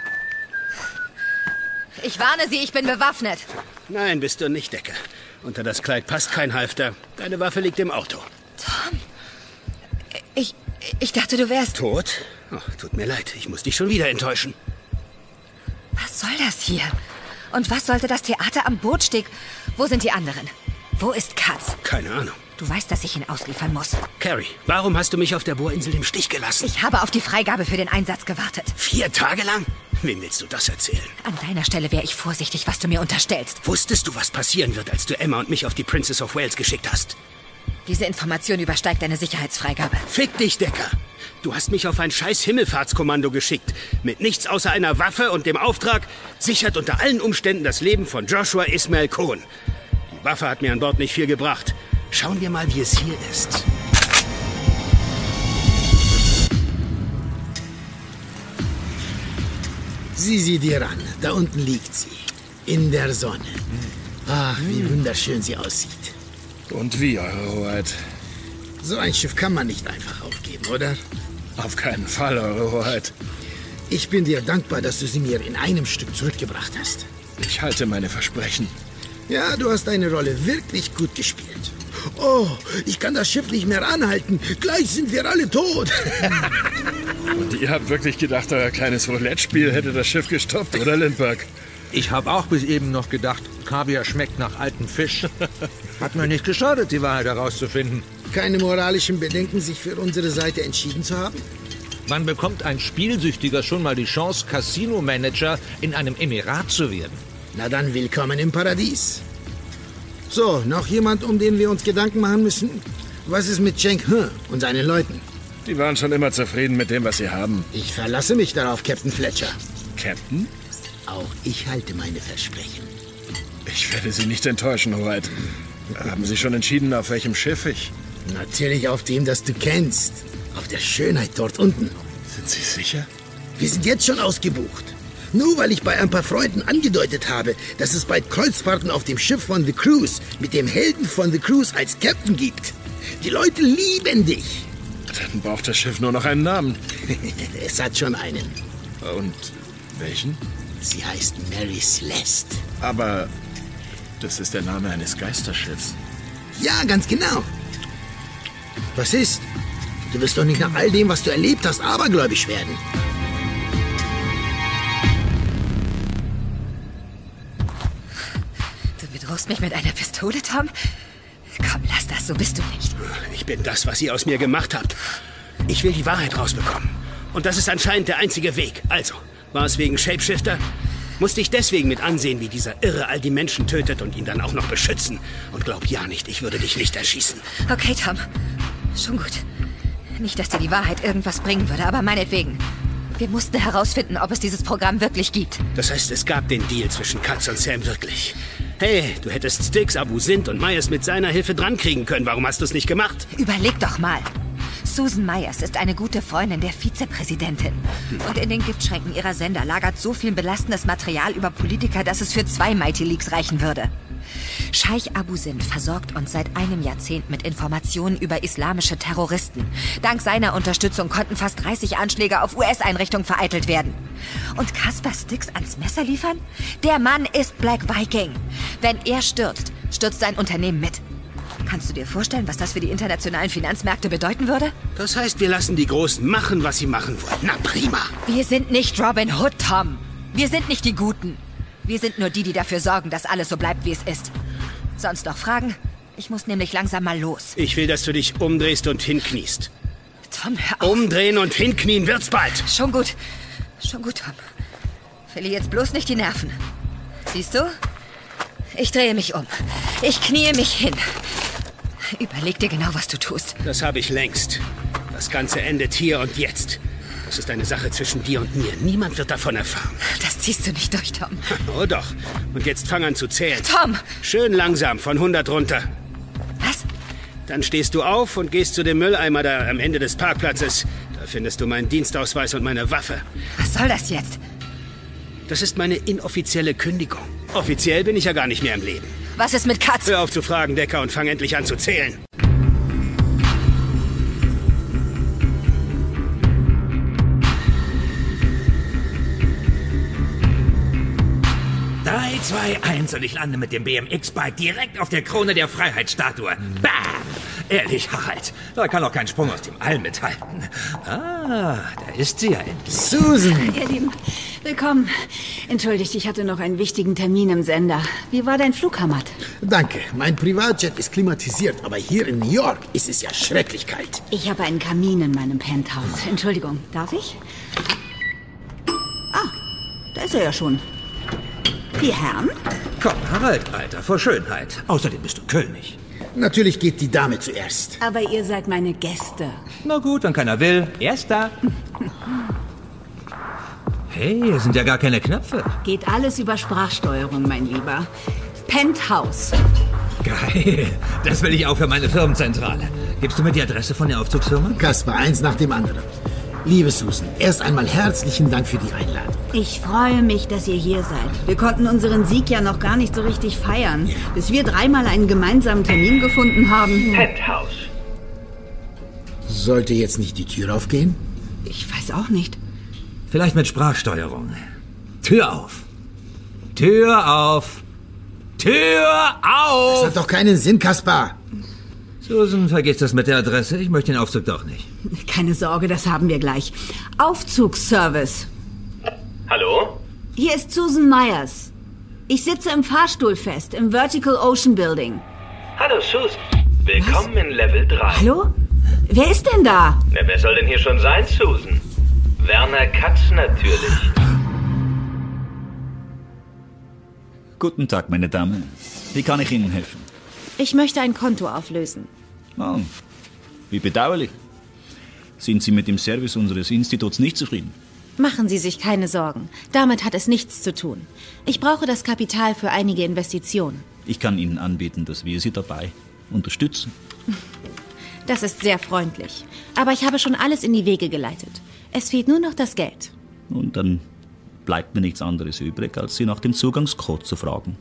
Ich warne Sie, ich bin bewaffnet. Nein, bist du nicht, Decker. Unter das Kleid passt kein Halfter. Deine Waffe liegt im Auto. Tom? Ich, ich dachte, du wärst... Tot? Oh, tut mir leid, ich muss dich schon wieder enttäuschen. Was soll das hier? Und was sollte das Theater am Bootsteg? Wo sind die anderen? Wo ist Katz? Keine Ahnung. Du weißt, dass ich ihn ausliefern muss. Carrie, warum hast du mich auf der Bohrinsel im Stich gelassen? Ich habe auf die Freigabe für den Einsatz gewartet. Vier Tage lang? Wem willst du das erzählen? An deiner Stelle wäre ich vorsichtig, was du mir unterstellst. Wusstest du, was passieren wird, als du Emma und mich auf die Princess of Wales geschickt hast? Diese Information übersteigt deine Sicherheitsfreigabe. Fick dich, Decker! Du hast mich auf ein scheiß Himmelfahrtskommando geschickt. Mit nichts außer einer Waffe und dem Auftrag, sichert unter allen Umständen das Leben von Joshua Ismail Cohen. Waffe hat mir an Bord nicht viel gebracht. Schauen wir mal, wie es hier ist. Sieh sie dir an. Da unten liegt sie. In der Sonne. Ach, wie wunderschön sie aussieht. Und wie, Eure Hoheit? So ein Schiff kann man nicht einfach aufgeben, oder? Auf keinen Fall, Eure Hoheit. Ich bin dir dankbar, dass du sie mir in einem Stück zurückgebracht hast. Ich halte meine Versprechen. Ja, du hast deine Rolle wirklich gut gespielt. Oh, ich kann das Schiff nicht mehr anhalten. Gleich sind wir alle tot. Und ihr habt wirklich gedacht, euer kleines Roulette-Spiel hätte das Schiff gestoppt, oder Lindbergh? Ich habe auch bis eben noch gedacht, Kaviar schmeckt nach altem Fisch. Hat mir nicht geschadet, die Wahrheit herauszufinden. Keine moralischen Bedenken, sich für unsere Seite entschieden zu haben? Wann bekommt ein Spielsüchtiger schon mal die Chance, Casino-Manager in einem Emirat zu werden? Na dann willkommen im Paradies. So, noch jemand, um den wir uns Gedanken machen müssen? Was ist mit Cheng He und seinen Leuten? Die waren schon immer zufrieden mit dem, was sie haben. Ich verlasse mich darauf, Captain Fletcher. Captain? Auch ich halte meine Versprechen. Ich werde Sie nicht enttäuschen, Hoheit. Haben Sie schon entschieden, auf welchem Schiff ich? Natürlich auf dem, das du kennst. Auf der Schönheit dort unten. Sind Sie sicher? Wir sind jetzt schon ausgebucht. Nur weil ich bei ein paar Freunden angedeutet habe, dass es bald Kreuzfahrten auf dem Schiff von The Cruise mit dem Helden von The Cruise als Captain gibt. Die Leute lieben dich. Dann braucht das Schiff nur noch einen Namen. es hat schon einen. Und welchen? Sie heißt Mary Celeste. Aber das ist der Name eines Geisterschiffs. Ja, ganz genau. Was ist? Du wirst doch nicht nach all dem, was du erlebt hast, abergläubisch werden. Bedrohst mich mit einer Pistole, Tom? Komm, lass das, so bist du nicht. Ich bin das, was ihr aus mir gemacht habt. Ich will die Wahrheit rausbekommen. Und das ist anscheinend der einzige Weg. Also, war es wegen Shapeshifter? Musste ich deswegen mit ansehen, wie dieser Irre all die Menschen tötet und ihn dann auch noch beschützen? Und glaub ja nicht, ich würde dich nicht erschießen. Okay, Tom. Schon gut. Nicht, dass dir die Wahrheit irgendwas bringen würde, aber meinetwegen. Wir mussten herausfinden, ob es dieses Programm wirklich gibt. Das heißt, es gab den Deal zwischen Katz und Sam wirklich. Hey, du hättest Styx, Abu Sint und Myers mit seiner Hilfe drankriegen können. Warum hast du es nicht gemacht? Überleg doch mal. Susan Myers ist eine gute Freundin der Vizepräsidentin. Und in den Giftschränken ihrer Sender lagert so viel belastendes Material über Politiker, dass es für zwei Mighty Leaks reichen würde. Scheich Abu Sint versorgt uns seit einem Jahrzehnt mit Informationen über islamische Terroristen. Dank seiner Unterstützung konnten fast 30 Anschläge auf US-Einrichtungen vereitelt werden. Und Caspar Styx ans Messer liefern? Der Mann ist Black Viking. Wenn er stürzt, stürzt sein Unternehmen mit. Kannst du dir vorstellen, was das für die internationalen Finanzmärkte bedeuten würde? Das heißt, wir lassen die Großen machen, was sie machen wollen. Na prima. Wir sind nicht Robin Hood, Tom. Wir sind nicht die Guten. Wir sind nur die, die dafür sorgen, dass alles so bleibt, wie es ist. Sonst noch Fragen? Ich muss nämlich langsam mal los. Ich will, dass du dich umdrehst und hinkniest. Tom, hör auf. Umdrehen und hinknien wird's bald. Schon gut. Schon gut, Tom. Verlier jetzt bloß nicht die Nerven. Siehst du? Ich drehe mich um. Ich knie mich hin. Überleg dir genau, was du tust. Das habe ich längst. Das Ganze endet hier und jetzt. Das ist eine Sache zwischen dir und mir. Niemand wird davon erfahren. Das ziehst du nicht durch, Tom. Oh doch. Und jetzt fang an zu zählen. Tom! Schön langsam, von 100 runter. Was? Dann stehst du auf und gehst zu dem Mülleimer da am Ende des Parkplatzes. Da findest du meinen Dienstausweis und meine Waffe. Was soll das jetzt? Das ist meine inoffizielle Kündigung. Offiziell bin ich ja gar nicht mehr im Leben. Was ist mit Katz? Hör auf zu fragen, Decker, und fang endlich an zu zählen. Drei, zwei, eins und ich lande mit dem BMX-Bike direkt auf der Krone der Freiheitsstatue. Bam! Ehrlich, Harald, da kann auch kein Sprung aus dem All mithalten. Ah, da ist sie ja endlich. Susan! Ihr Lieben, willkommen. Entschuldigt, ich hatte noch einen wichtigen Termin im Sender. Wie war dein Flug, Hamad? Danke. Mein Privatjet ist klimatisiert, aber hier in New York ist es ja schrecklich kalt. Ich habe einen Kamin in meinem Penthouse. Entschuldigung, darf ich? Ah, da ist er ja schon. Die Herren? Komm, Harald, Alter, vor Schönheit. Außerdem bist du König. Natürlich geht die Dame zuerst. Aber ihr seid meine Gäste. Na gut, wenn keiner will. Erster. Hey, hier sind ja gar keine Knöpfe. Geht alles über Sprachsteuerung, mein Lieber. Penthouse. Geil. Das will ich auch für meine Firmenzentrale. Gibst du mir die Adresse von der Aufzugsfirma? Kaspar, eins nach dem anderen. Liebe Susan, erst einmal herzlichen Dank für die Einladung. Ich freue mich, dass ihr hier seid. Wir konnten unseren Sieg ja noch gar nicht so richtig feiern, bis wir dreimal einen gemeinsamen Termin gefunden haben. Penthouse. Sollte jetzt nicht die Tür aufgehen? Ich weiß auch nicht. Vielleicht mit Sprachsteuerung. Tür auf. Tür auf. Tür auf! Das hat doch keinen Sinn, Kaspar. Susan, vergiss das mit der Adresse. Ich möchte den Aufzug doch nicht. Keine Sorge, das haben wir gleich. Aufzugsservice. Hallo? Hier ist Susan Myers. Ich sitze im Fahrstuhl fest, im Vertical Ocean Building. Hallo, Susan. Willkommen in Level 3. Hallo? Wer ist denn da? Na, wer soll denn hier schon sein, Susan? Werner Katz natürlich. Guten Tag, meine Dame. Wie kann ich Ihnen helfen? Ich möchte ein Konto auflösen. Oh, wie bedauerlich. Sind Sie mit dem Service unseres Instituts nicht zufrieden? Machen Sie sich keine Sorgen. Damit hat es nichts zu tun. Ich brauche das Kapital für einige Investitionen. Ich kann Ihnen anbieten, dass wir Sie dabei unterstützen. Das ist sehr freundlich. Aber ich habe schon alles in die Wege geleitet. Es fehlt nur noch das Geld. Und dann bleibt mir nichts anderes übrig, als Sie nach dem Zugangscode zu fragen.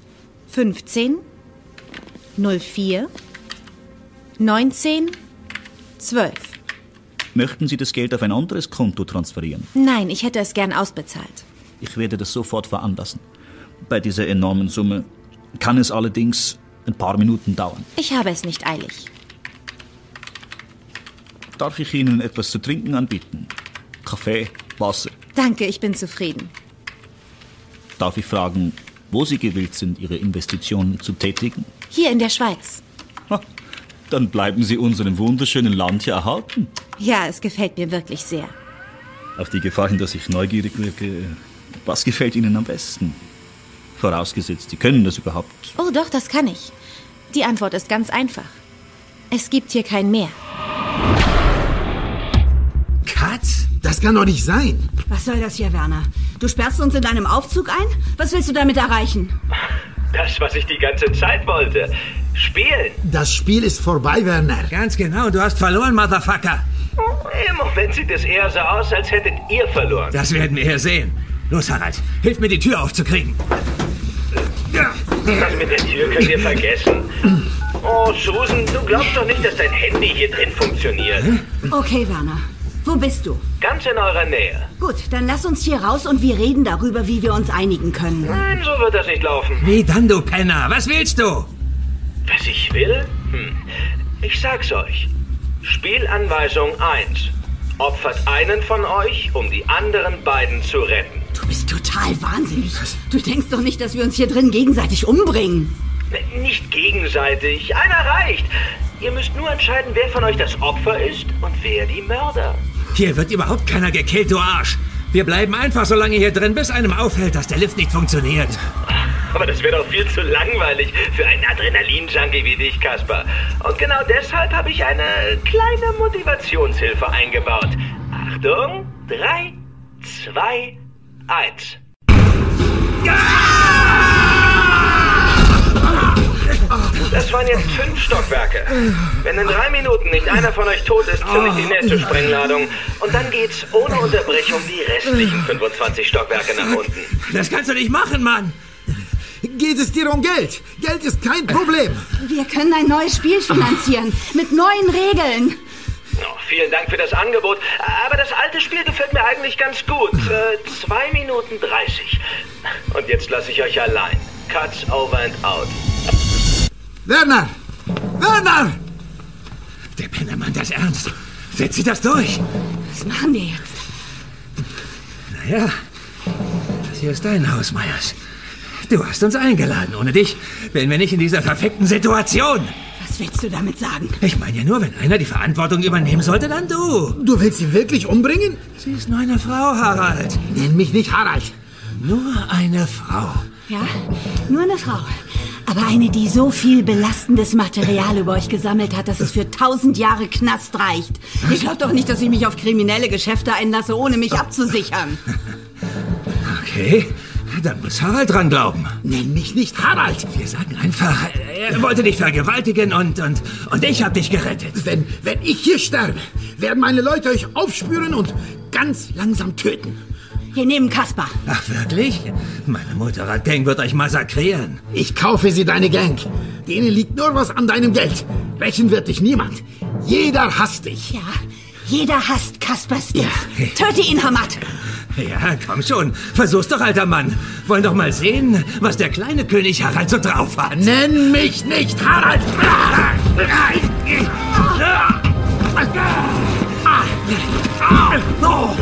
15 04 19 12. Möchten Sie das Geld auf ein anderes Konto transferieren? Nein, ich hätte es gern ausbezahlt. Ich werde das sofort veranlassen. Bei dieser enormen Summe kann es allerdings ein paar Minuten dauern. Ich habe es nicht eilig. Darf ich Ihnen etwas zu trinken anbieten? Kaffee, Wasser. Danke, ich bin zufrieden. Darf ich fragen, wo Sie gewillt sind, Ihre Investitionen zu tätigen? Hier in der Schweiz. Dann bleiben Sie unserem wunderschönen Land hier erhalten. Ja, es gefällt mir wirklich sehr. Auf die Gefahr hin, dass ich neugierig wirke, was gefällt Ihnen am besten? Vorausgesetzt, Sie können das überhaupt. Oh, doch, das kann ich. Die Antwort ist ganz einfach. Es gibt hier kein Meer. Katz? Das kann doch nicht sein. Was soll das hier, Werner? Du sperrst uns in deinem Aufzug ein? Was willst du damit erreichen? Das, was ich die ganze Zeit wollte. Spielen. Das Spiel ist vorbei, Werner. Ganz genau, du hast verloren, Motherfucker. Im Moment sieht es eher so aus, als hättet ihr verloren. Das werden wir hier sehen. Los, Harald, hilf mir, die Tür aufzukriegen. Das mit der Tür könnt ihr vergessen. Oh, Susan, du glaubst doch nicht, dass dein Handy hier drin funktioniert. Okay, Werner. Wo bist du? Ganz in eurer Nähe. Gut, dann lass uns hier raus und wir reden darüber, wie wir uns einigen können. Nein, so wird das nicht laufen. Wie dann, du Penner? Was willst du? Was ich will? Hm. Ich sag's euch. Spielanweisung 1. Opfert einen von euch, um die anderen beiden zu retten. Du bist total wahnsinnig. Du denkst doch nicht, dass wir uns hier drin gegenseitig umbringen. Nicht gegenseitig. Einer reicht. Ihr müsst nur entscheiden, wer von euch das Opfer ist und wer die Mörder. Hier wird überhaupt keiner gekillt, du Arsch. Wir bleiben einfach so lange hier drin, bis einem auffällt, dass der Lift nicht funktioniert. Aber das wäre doch viel zu langweilig für einen Adrenalin-Junkie wie dich, Kasper. Und genau deshalb habe ich eine kleine Motivationshilfe eingebaut. Achtung, drei, zwei, eins. Das waren jetzt fünf Stockwerke. Wenn in drei Minuten nicht einer von euch tot ist, zünde ich die nächste Sprengladung. Und dann geht's ohne Unterbrechung die restlichen 25 Stockwerke nach unten. Das kannst du nicht machen, Mann. Geht es dir um Geld? Geld ist kein Problem. Wir können ein neues Spiel finanzieren. Mit neuen Regeln. Oh, vielen Dank für das Angebot. Aber das alte Spiel gefällt mir eigentlich ganz gut. Äh, zwei Minuten 30. Und jetzt lasse ich euch allein. Cuts over and out. Werner! Werner! Der Penner meint das ernst. Setzt sich das durch. Was machen wir jetzt? Naja, das hier ist dein Haus, Meyers. Du hast uns eingeladen. Ohne dich wären wir nicht in dieser verfickten Situation. Was willst du damit sagen? Ich meine ja nur, wenn einer die Verantwortung übernehmen sollte, dann du. Du willst sie wirklich umbringen? Sie ist nur eine Frau, Harald. Nenn mich nicht Harald. Nur eine Frau. Ja, nur eine Frau. Aber eine, die so viel belastendes Material über euch gesammelt hat, dass es für tausend Jahre Knast reicht. Ihr glaubt doch nicht, dass ich mich auf kriminelle Geschäfte einlasse, ohne mich abzusichern. Okay, dann muss Harald dran glauben. Nenn mich nicht Harald. Wir sagen einfach, er wollte dich vergewaltigen und, und, und ich hab dich gerettet. Wenn, wenn ich hier sterbe, werden meine Leute euch aufspüren und ganz langsam töten. Wir nehmen Kaspar. Ach, wirklich? Meine Motorradgang wird euch massakrieren. Ich kaufe sie, deine Gang. Denen liegt nur was an deinem Geld. Rächen wird dich niemand. Jeder hasst dich. Ja, jeder hasst Kaspar Stiff. Ja. Töte ihn, Hamad. Ja, komm schon. Versuch's doch, alter Mann. Wollen doch mal sehen, was der kleine König Harald so drauf hat. Nenn mich nicht Harald! Oh.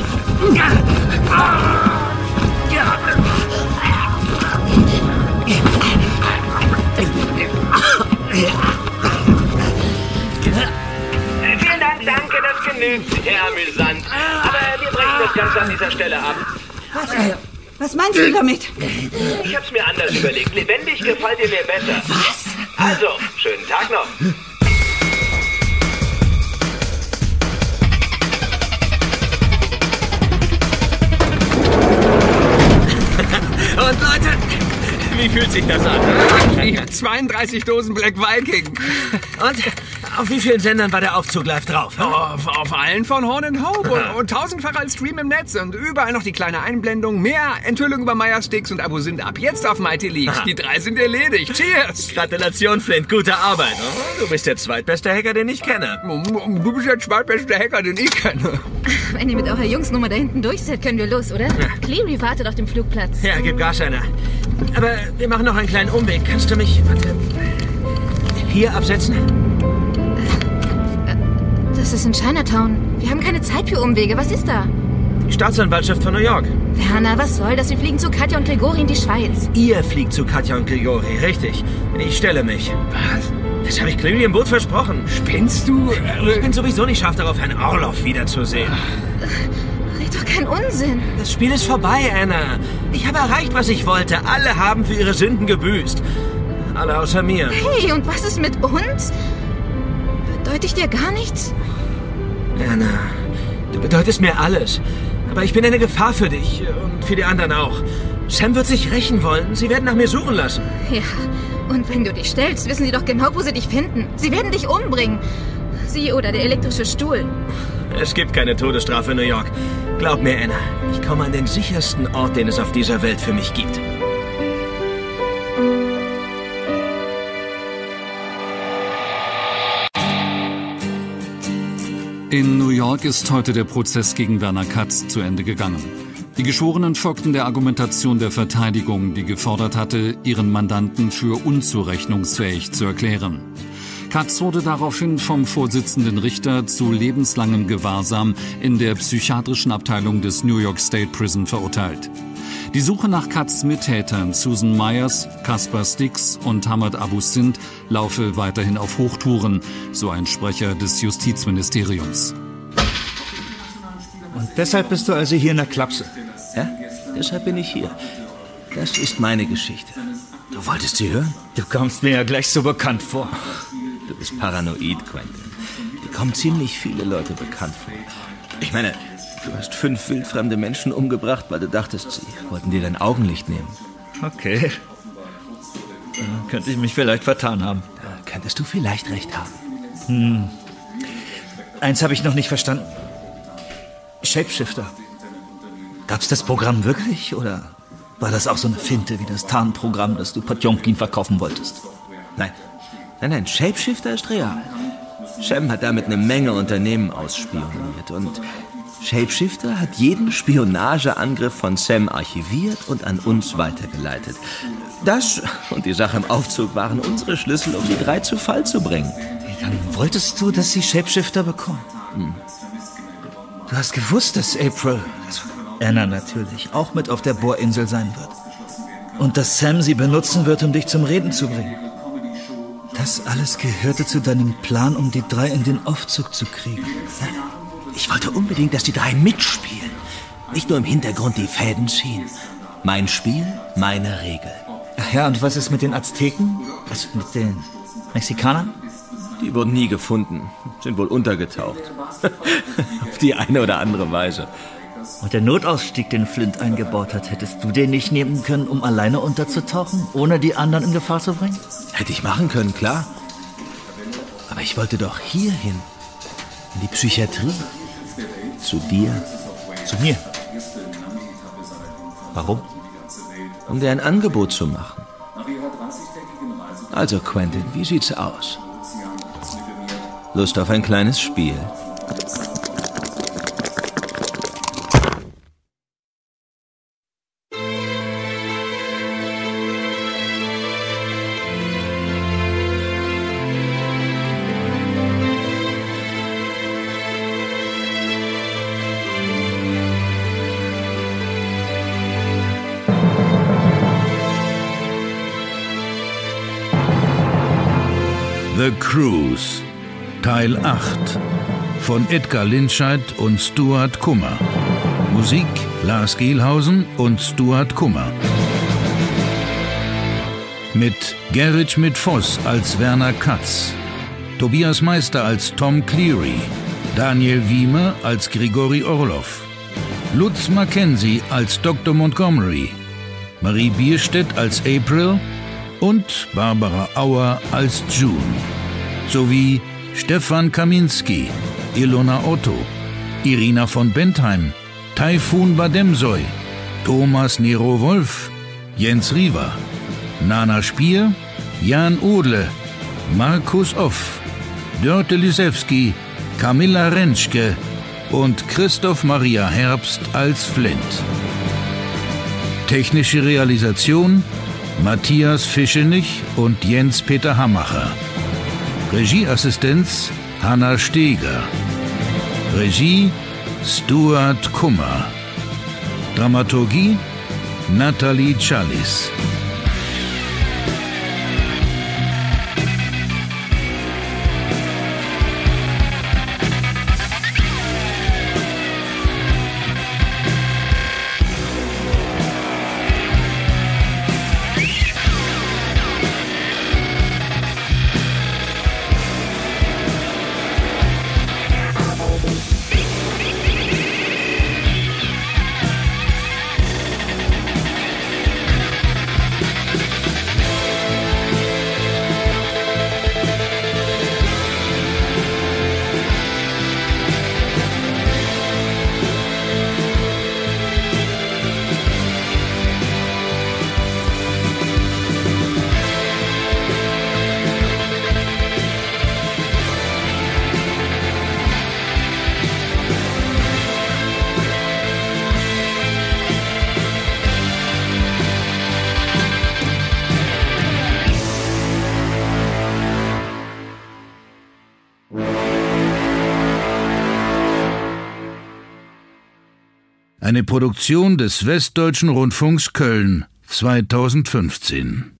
Danke, das genügt. Sehr amüsant. Aber wir brechen das Ganze an dieser Stelle ab. Was, was meinst du damit? Ich hab's mir anders überlegt. Lebendig gefällt ihr mir besser. Was? Also, schönen Tag noch. Und Leute, wie fühlt sich das an? 32 Dosen Black Viking. Und auf wie vielen Sendern war der Aufzug live drauf? Auf, auf, allen von Horn Hope und, und tausendfach als Stream im Netz und überall noch die kleine Einblendung. Mehr Enthüllung über Meyer Sticks und Abo sind ab jetzt auf Mighty Leaks. Die drei sind erledigt. Cheers! Gratulation, Flint. Gute Arbeit. Du bist der zweitbeste Hacker, den ich kenne. Du bist der zweitbeste Hacker, den ich kenne. Wenn ihr mit eurer Jungsnummer da hinten durch seid, können wir los, oder? Ja. Cleary wartet auf dem Flugplatz. Ja, gib Gas einer. Aber wir machen noch einen kleinen Umweg. Kannst du mich, warte, hier absetzen? Das ist in Chinatown. Wir haben keine Zeit für Umwege. Was ist da? Die Staatsanwaltschaft von New York. Werner, was soll das? Wir fliegen zu Katja und Gregori in die Schweiz. Ihr fliegt zu Katja und Gregori, richtig. Ich stelle mich. Was? Das habe ich Cleary im Boot versprochen. Spinnst du? Ich bin sowieso nicht scharf darauf, Herrn Orloff wiederzusehen. Red doch kein Unsinn. Das Spiel ist vorbei, Anna. Ich habe erreicht, was ich wollte. Alle haben für ihre Sünden gebüßt. Alle außer mir. Hey, und was ist mit uns? Bedeute ich dir gar nichts? Anna, du bedeutest mir alles. Aber ich bin eine Gefahr für dich und für die anderen auch. Sam wird sich rächen wollen. Sie werden nach mir suchen lassen. Ja, und wenn du dich stellst, wissen sie doch genau, wo sie dich finden. Sie werden dich umbringen. Sie oder der elektrische Stuhl. Es gibt keine Todesstrafe in New York. Glaub mir, Anna, ich komme an den sichersten Ort, den es auf dieser Welt für mich gibt. In New York ist heute der Prozess gegen Werner Katz zu Ende gegangen. Die Geschworenen folgten der Argumentation der Verteidigung, die gefordert hatte, ihren Mandanten für unzurechnungsfähig zu erklären. Katz wurde daraufhin vom Vorsitzenden Richter zu lebenslangem Gewahrsam in der psychiatrischen Abteilung des New York State Prison verurteilt. Die Suche nach Katz Mittätern Susan Myers, Caspar Stix und Hamad Abu Sindh laufe weiterhin auf Hochtouren, so ein Sprecher des Justizministeriums. Und deshalb bist du also hier in der Klapse? Ja, deshalb bin ich hier. Das ist meine Geschichte. Du wolltest sie hören? Du kommst mir ja gleich so bekannt vor. Du bist paranoid, Quentin. Dir kommen ziemlich viele Leute bekannt vor. Ich meine, du hast fünf wildfremde Menschen umgebracht, weil du dachtest, sie wollten dir dein Augenlicht nehmen. Okay. Dann könnte ich mich vielleicht vertan haben. Da könntest du vielleicht recht haben. Hm. Eins habe ich noch nicht verstanden. Shapeshifter. Gab's das Programm wirklich oder war das auch so eine Finte wie das Tarnprogramm, das du Potjomkin verkaufen wolltest? Nein. Nein, nein, Shapeshifter ist real. Shem hat damit eine Menge Unternehmen ausspioniert und Shapeshifter hat jeden Spionageangriff von Sam archiviert und an uns weitergeleitet. Das und die Sache im Aufzug waren unsere Schlüssel, um die drei zu Fall zu bringen. Dann wolltest du, dass sie Shapeshifter bekommen? Hm. Du hast gewusst, dass April, also Anna natürlich, auch mit auf der Bohrinsel sein wird. Und dass Sam sie benutzen wird, um dich zum Reden zu bringen. Das alles gehörte zu deinem Plan, um die drei in den Aufzug zu kriegen. Ich wollte unbedingt, dass die drei mitspielen. Nicht nur im Hintergrund die Fäden ziehen. Mein Spiel, meine Regeln. Ach ja, und was ist mit den Azteken? Was mit den Mexikanern? Die wurden nie gefunden, sind wohl untergetaucht. Auf die eine oder andere Weise. Und der Notausstieg, den Flint eingebaut hat, hättest du den nicht nehmen können, um alleine unterzutauchen, ohne die anderen in Gefahr zu bringen? Hätte ich machen können, klar. Aber ich wollte doch hier hin. In die Psychiatrie. Zu dir. Zu mir. Warum? Um dir ein Angebot zu machen. Also, Quentin, wie sieht's aus? Lust auf ein kleines Spiel? Cruise Teil 8 von Edgar Linscheid und Stuart Kummer. Musik Lars Gehlhausen und Stuart Kummer. Mit Gerrit Schmidt-Voss als Werner Katz, Tobias Meister als Tom Cleary, Daniel Wiemer als Grigori Orlov, Lutz Mackenzie als Dr. Montgomery, Marie Bierstedt als April und Barbara Auer als June, sowie Stefan Kaminski, Ilona Otto, Irina von Bentheim, Taifun Bademsoy, Thomas Nero Wolf, Jens Riva, Nana Spier, Jan Odle, Markus Off, Dörte Lisewski, Camilla Rentschke und Christoph Maria Herbst als Flint. Technische Realisation Matthias Fischenich und Jens Peter Hammacher. Regieassistenz Hanna Steger. Regie Stuart Kummer. Dramaturgie Nathalie Challis. Eine Produktion des Westdeutschen Rundfunks Köln 2015.